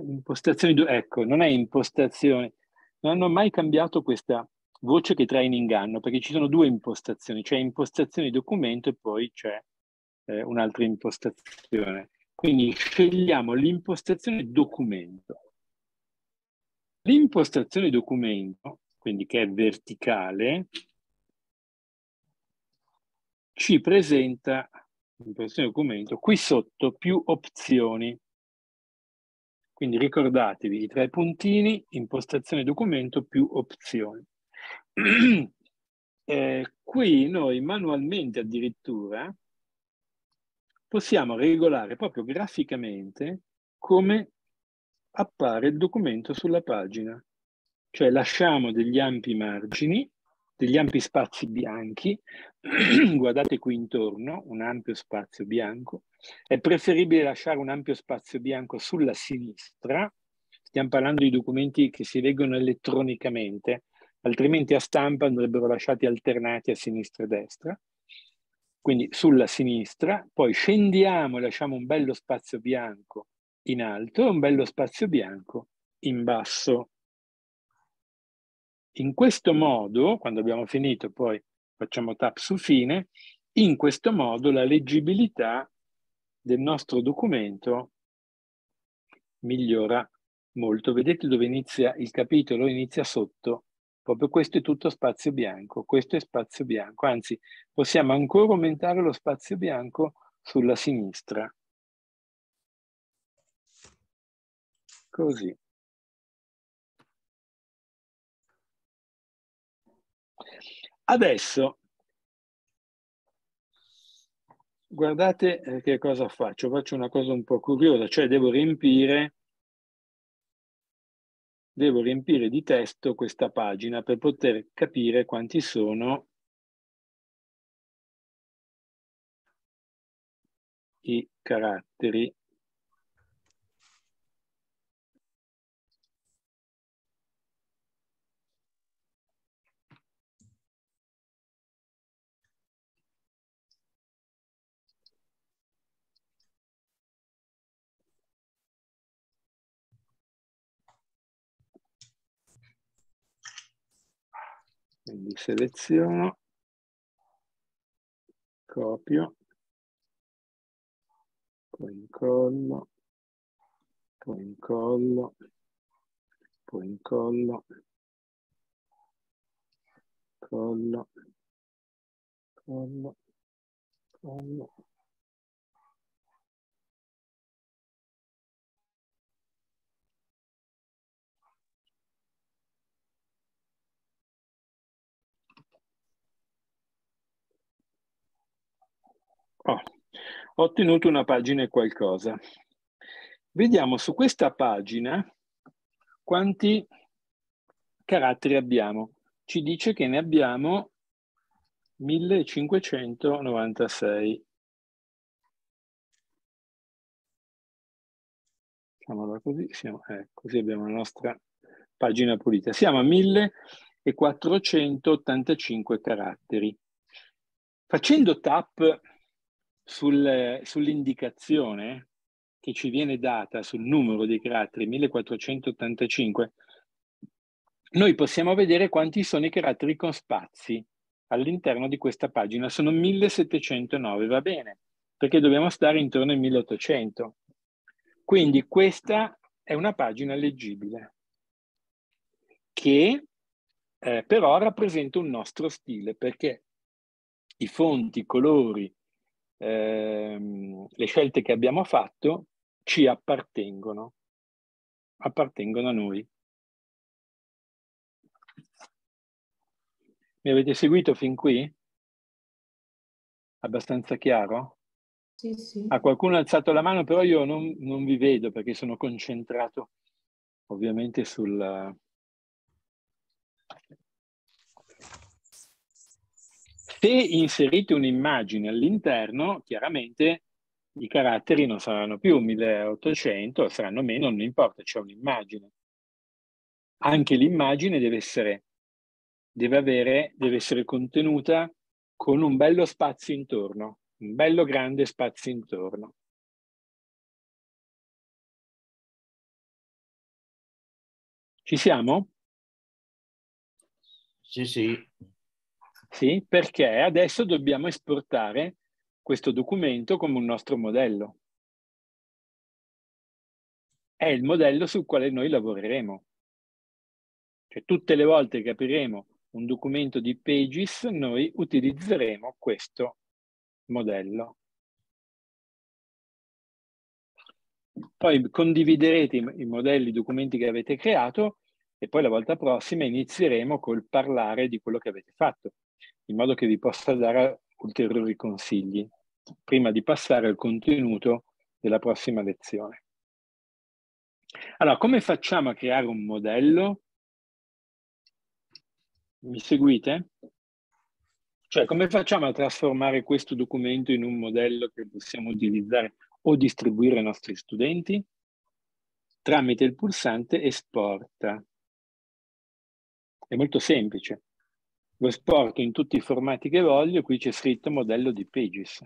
impostazioni, ecco, non è impostazione. Non hanno mai cambiato questa voce che trae in inganno, perché ci sono due impostazioni, c'è impostazioni documento e poi c'è eh, un'altra impostazione. Quindi scegliamo l'impostazione documento. L'impostazione documento, quindi che è verticale, ci presenta, l'impostazione documento, qui sotto più opzioni. Quindi ricordatevi i tre puntini, impostazione documento più opzioni. [clears throat] eh, qui noi manualmente addirittura possiamo regolare proprio graficamente come appare il documento sulla pagina. Cioè lasciamo degli ampi margini, degli ampi spazi bianchi, [clears throat] guardate qui intorno, un ampio spazio bianco, è preferibile lasciare un ampio spazio bianco sulla sinistra, stiamo parlando di documenti che si leggono elettronicamente, altrimenti a stampa andrebbero lasciati alternati a sinistra e destra, quindi sulla sinistra, poi scendiamo e lasciamo un bello spazio bianco in alto e un bello spazio bianco in basso. In questo modo, quando abbiamo finito, poi facciamo tap su fine, in questo modo la leggibilità del nostro documento migliora molto. Vedete dove inizia il capitolo? Inizia sotto. Proprio questo è tutto spazio bianco, questo è spazio bianco. Anzi, possiamo ancora aumentare lo spazio bianco sulla sinistra. Così. Adesso guardate eh, che cosa faccio. Faccio una cosa un po' curiosa, cioè devo riempire, devo riempire di testo questa pagina per poter capire quanti sono i caratteri Quindi seleziono, copio, poi incollo, poi incollo, poi incollo, collo, collo, collo. Oh, ho ottenuto una pagina e qualcosa. Vediamo su questa pagina quanti caratteri abbiamo. Ci dice che ne abbiamo 1596. Facciamola così, siamo, eh, così abbiamo la nostra pagina pulita. Siamo a 1485 caratteri. Facendo tap sul, sull'indicazione che ci viene data sul numero dei caratteri 1485, noi possiamo vedere quanti sono i caratteri con spazi all'interno di questa pagina. Sono 1709, va bene, perché dobbiamo stare intorno ai 1800. Quindi questa è una pagina leggibile che eh, però rappresenta un nostro stile perché i fonti, i colori, ehm, le scelte che abbiamo fatto ci appartengono, appartengono a noi. Mi avete seguito fin qui? Abbastanza chiaro? Sì, sì. Ah, qualcuno ha alzato la mano, però io non, non vi vedo perché sono concentrato ovviamente sul... Se inserite un'immagine all'interno, chiaramente i caratteri non saranno più 1800, saranno meno, non importa, c'è un'immagine. Anche l'immagine deve essere, deve, avere, deve essere contenuta con un bello spazio intorno, un bello grande spazio intorno. Ci siamo? Sì, sì. Sì, perché adesso dobbiamo esportare questo documento come un nostro modello. È il modello sul quale noi lavoreremo. Cioè tutte le volte che apriremo un documento di Pages, noi utilizzeremo questo modello. Poi condividerete i, modelli, i documenti che avete creato e poi la volta prossima inizieremo col parlare di quello che avete fatto, in modo che vi possa dare ulteriori consigli, prima di passare al contenuto della prossima lezione. Allora, come facciamo a creare un modello? Mi seguite? Cioè, come facciamo a trasformare questo documento in un modello che possiamo utilizzare o distribuire ai nostri studenti? Tramite il pulsante Esporta. È molto semplice. Lo esporto in tutti i formati che voglio, qui c'è scritto modello di Pages.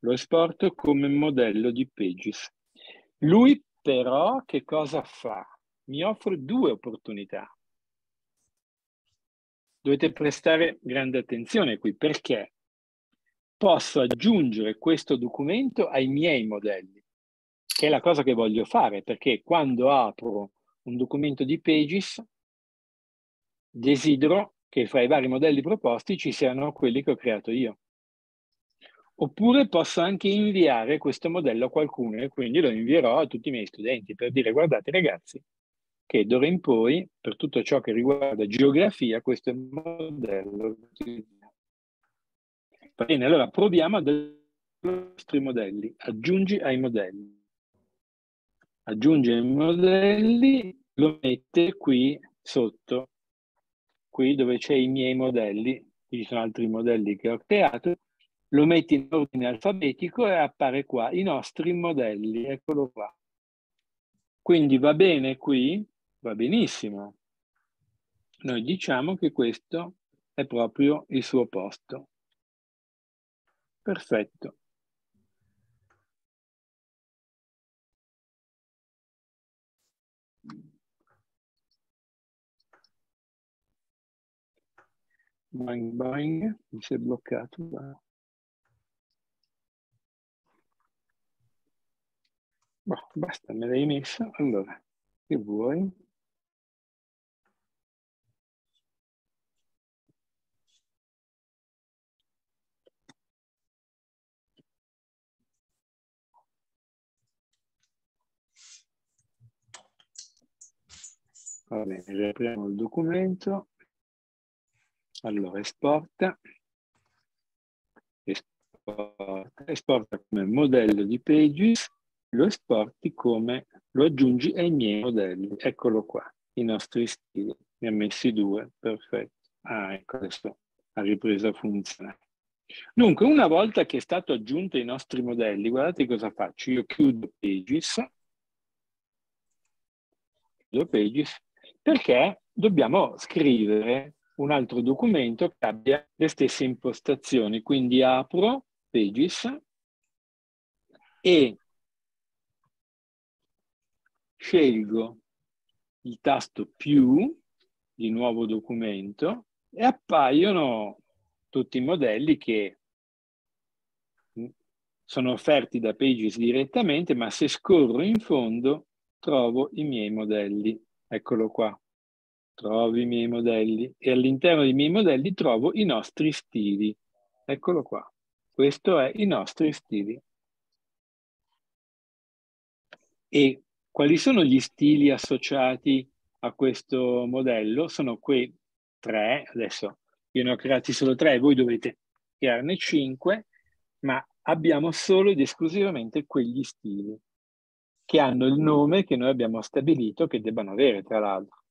Lo esporto come modello di Pages. Lui però che cosa fa? Mi offre due opportunità dovete prestare grande attenzione qui perché posso aggiungere questo documento ai miei modelli, che è la cosa che voglio fare, perché quando apro un documento di Pages desidero che fra i vari modelli proposti ci siano quelli che ho creato io. Oppure posso anche inviare questo modello a qualcuno e quindi lo invierò a tutti i miei studenti per dire guardate ragazzi, che d'ora in poi, per tutto ciò che riguarda geografia, questo è il modello bene, allora proviamo a dare i nostri modelli. Aggiungi ai modelli. Aggiungi ai modelli, lo mette qui sotto, qui dove c'è i miei modelli, qui ci sono altri modelli che ho creato, lo metti in ordine alfabetico e appare qua, i nostri modelli, eccolo qua. Quindi va bene qui, Va benissimo. Noi diciamo che questo è proprio il suo posto. Perfetto. Boing boing, mi si è bloccato. Boh, basta, me l'hai messo. Allora, che vuoi? Va bene, riapriamo il documento. Allora, esporta. Esporta, esporta come modello di Pages, lo esporti come, lo aggiungi ai miei modelli. Eccolo qua, i nostri stili. Ne ha messi due, perfetto. Ah, ecco, adesso ha ripreso a funzionare. Dunque, una volta che è stato aggiunto ai nostri modelli, guardate cosa faccio. Io chiudo Pages, chiudo Pages, perché dobbiamo scrivere un altro documento che abbia le stesse impostazioni. Quindi apro Pages e scelgo il tasto più di nuovo documento e appaiono tutti i modelli che sono offerti da Pages direttamente, ma se scorro in fondo trovo i miei modelli. Eccolo qua. Trovo i miei modelli e all'interno dei miei modelli trovo i nostri stili. Eccolo qua. Questo è i nostri stili. E quali sono gli stili associati a questo modello? Sono quei tre, adesso io ne ho creati solo tre, voi dovete crearne cinque, ma abbiamo solo ed esclusivamente quegli stili che hanno il nome che noi abbiamo stabilito che debbano avere, tra l'altro.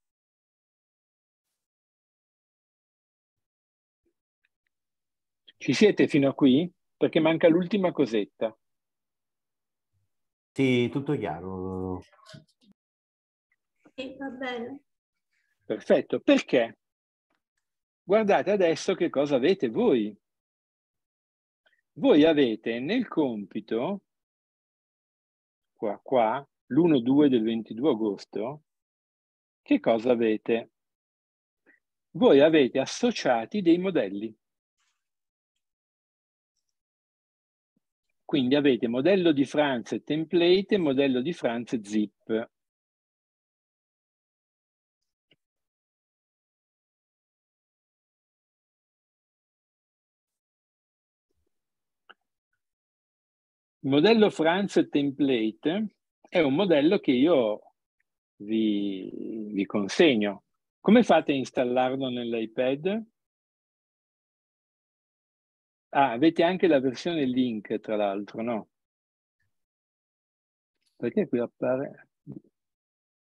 Ci siete fino a qui? Perché manca l'ultima cosetta. Sì, tutto chiaro. Sì, va bene. Perfetto. Perché? Guardate adesso che cosa avete voi. Voi avete nel compito, qua, qua, l'1-2 del 22 agosto, che cosa avete? Voi avete associati dei modelli. Quindi avete modello di Franz template e modello di Franz zip. Il modello Franz Template è un modello che io vi, vi consegno. Come fate a installarlo nell'iPad? Ah, avete anche la versione link, tra l'altro, no? Perché qui appare...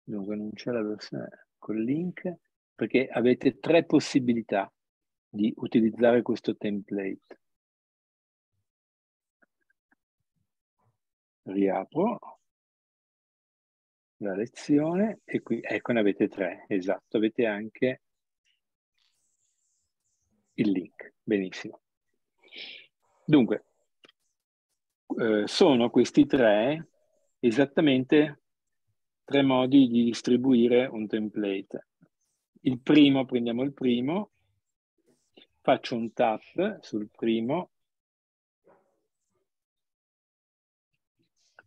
Dunque non c'è la versione col link, perché avete tre possibilità di utilizzare questo template. riapro la lezione e qui ecco ne avete tre, esatto, avete anche il link, benissimo. Dunque, eh, sono questi tre esattamente tre modi di distribuire un template. Il primo, prendiamo il primo, faccio un tap sul primo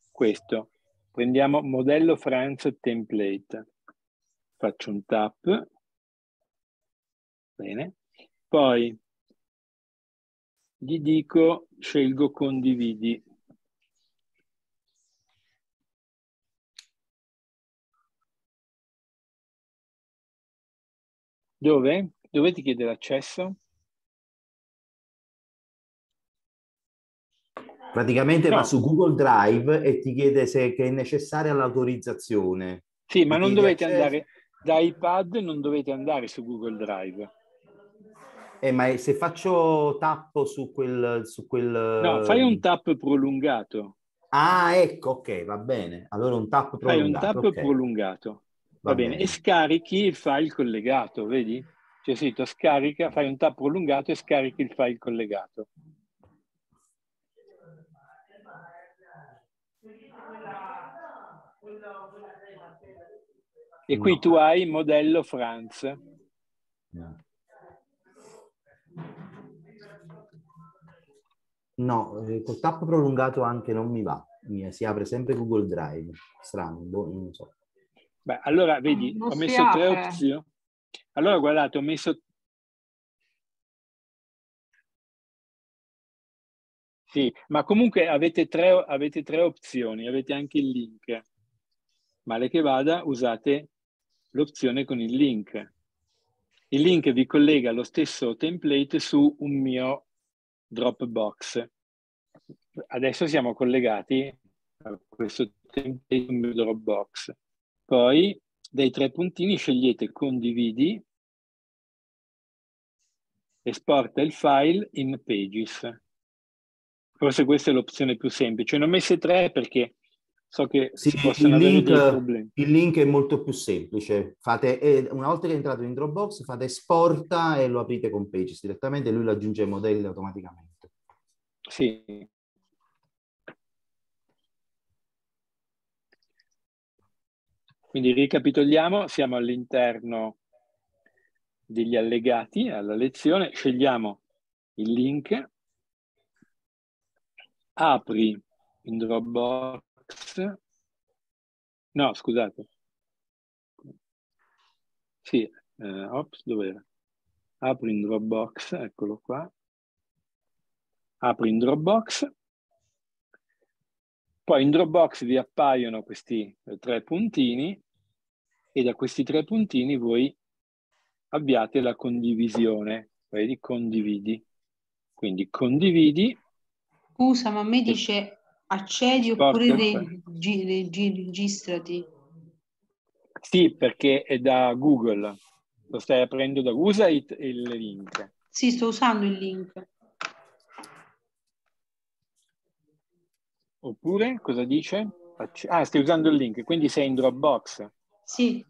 questo. Prendiamo modello Franz template. Faccio un tap. Bene. Poi gli dico, scelgo condividi. Dove? Dove ti chiede l'accesso? Praticamente no. va su Google Drive e ti chiede se è necessaria l'autorizzazione. Sì, ma non dovete accesso... andare da iPad, non dovete andare su Google Drive. Eh, ma se faccio tappo su quel, su quel... No, fai un tap prolungato. Ah, ecco, ok, va bene. Allora un tap prolungato. Fai un tap okay. prolungato. Va, va bene. bene. E scarichi il file collegato, vedi? C'è scritto scarica, fai un tap prolungato e scarichi il file collegato. E qui no. tu hai modello Franz. No, eh, col tappo prolungato anche non mi va. Mi, si apre sempre Google Drive. Strano, boh, non so. Beh, allora vedi, non ho messo tre opzioni. Allora guardate, ho messo Sì, ma comunque avete tre, avete tre opzioni, avete anche il link. Male che vada, usate l'opzione con il link. Il link vi collega allo stesso template su un mio Dropbox. Adesso siamo collegati a questo template Dropbox. Poi dai tre puntini scegliete condividi, esporta il file in Pages. Forse questa è l'opzione più semplice. Ne ho messe tre perché so che sì, il link, il link, è molto più semplice. Fate, eh, una volta che entrate in Dropbox, fate esporta e lo aprite con Pages direttamente e lui lo aggiunge ai modelli automaticamente. Sì. Quindi ricapitoliamo, siamo all'interno degli allegati alla lezione, scegliamo il link apri in Dropbox, no scusate, sì, eh, ops, dov'era? Apri in Dropbox, eccolo qua, apri in Dropbox, poi in Dropbox vi appaiono questi tre puntini e da questi tre puntini voi avviate la condivisione, vedi, condividi. Quindi condividi. Scusa, ma a me dice accedi oppure regi, regi, registrati. Sì, perché è da Google. Lo stai aprendo da usa il, il link. Sì, sto usando il link. Oppure cosa dice? Ah, stai usando il link, quindi sei in Dropbox. Sì.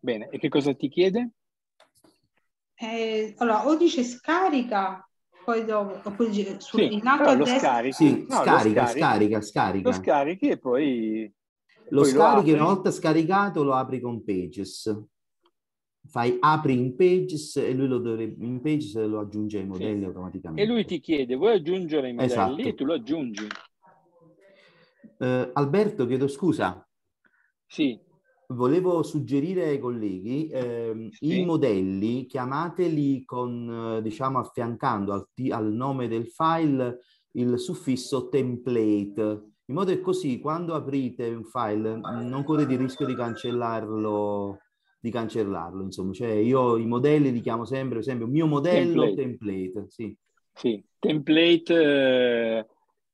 Bene, e che cosa ti chiede? Eh, allora, o dice scarica, poi dopo, poi su, sì, in alto a destra... Scarichi, sì, no, scarica, scarichi, scarica, scarica. Lo scarichi e poi... Lo poi scarichi, lo una volta scaricato lo apri con Pages. Fai apri in Pages e lui lo dovrebbe, in Pages lo aggiunge ai modelli sì. automaticamente. E lui ti chiede, vuoi aggiungere i modelli? Esatto. E tu lo aggiungi. Uh, Alberto, chiedo scusa. Sì. Volevo suggerire ai colleghi eh, sì. i modelli, chiamateli con, diciamo, affiancando al, al, nome del file il suffisso template, in modo che così quando aprite un file non correte il rischio di cancellarlo, di cancellarlo, insomma. Cioè io i modelli li chiamo sempre, per esempio, mio modello template, template sì. Sì, template... Eh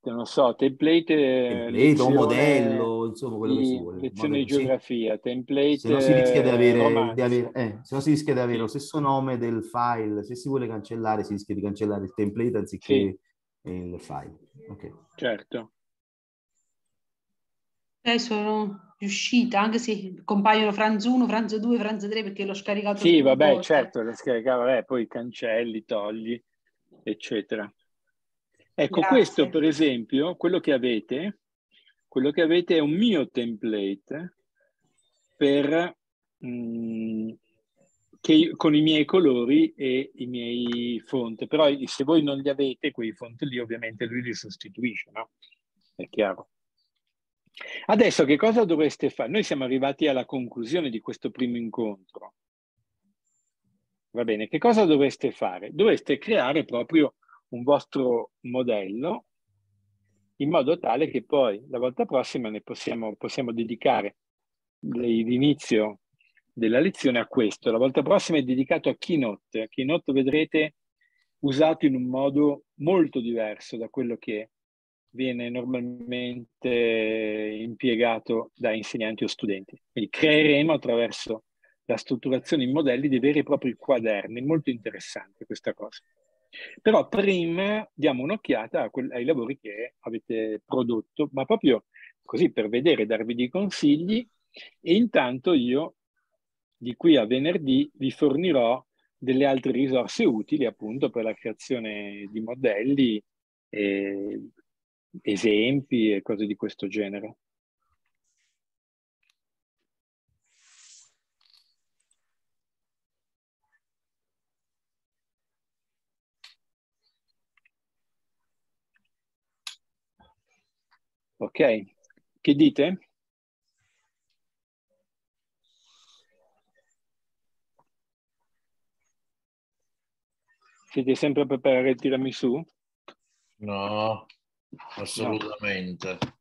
non so, template, template o modello, insomma quello di, che si vuole. Lezione di geografia, template. Se no si rischia di avere, di avere, eh, se no si rischia di avere sì. lo stesso nome del file, se si vuole cancellare si rischia di cancellare il template anziché sì. il file. Okay. Certo. Eh, sono riuscita, anche se compaiono Franz 1, Franz 2, Franz 3 perché l'ho scaricato. Sì, vabbè, volte. certo, lo scaricava, vabbè, poi cancelli, togli, eccetera. Ecco, Grazie. questo per esempio, quello che avete, quello che avete è un mio template per, mh, mm, che, con i miei colori e i miei font. Però se voi non li avete, quei font lì, ovviamente lui li sostituisce, no? È chiaro. Adesso che cosa dovreste fare? Noi siamo arrivati alla conclusione di questo primo incontro. Va bene, che cosa dovreste fare? Dovreste creare proprio un vostro modello in modo tale che poi la volta prossima ne possiamo, possiamo dedicare l'inizio della lezione a questo. La volta prossima è dedicato a Keynote. Keynote vedrete usato in un modo molto diverso da quello che viene normalmente impiegato da insegnanti o studenti. Quindi creeremo attraverso la strutturazione in modelli dei veri e propri quaderni. Molto interessante questa cosa. Però prima diamo un'occhiata ai lavori che avete prodotto, ma proprio così per vedere, darvi dei consigli e intanto io di qui a venerdì vi fornirò delle altre risorse utili appunto per la creazione di modelli, e esempi e cose di questo genere. Ok, che dite? Siete sempre per il tiramisù? No, assolutamente. No.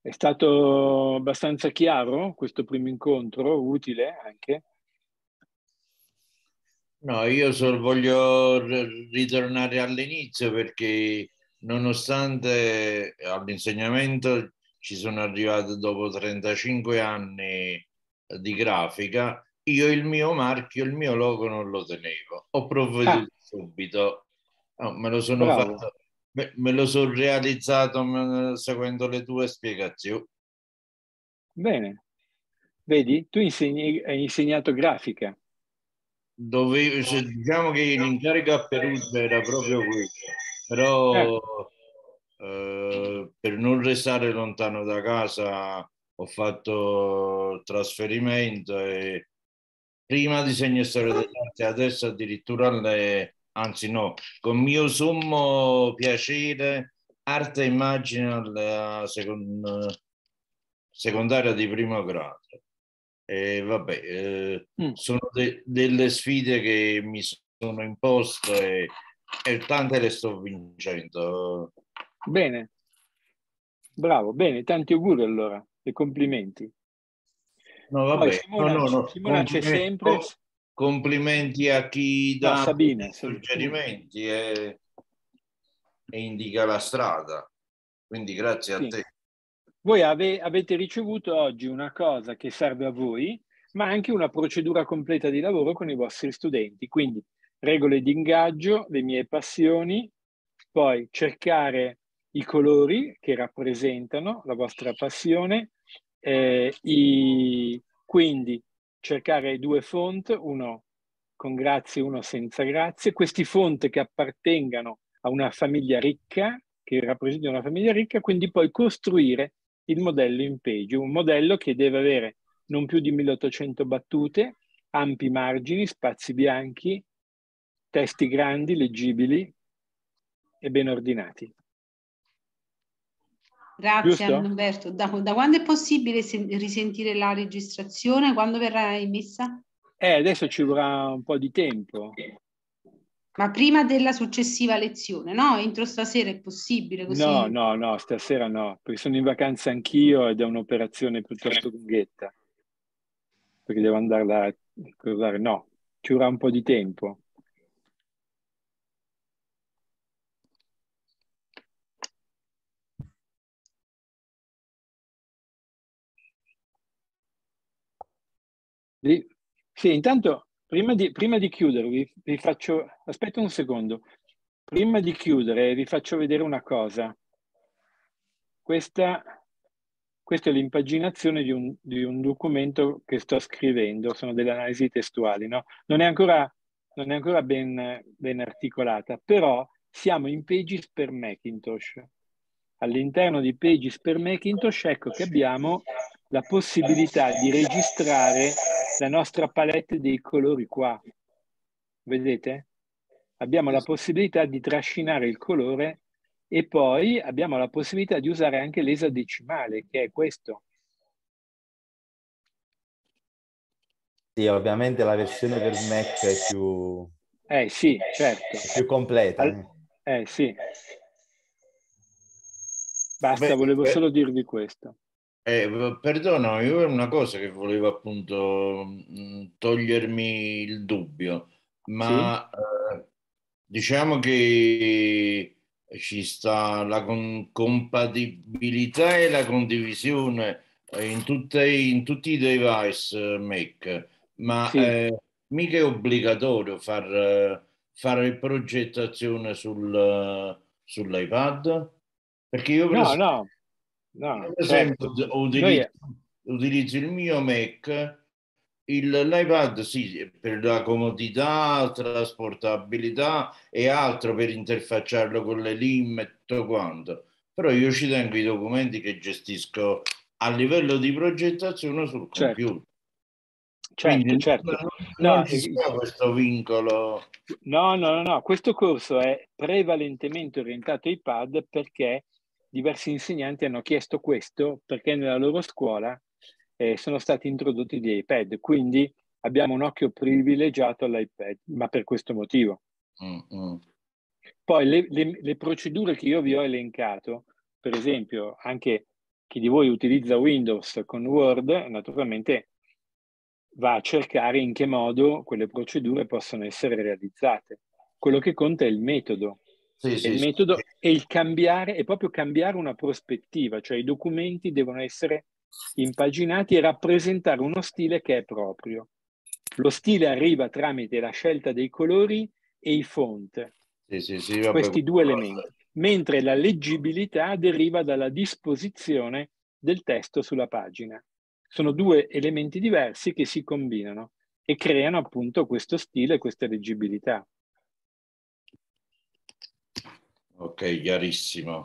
È stato abbastanza chiaro questo primo incontro, utile anche? No, io solo voglio ritornare all'inizio perché nonostante all'insegnamento ci sono arrivato dopo 35 anni di grafica, io il mio marchio, il mio logo non lo tenevo. Ho provveduto ah. subito, no, me lo sono Bravo. fatto, me, me, lo sono realizzato seguendo le tue spiegazioni. Bene, vedi, tu insegni, hai insegnato grafica dove, cioè, diciamo che l'incarico a Perugia era proprio questo, però ecco. eh, per non restare lontano da casa ho fatto il trasferimento e prima disegno storia dell'arte, adesso addirittura le, anzi no, con mio sommo piacere arte e immagine alla second, secondaria di primo grado. E vabbè, eh, mm. sono de- delle sfide che mi sono imposto e, e tante le sto vincendo. Bene, bravo, bene, tanti auguri allora e complimenti. No, vabbè, Simona, no, no, no. Simona c'è sempre. complimenti a chi dà Sabine, suggerimenti e, e, indica la strada. Quindi grazie sì. a te. Voi ave, avete ricevuto oggi una cosa che serve a voi, ma anche una procedura completa di lavoro con i vostri studenti. Quindi regole di ingaggio, le mie passioni, poi cercare i colori che rappresentano la vostra passione, eh, i, quindi cercare due font, uno con grazie e uno senza grazie, questi font che appartengano a una famiglia ricca, che rappresentano una famiglia ricca, quindi poi costruire il modello in page, un modello che deve avere non più di 1800 battute, ampi margini, spazi bianchi, testi grandi, leggibili e ben ordinati. Grazie Umberto. Da, da, quando è possibile sen- risentire la registrazione? Quando verrà emessa? Eh, adesso ci vorrà un po' di tempo. Ma prima della successiva lezione, no? Entro stasera è possibile così? No, no, no, stasera no, perché sono in vacanza anch'io ed è un'operazione piuttosto lunghetta. Perché devo andare a ricordare, no, ci vorrà un po' di tempo. Sì, intanto prima di, prima di chiudere vi, vi, faccio, aspetta un secondo, prima di chiudere vi faccio vedere una cosa. Questa, questa è l'impaginazione di un, di un, documento che sto scrivendo, sono delle analisi testuali, no? Non è ancora, non è ancora ben, ben articolata, però siamo in Pages per Macintosh. All'interno di Pages per Macintosh ecco che abbiamo la possibilità di registrare la nostra palette dei colori qua. Vedete? Abbiamo la possibilità di trascinare il colore e poi abbiamo la possibilità di usare anche l'esadecimale, che è questo. Sì, ovviamente la versione per Mac è più... Eh sì, certo. È più completa. Al... Eh sì. Basta, Beh, volevo beh. solo dirvi questo. Eh, perdono, io è una cosa che volevo appunto mh, mm, togliermi il dubbio, ma sì? eh, diciamo che ci sta la con- compatibilità e la condivisione in, tutte, in tutti i device eh, Mac, ma sì. eh, mica è obbligatorio far, fare progettazione sul, sull'iPad? Perché io no, no No, per esempio, certo. utilizzo, Noi... utilizzo, il mio Mac, il, l'iPad sì, per la comodità, trasportabilità e altro per interfacciarlo con le LIM e tutto quanto. Però io ci tengo i documenti che gestisco a livello di progettazione sul certo. computer. Certo, Quindi certo. Non, non no, ci sia questo vincolo. No, no, no, no, questo corso è prevalentemente orientato ai pad perché diversi insegnanti hanno chiesto questo perché nella loro scuola eh, sono stati introdotti dei iPad, quindi abbiamo un occhio privilegiato all'iPad, ma per questo motivo. Mm-hmm. Poi le, le, le, procedure che io vi ho elencato, per esempio, anche chi di voi utilizza Windows con Word, naturalmente va a cercare in che modo quelle procedure possono essere realizzate. Quello che conta è il metodo, sì, sì, il metodo sì. e il cambiare, è proprio cambiare una prospettiva, cioè i documenti devono essere impaginati e rappresentare uno stile che è proprio. Lo stile arriva tramite la scelta dei colori e i font, questi due elementi, mentre la leggibilità deriva dalla disposizione del testo sulla pagina. Sono due elementi diversi che si combinano e creano appunto questo stile e questa leggibilità. Ok, chiarissimo.